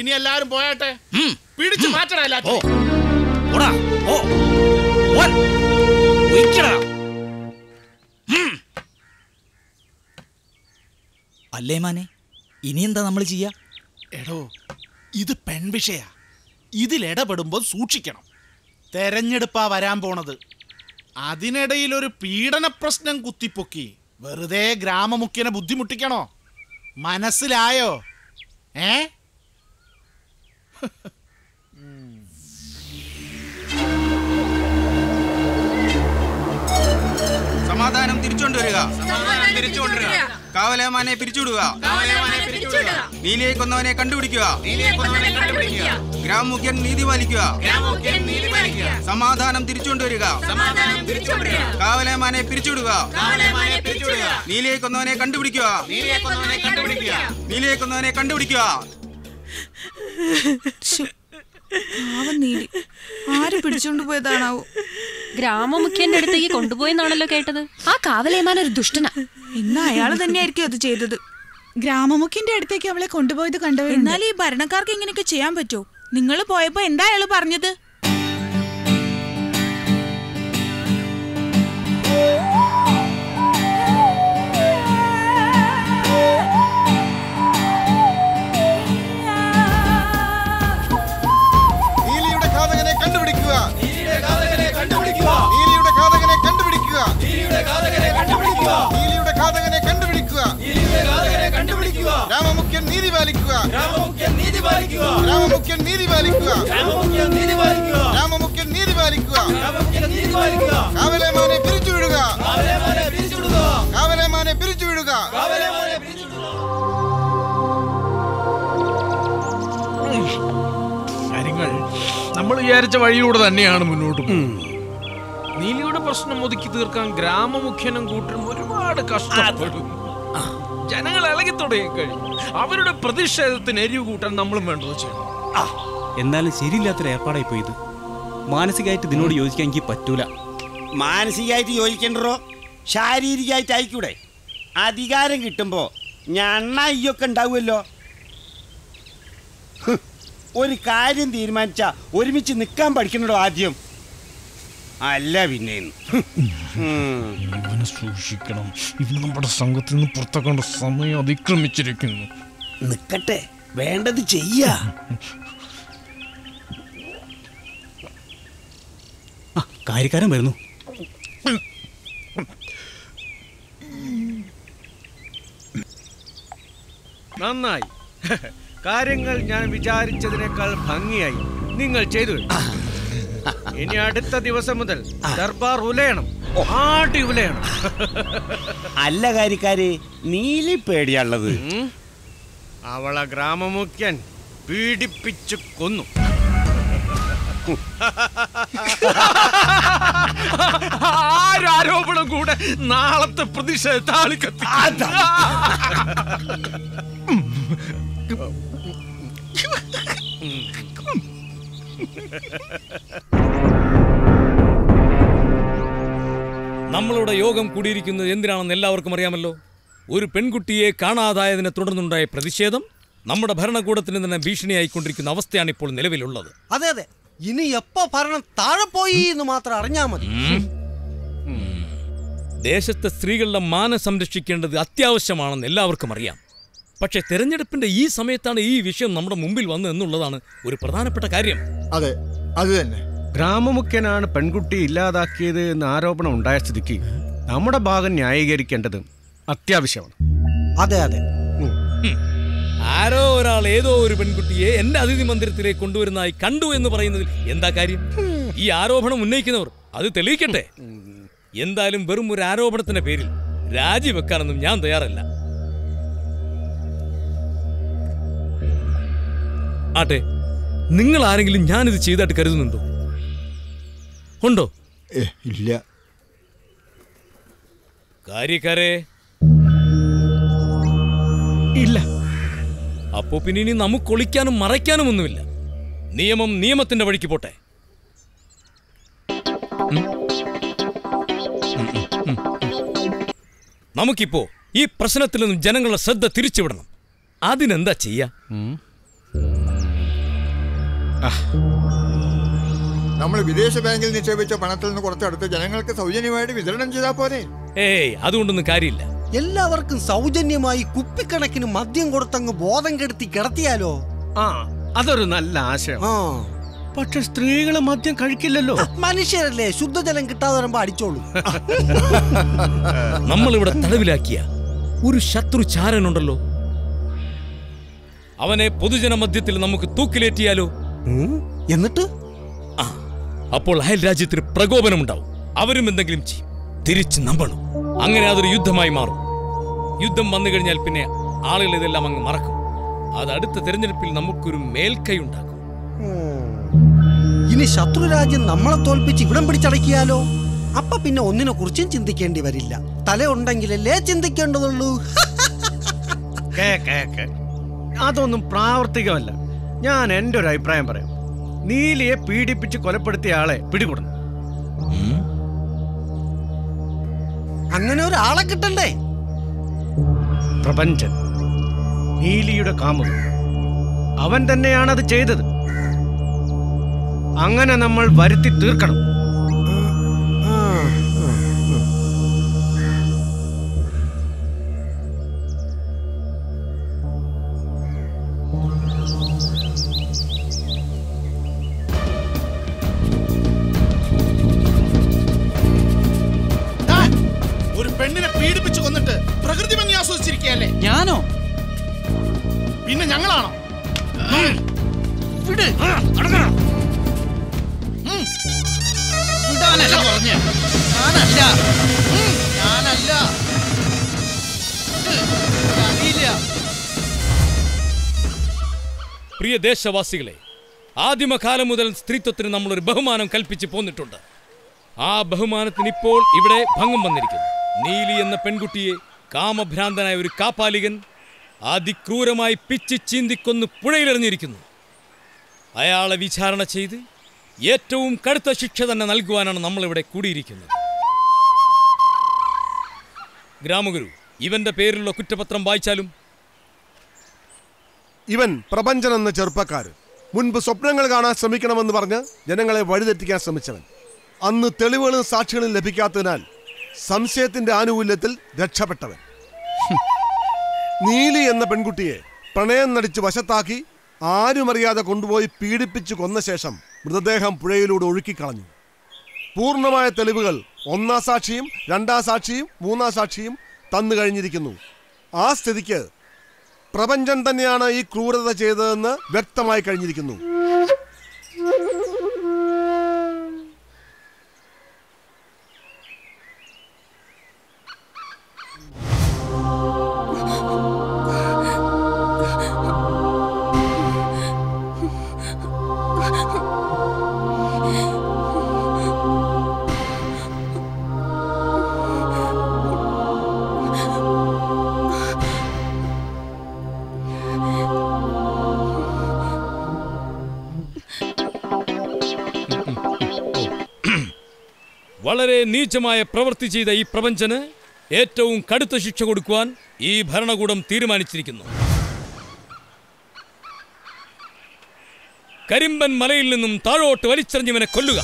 ഇനി എല്ലാരും പോയാട്ടെ? പിടിച്ചു മാറ്റടാ അല്ലേ മാനെ? ഇനി എന്താ നമ്മൾ ചെയ്യാ? എടോ ഇത് പെൺവിഷയാ ഇതിലിടപെടുമ്പോൾ സൂക്ഷിക്കണം. തെരഞ്ഞെടുപ്പാ വരാൻ പോണത്. അതിനിടയിൽ ഒരു പീഡന പ്രശ്നം കുത്തിപ്പൊക്കി വെറുതെ ഗ്രാമമുഖ്യനെ ബുദ്ധിമുട്ടിക്കണോ? മനസ്സിലായോ? ഏ? സമാധാനം തിരിച്ചുകൊണ്ടുവരിക. തിരിച്ചുകൊണ്ടുവരിക. കാവലമാനെ പിരിച്ചുവിടുക. നീലിയെ കൊന്നവനെ കണ്ടുപിടിക്കുക. ഗ്രാമമുഖ്യൻ നീതി പാലിക്കുക. സമാധാനം തിരിച്ചുകൊണ്ടുവരിക. കാവലമാനെ പിരിച്ചുവിടുക. നീലിയെ കൊന്നവനെ കണ്ടുപിടിക്കുക. നീലിയെ കൊന്നവനെ കണ്ടുപിടിക്കുക. പാവം നീലി. ആര് പിടിച്ചോണ്ട് പോയതാണാവോ? ഗ്രാമമുഖ്യന്റെ അടുത്തേക്ക് കൊണ്ടുപോയെന്നാണല്ലോ കേട്ടത്. ആ കാവലേമാൻ ഒരു ദുഷ്ടന. ഇന്ന് അയാൾ തന്നെയായിരിക്കും അത് ചെയ്തത്. ഗ്രാമമുഖ്യന്റെ അടുത്തേക്ക് അവളെ കൊണ്ടുപോയത് കണ്ടവർ എന്നാൽ ഈ ഭരണക്കാർക്ക് ഇങ്ങനെയൊക്കെ ചെയ്യാൻ പറ്റുമോ? നിങ്ങൾ പോയപ്പോ എന്താ അയാൾ പറഞ്ഞത്? കണ്ടുപിടിക്കുക. നീലിയുടെ ഘാതകനെ കണ്ടുപിടിക്കുക. നീലിയുടെ ഘാതകനെ കണ്ടുപിടിക്കുക. രാമമുഖ്യൻ നീതി പാലിക്കുക. രാമമുഖ്യൻ നീതി പാലിക്കുക. രാമമുഖ്യൻ നീതി പാലിക്കുക. രാമമുഖ്യൻ നീതി പാലിക്കുക. രാമമുഖ്യൻ നീതി പാലിക്കുക. രാമമുഖ്യൻ നീതി പാലിക്കുക. കാവലേമാനെ പിരിച്ചു വിടുക കാവലേമാനെ പിരിച്ചു വിടുക കാവലേമാനെ പിരിച്ചു വിടുക കാവലേമാനെ പിരിച്ചു കാര്യങ്ങൾ നമ്മൾ വിചാരിച്ച വഴിയിലൂടെ തന്നെയാണ് മുന്നോട്ട് പോകുന്നത്. നീലിയുടെ പ്രശ്നം ഒതുക്കി തീർക്കാൻ ഗ്രാമമുഖ്യനും കൂട്ടരും ഒരുപാട് കഷ്ടപ്പെടും. ജനങ്ങൾ ഇളകി തുടങ്ങി കഴിഞ്ഞു. അവരുടെ പ്രതിഷേധത്തിന് എരിവ് കൂട്ടാൻ നമ്മളും വേണ്ടത് ചെയ്യണം. എന്നാലും ശരിയില്ലാത്തൊരു ഏർപ്പാടായി പോയത് മാനസികമായിട്ട് ഇതിനോട് യോജിക്കാൻ എനിക്ക് പറ്റൂല. മാനസികമായിട്ട് യോജിക്കണ്ടോ? ശാരീരികമായിട്ട് ആയിക്കൂടെ? അധികാരം കിട്ടുമ്പോ ഞണ്ണ അയ്യൊക്കെ ഉണ്ടാവുമല്ലോ. ഒരു കാര്യം തീരുമാനിച്ചാ ഒരുമിച്ച് നിൽക്കാൻ പഠിക്കണോ ആദ്യം? അല്ല പിന്നെ. ഇവനെ സൂക്ഷിക്കണം. ഇവന് നമ്മുടെ സംഘത്തിൽ നിന്ന് പുറത്താക്കേണ്ട സമയം അതിക്രമിച്ചിരിക്കുന്നു. നിക്കട്ടെ. വേണ്ടത് ചെയ്യാ. കാര്യക്കാരൻ വരുന്നു. നന്നായി. കാര്യങ്ങൾ ഞാൻ വിചാരിച്ചതിനേക്കാൾ ഭംഗിയായി. നിങ്ങൾ ചെയ്തു. ഇനി അടുത്ത ദിവസം മുതൽ ദർബാർ ഉലയണം. ആട്ടി ഉലയണം. അല്ല കാര്യക്കാര് നീലി പേടിയുള്ളത് അവളെ ഗ്രാമമുഖ്യൻ പീഡിപ്പിച്ചു കൊന്നു. ആരോപണം കൂടെ നാളത്തെ പ്രതിഷേധ താളിക്കത്തി? നമ്മളുടെ യോഗം കൂടിയിരിക്കുന്നത് എന്തിനാണെന്ന് എല്ലാവർക്കും അറിയാമല്ലോ? ഒരു പെൺകുട്ടിയെ കാണാതായതിനെ തുടർന്നുണ്ടായ പ്രതിഷേധം നമ്മുടെ ഭരണകൂടത്തിന് തന്നെ ഭീഷണിയായിക്കൊണ്ടിരിക്കുന്ന അവസ്ഥയാണ് ഇപ്പോൾ നിലവിലുള്ളത്. അതെ അതെ. ഇനി എപ്പോ ഭരണം താഴെ പോയി എന്ന് മാത്രം അറിഞ്ഞാ മതി. ദേശത്തെ സ്ത്രീകളുടെ മാനം സംരക്ഷിക്കേണ്ടത് അത്യാവശ്യമാണെന്ന് എല്ലാവർക്കും അറിയാം. പക്ഷേ തെരഞ്ഞെടുപ്പിന്റെ ഈ സമയത്താണ് ഈ വിഷയം നമ്മുടെ മുമ്പിൽ വന്നു എന്നുള്ളതാണ് ഒരു പ്രധാനപ്പെട്ട കാര്യം. അതെ അത് തന്നെ. ഗ്രാമമുഖ്യനാണ് പെൺകുട്ടി ഇല്ലാതാക്കിയത് എന്ന ആരോപണം ഉണ്ടായ സ്ഥിതിക്ക് നമ്മുടെ ഭാഗം ന്യായീകരിക്കേണ്ടത് അത്യാവശ്യമാണ്. അതെ അതെ. ആരോ ഒരാൾ ഏതോ ഒരു പെൺകുട്ടിയെ എന്റെ അതിഥി മന്ദിരത്തിലേക്ക് കൊണ്ടുവരുന്നതായി കണ്ടു എന്ന് പറയുന്നതിൽ എന്താ കാര്യം? ഈ ആരോപണം ഉന്നയിക്കുന്നവർ അത് തെളിയിക്കട്ടെ? എന്തായാലും വെറും ഒരു ആരോപണത്തിന്റെ പേരിൽ രാജിവെക്കാനൊന്നും ഞാൻ തയ്യാറല്ല. ആട്ടെ നിങ്ങൾ ആരെങ്കിലും ഞാനിത് ചെയ്തായിട്ട് കരുതുന്നുണ്ടോ? ഉണ്ടോ? ഇല്ല. കാര്യക്കാരേ. ഇല്ല. അപ്പോ പിന്നെ ഇനി നമുക്ക് ഒളിക്കാനും മറയ്ക്കാനും ഒന്നുമില്ല. നിയമം നിയമത്തിന്റെ വഴിക്ക് പോട്ടെ. നമുക്കിപ്പോ ഈ പ്രശ്നത്തിൽ നിന്നും ജനങ്ങളുടെ ശ്രദ്ധ തിരിച്ചുവിടണം. അതിനെന്താ ചെയ്യാ? നമ്മൾ വിദേശ ബാങ്കിൽ നിക്ഷേപിച്ച പണത്തിൽ നിന്ന് കുറച്ചെടുത്ത് ജനങ്ങൾക്ക് സൗജന്യമായിട്ട് വിതരണം ചെയ്താൽ പോരെ. ഏയ് അതുകൊണ്ടൊന്നും കാര്യമില്ല. എല്ലാവർക്കും സൗജന്യമായി കുപ്പിക്കണക്കിന് മദ്യം കൊടുത്തങ്ങ് ബോധം കെടുത്തി കിടത്തിയാലോ? ആ അതൊരു നല്ല ആശയം. പക്ഷെ സ്ത്രീകൾ മദ്യം കഴിക്കില്ലല്ലോ. മനുഷ്യരല്ലേ ശുദ്ധജലം കിട്ടാതെ വരുമ്പോ അടിച്ചോളൂ. നമ്മളിവിടെ തടവിലാക്കിയ ഒരു ശത്രു ചാരനുണ്ടല്ലോ അവനെ പൊതുജന മധ്യത്തിൽ നമുക്ക് തൂക്കിലേറ്റിയാലോ? എന്നിട്ട്? ആ അപ്പോൾ അയൽ രാജ്യത്തിന് പ്രകോപനമുണ്ടാവും അവരും എന്തെങ്കിലും ചെയ്യും. തിരിച്ച് നമ്പണം. അങ്ങനെ അതൊരു യുദ്ധമായി മാറും. യുദ്ധം വന്നു കഴിഞ്ഞാൽ പിന്നെ ആളുകൾ ഇതെല്ലാം അങ്ങ് മറക്കും. അത് അടുത്ത തിരഞ്ഞെടുപ്പിൽ നമുക്കൊരു മേൽക്കൈ ഉണ്ടാക്കും. ഇനി ശത്രു രാജ്യം നമ്മളെ തോൽപ്പിച്ച് ഇവിടം പിടിച്ചടക്കിയാലോ? അപ്പൊ പിന്നെ ഒന്നിനെ കുറിച്ചും ചിന്തിക്കേണ്ടി വരില്ല. തല ഉണ്ടെങ്കിലല്ലേ ചിന്തിക്കേണ്ടതുള്ളൂ. കേ, കേ, കേ. അതൊന്നും പ്രാവർത്തികമല്ല. ഞാൻ എന്റെ ഒരു അഭിപ്രായം പറയാം. നീലിയെ പീഡിപ്പിച്ച് കൊലപ്പെടുത്തിയ ആളെ പിടികൂടണം. അങ്ങനെ ഒരാളെ കിട്ടണ്ടേ? പ്രപഞ്ചൻ. നീലിയുടെ കാമുകൻ. അവൻ തന്നെയാണ് അത് ചെയ്തത്. അങ്ങനെ നമ്മൾ വരുത്തി തീർക്കണം. ദേശവാസികളെ ആദിമകാലം മുതൽ സ്ത്രീത്വത്തിന് നമ്മളൊരു ബഹുമാനം കൽപ്പിച്ച് പോന്നിട്ടുണ്ട്. ആ ബഹുമാനത്തിന് ഇപ്പോൾ ഇവിടെ ഭംഗം വന്നിരിക്കുന്നു. നീലി എന്ന പെൺകുട്ടിയെ കാമഭ്രാന്തനായ ഒരു കാപ്പാലികൻ അതിക്രൂരമായി പിച്ചി ചീന്തിക്കൊന്ന് പുഴയിലെറിഞ്ഞിരിക്കുന്നു. അയാളെ വിചാരണ ചെയ്ത് ഏറ്റവും കടുത്ത ശിക്ഷ തന്നെ നൽകുവാനാണ് നമ്മളിവിടെ കൂടിയിരിക്കുന്നത്. ഗ്രാമഗുരു ഇവന്റെ പേരിലുള്ള കുറ്റപത്രം വായിച്ചാലും ഇവൻ പ്രപഞ്ചൻ എന്ന ചെറുപ്പക്കാരൻ. മുൻപ് സ്വപ്നങ്ങൾ കാണാൻ ശ്രമിക്കണമെന്ന് പറഞ്ഞ് ജനങ്ങളെ വഴിതെറ്റിക്കാൻ ശ്രമിച്ചവൻ. അന്ന് തെളിവുകളും സാക്ഷികളും ലഭിക്കാത്തതിനാൽ സംശയത്തിന്റെ ആനുകൂല്യത്തിൽ രക്ഷപ്പെട്ടവൻ. നീലി എന്ന പെൺകുട്ടിയെ പ്രണയം നടിച്ച് വശത്താക്കി ആരുമറിയാതെ കൊണ്ടുപോയി പീഡിപ്പിച്ച് കൊന്ന ശേഷം മൃതദേഹം പുഴയിലൂടെ ഒഴുക്കിക്കളഞ്ഞു. പൂർണമായ തെളിവുകൾ ഒന്നാം സാക്ഷിയും രണ്ടാം സാക്ഷിയും മൂന്നാം സാക്ഷിയും തന്നു കഴിഞ്ഞിരിക്കുന്നു. ആ സ്ഥിതിക്ക് പ്രപഞ്ചൻ തന്നെയാണ് ഈ ക്രൂരത ചെയ്തതെന്ന് വ്യക്തമായി കഴിഞ്ഞിരിക്കുന്നു. നീചമായ പ്രവൃത്തി ചെയ്ത ഈ പ്രപഞ്ചന് ഏറ്റവും കടുത്ത ശിക്ഷ കൊടുക്കുവാൻ ഈ ഭരണകൂടം തീരുമാനിച്ചിരിക്കുന്നു. കരിമ്പൻ മലയിൽ നിന്നും താഴോട്ട് വലിച്ചെറിഞ്ഞവനെ കൊല്ലുക.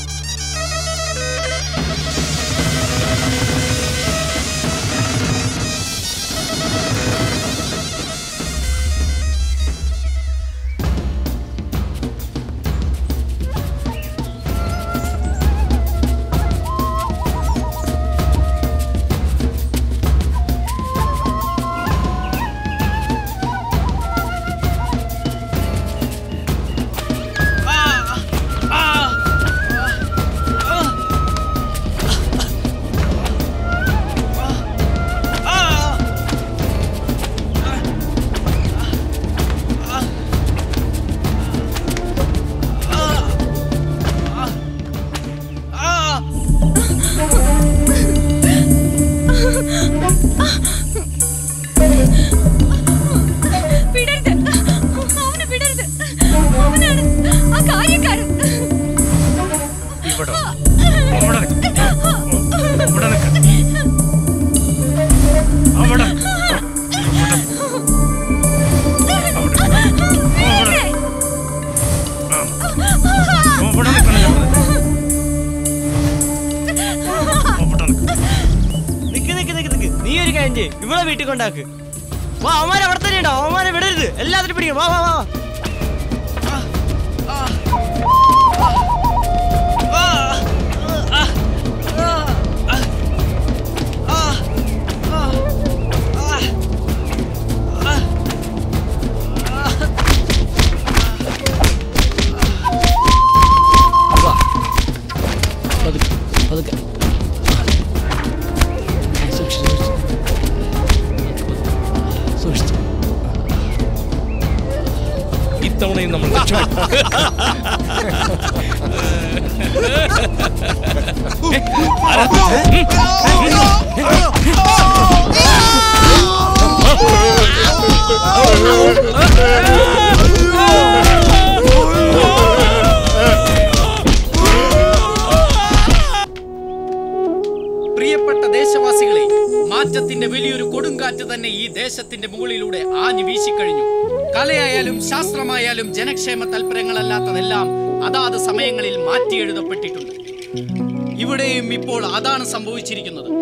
അതാണ്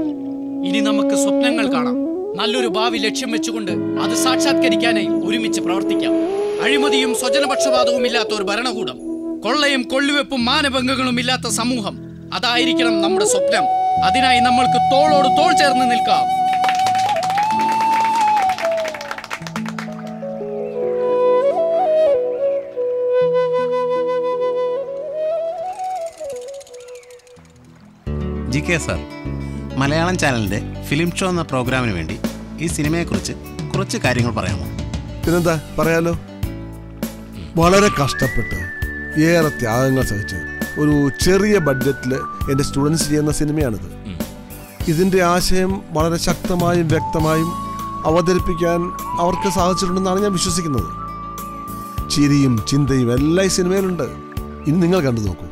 ഇനി നമുക്ക് സ്വപ്നങ്ങൾ കാണാം. നല്ലൊരു ഭാവി ലക്ഷ്യം വെച്ചുകൊണ്ട് അത് സാക്ഷാത്കരിക്കാനായി ഒരുമിച്ച് പ്രവർത്തിക്കാം. അഴിമതിയും സ്വജനപക്ഷപാതവും ഇല്ലാത്ത ഒരു ഭരണകൂടം കൊള്ളയും കൊള്ളുവെപ്പും മാനഭംഗങ്ങളും ഇല്ലാത്ത സമൂഹം അതായിരിക്കണം നമ്മുടെ സ്വപ്നം. അതിനായി നമ്മൾക്ക് തോളോട് തോൾ ചേർന്ന് നിൽക്കാം. ജി കെ സാർ മലയാളം ചാനലിന്റെ ഫിലിം ഷോ എന്ന പ്രോഗ്രാമിന് വേണ്ടി ഈ സിനിമയെക്കുറിച്ച് കുറച്ച് കാര്യങ്ങൾ പറയാമോ? പിന്നെന്താ? പറയാലോ. വളരെ കഷ്ടപ്പെട്ട് ഏറെ ത്യാഗങ്ങൾ സഹിച്ച് ഒരു ചെറിയ ബഡ്ജറ്റിൽ എന്റെ സ്റ്റുഡൻസ് ചെയ്യുന്ന സിനിമയാണിത്. ഇതിന്റെ ആശയം വളരെ ശക്തമായും വ്യക്തമായും അവതരിപ്പിക്കാൻ അവർക്ക് സാധിച്ചിട്ടുണ്ടെന്നാണ് ഞാൻ വിശ്വസിക്കുന്നത്. ചിരിയും ചിന്തയും എല്ലാം ഈ സിനിമയിലുണ്ട്. ഇനി നിങ്ങൾ കണ്ടു നോക്കൂ.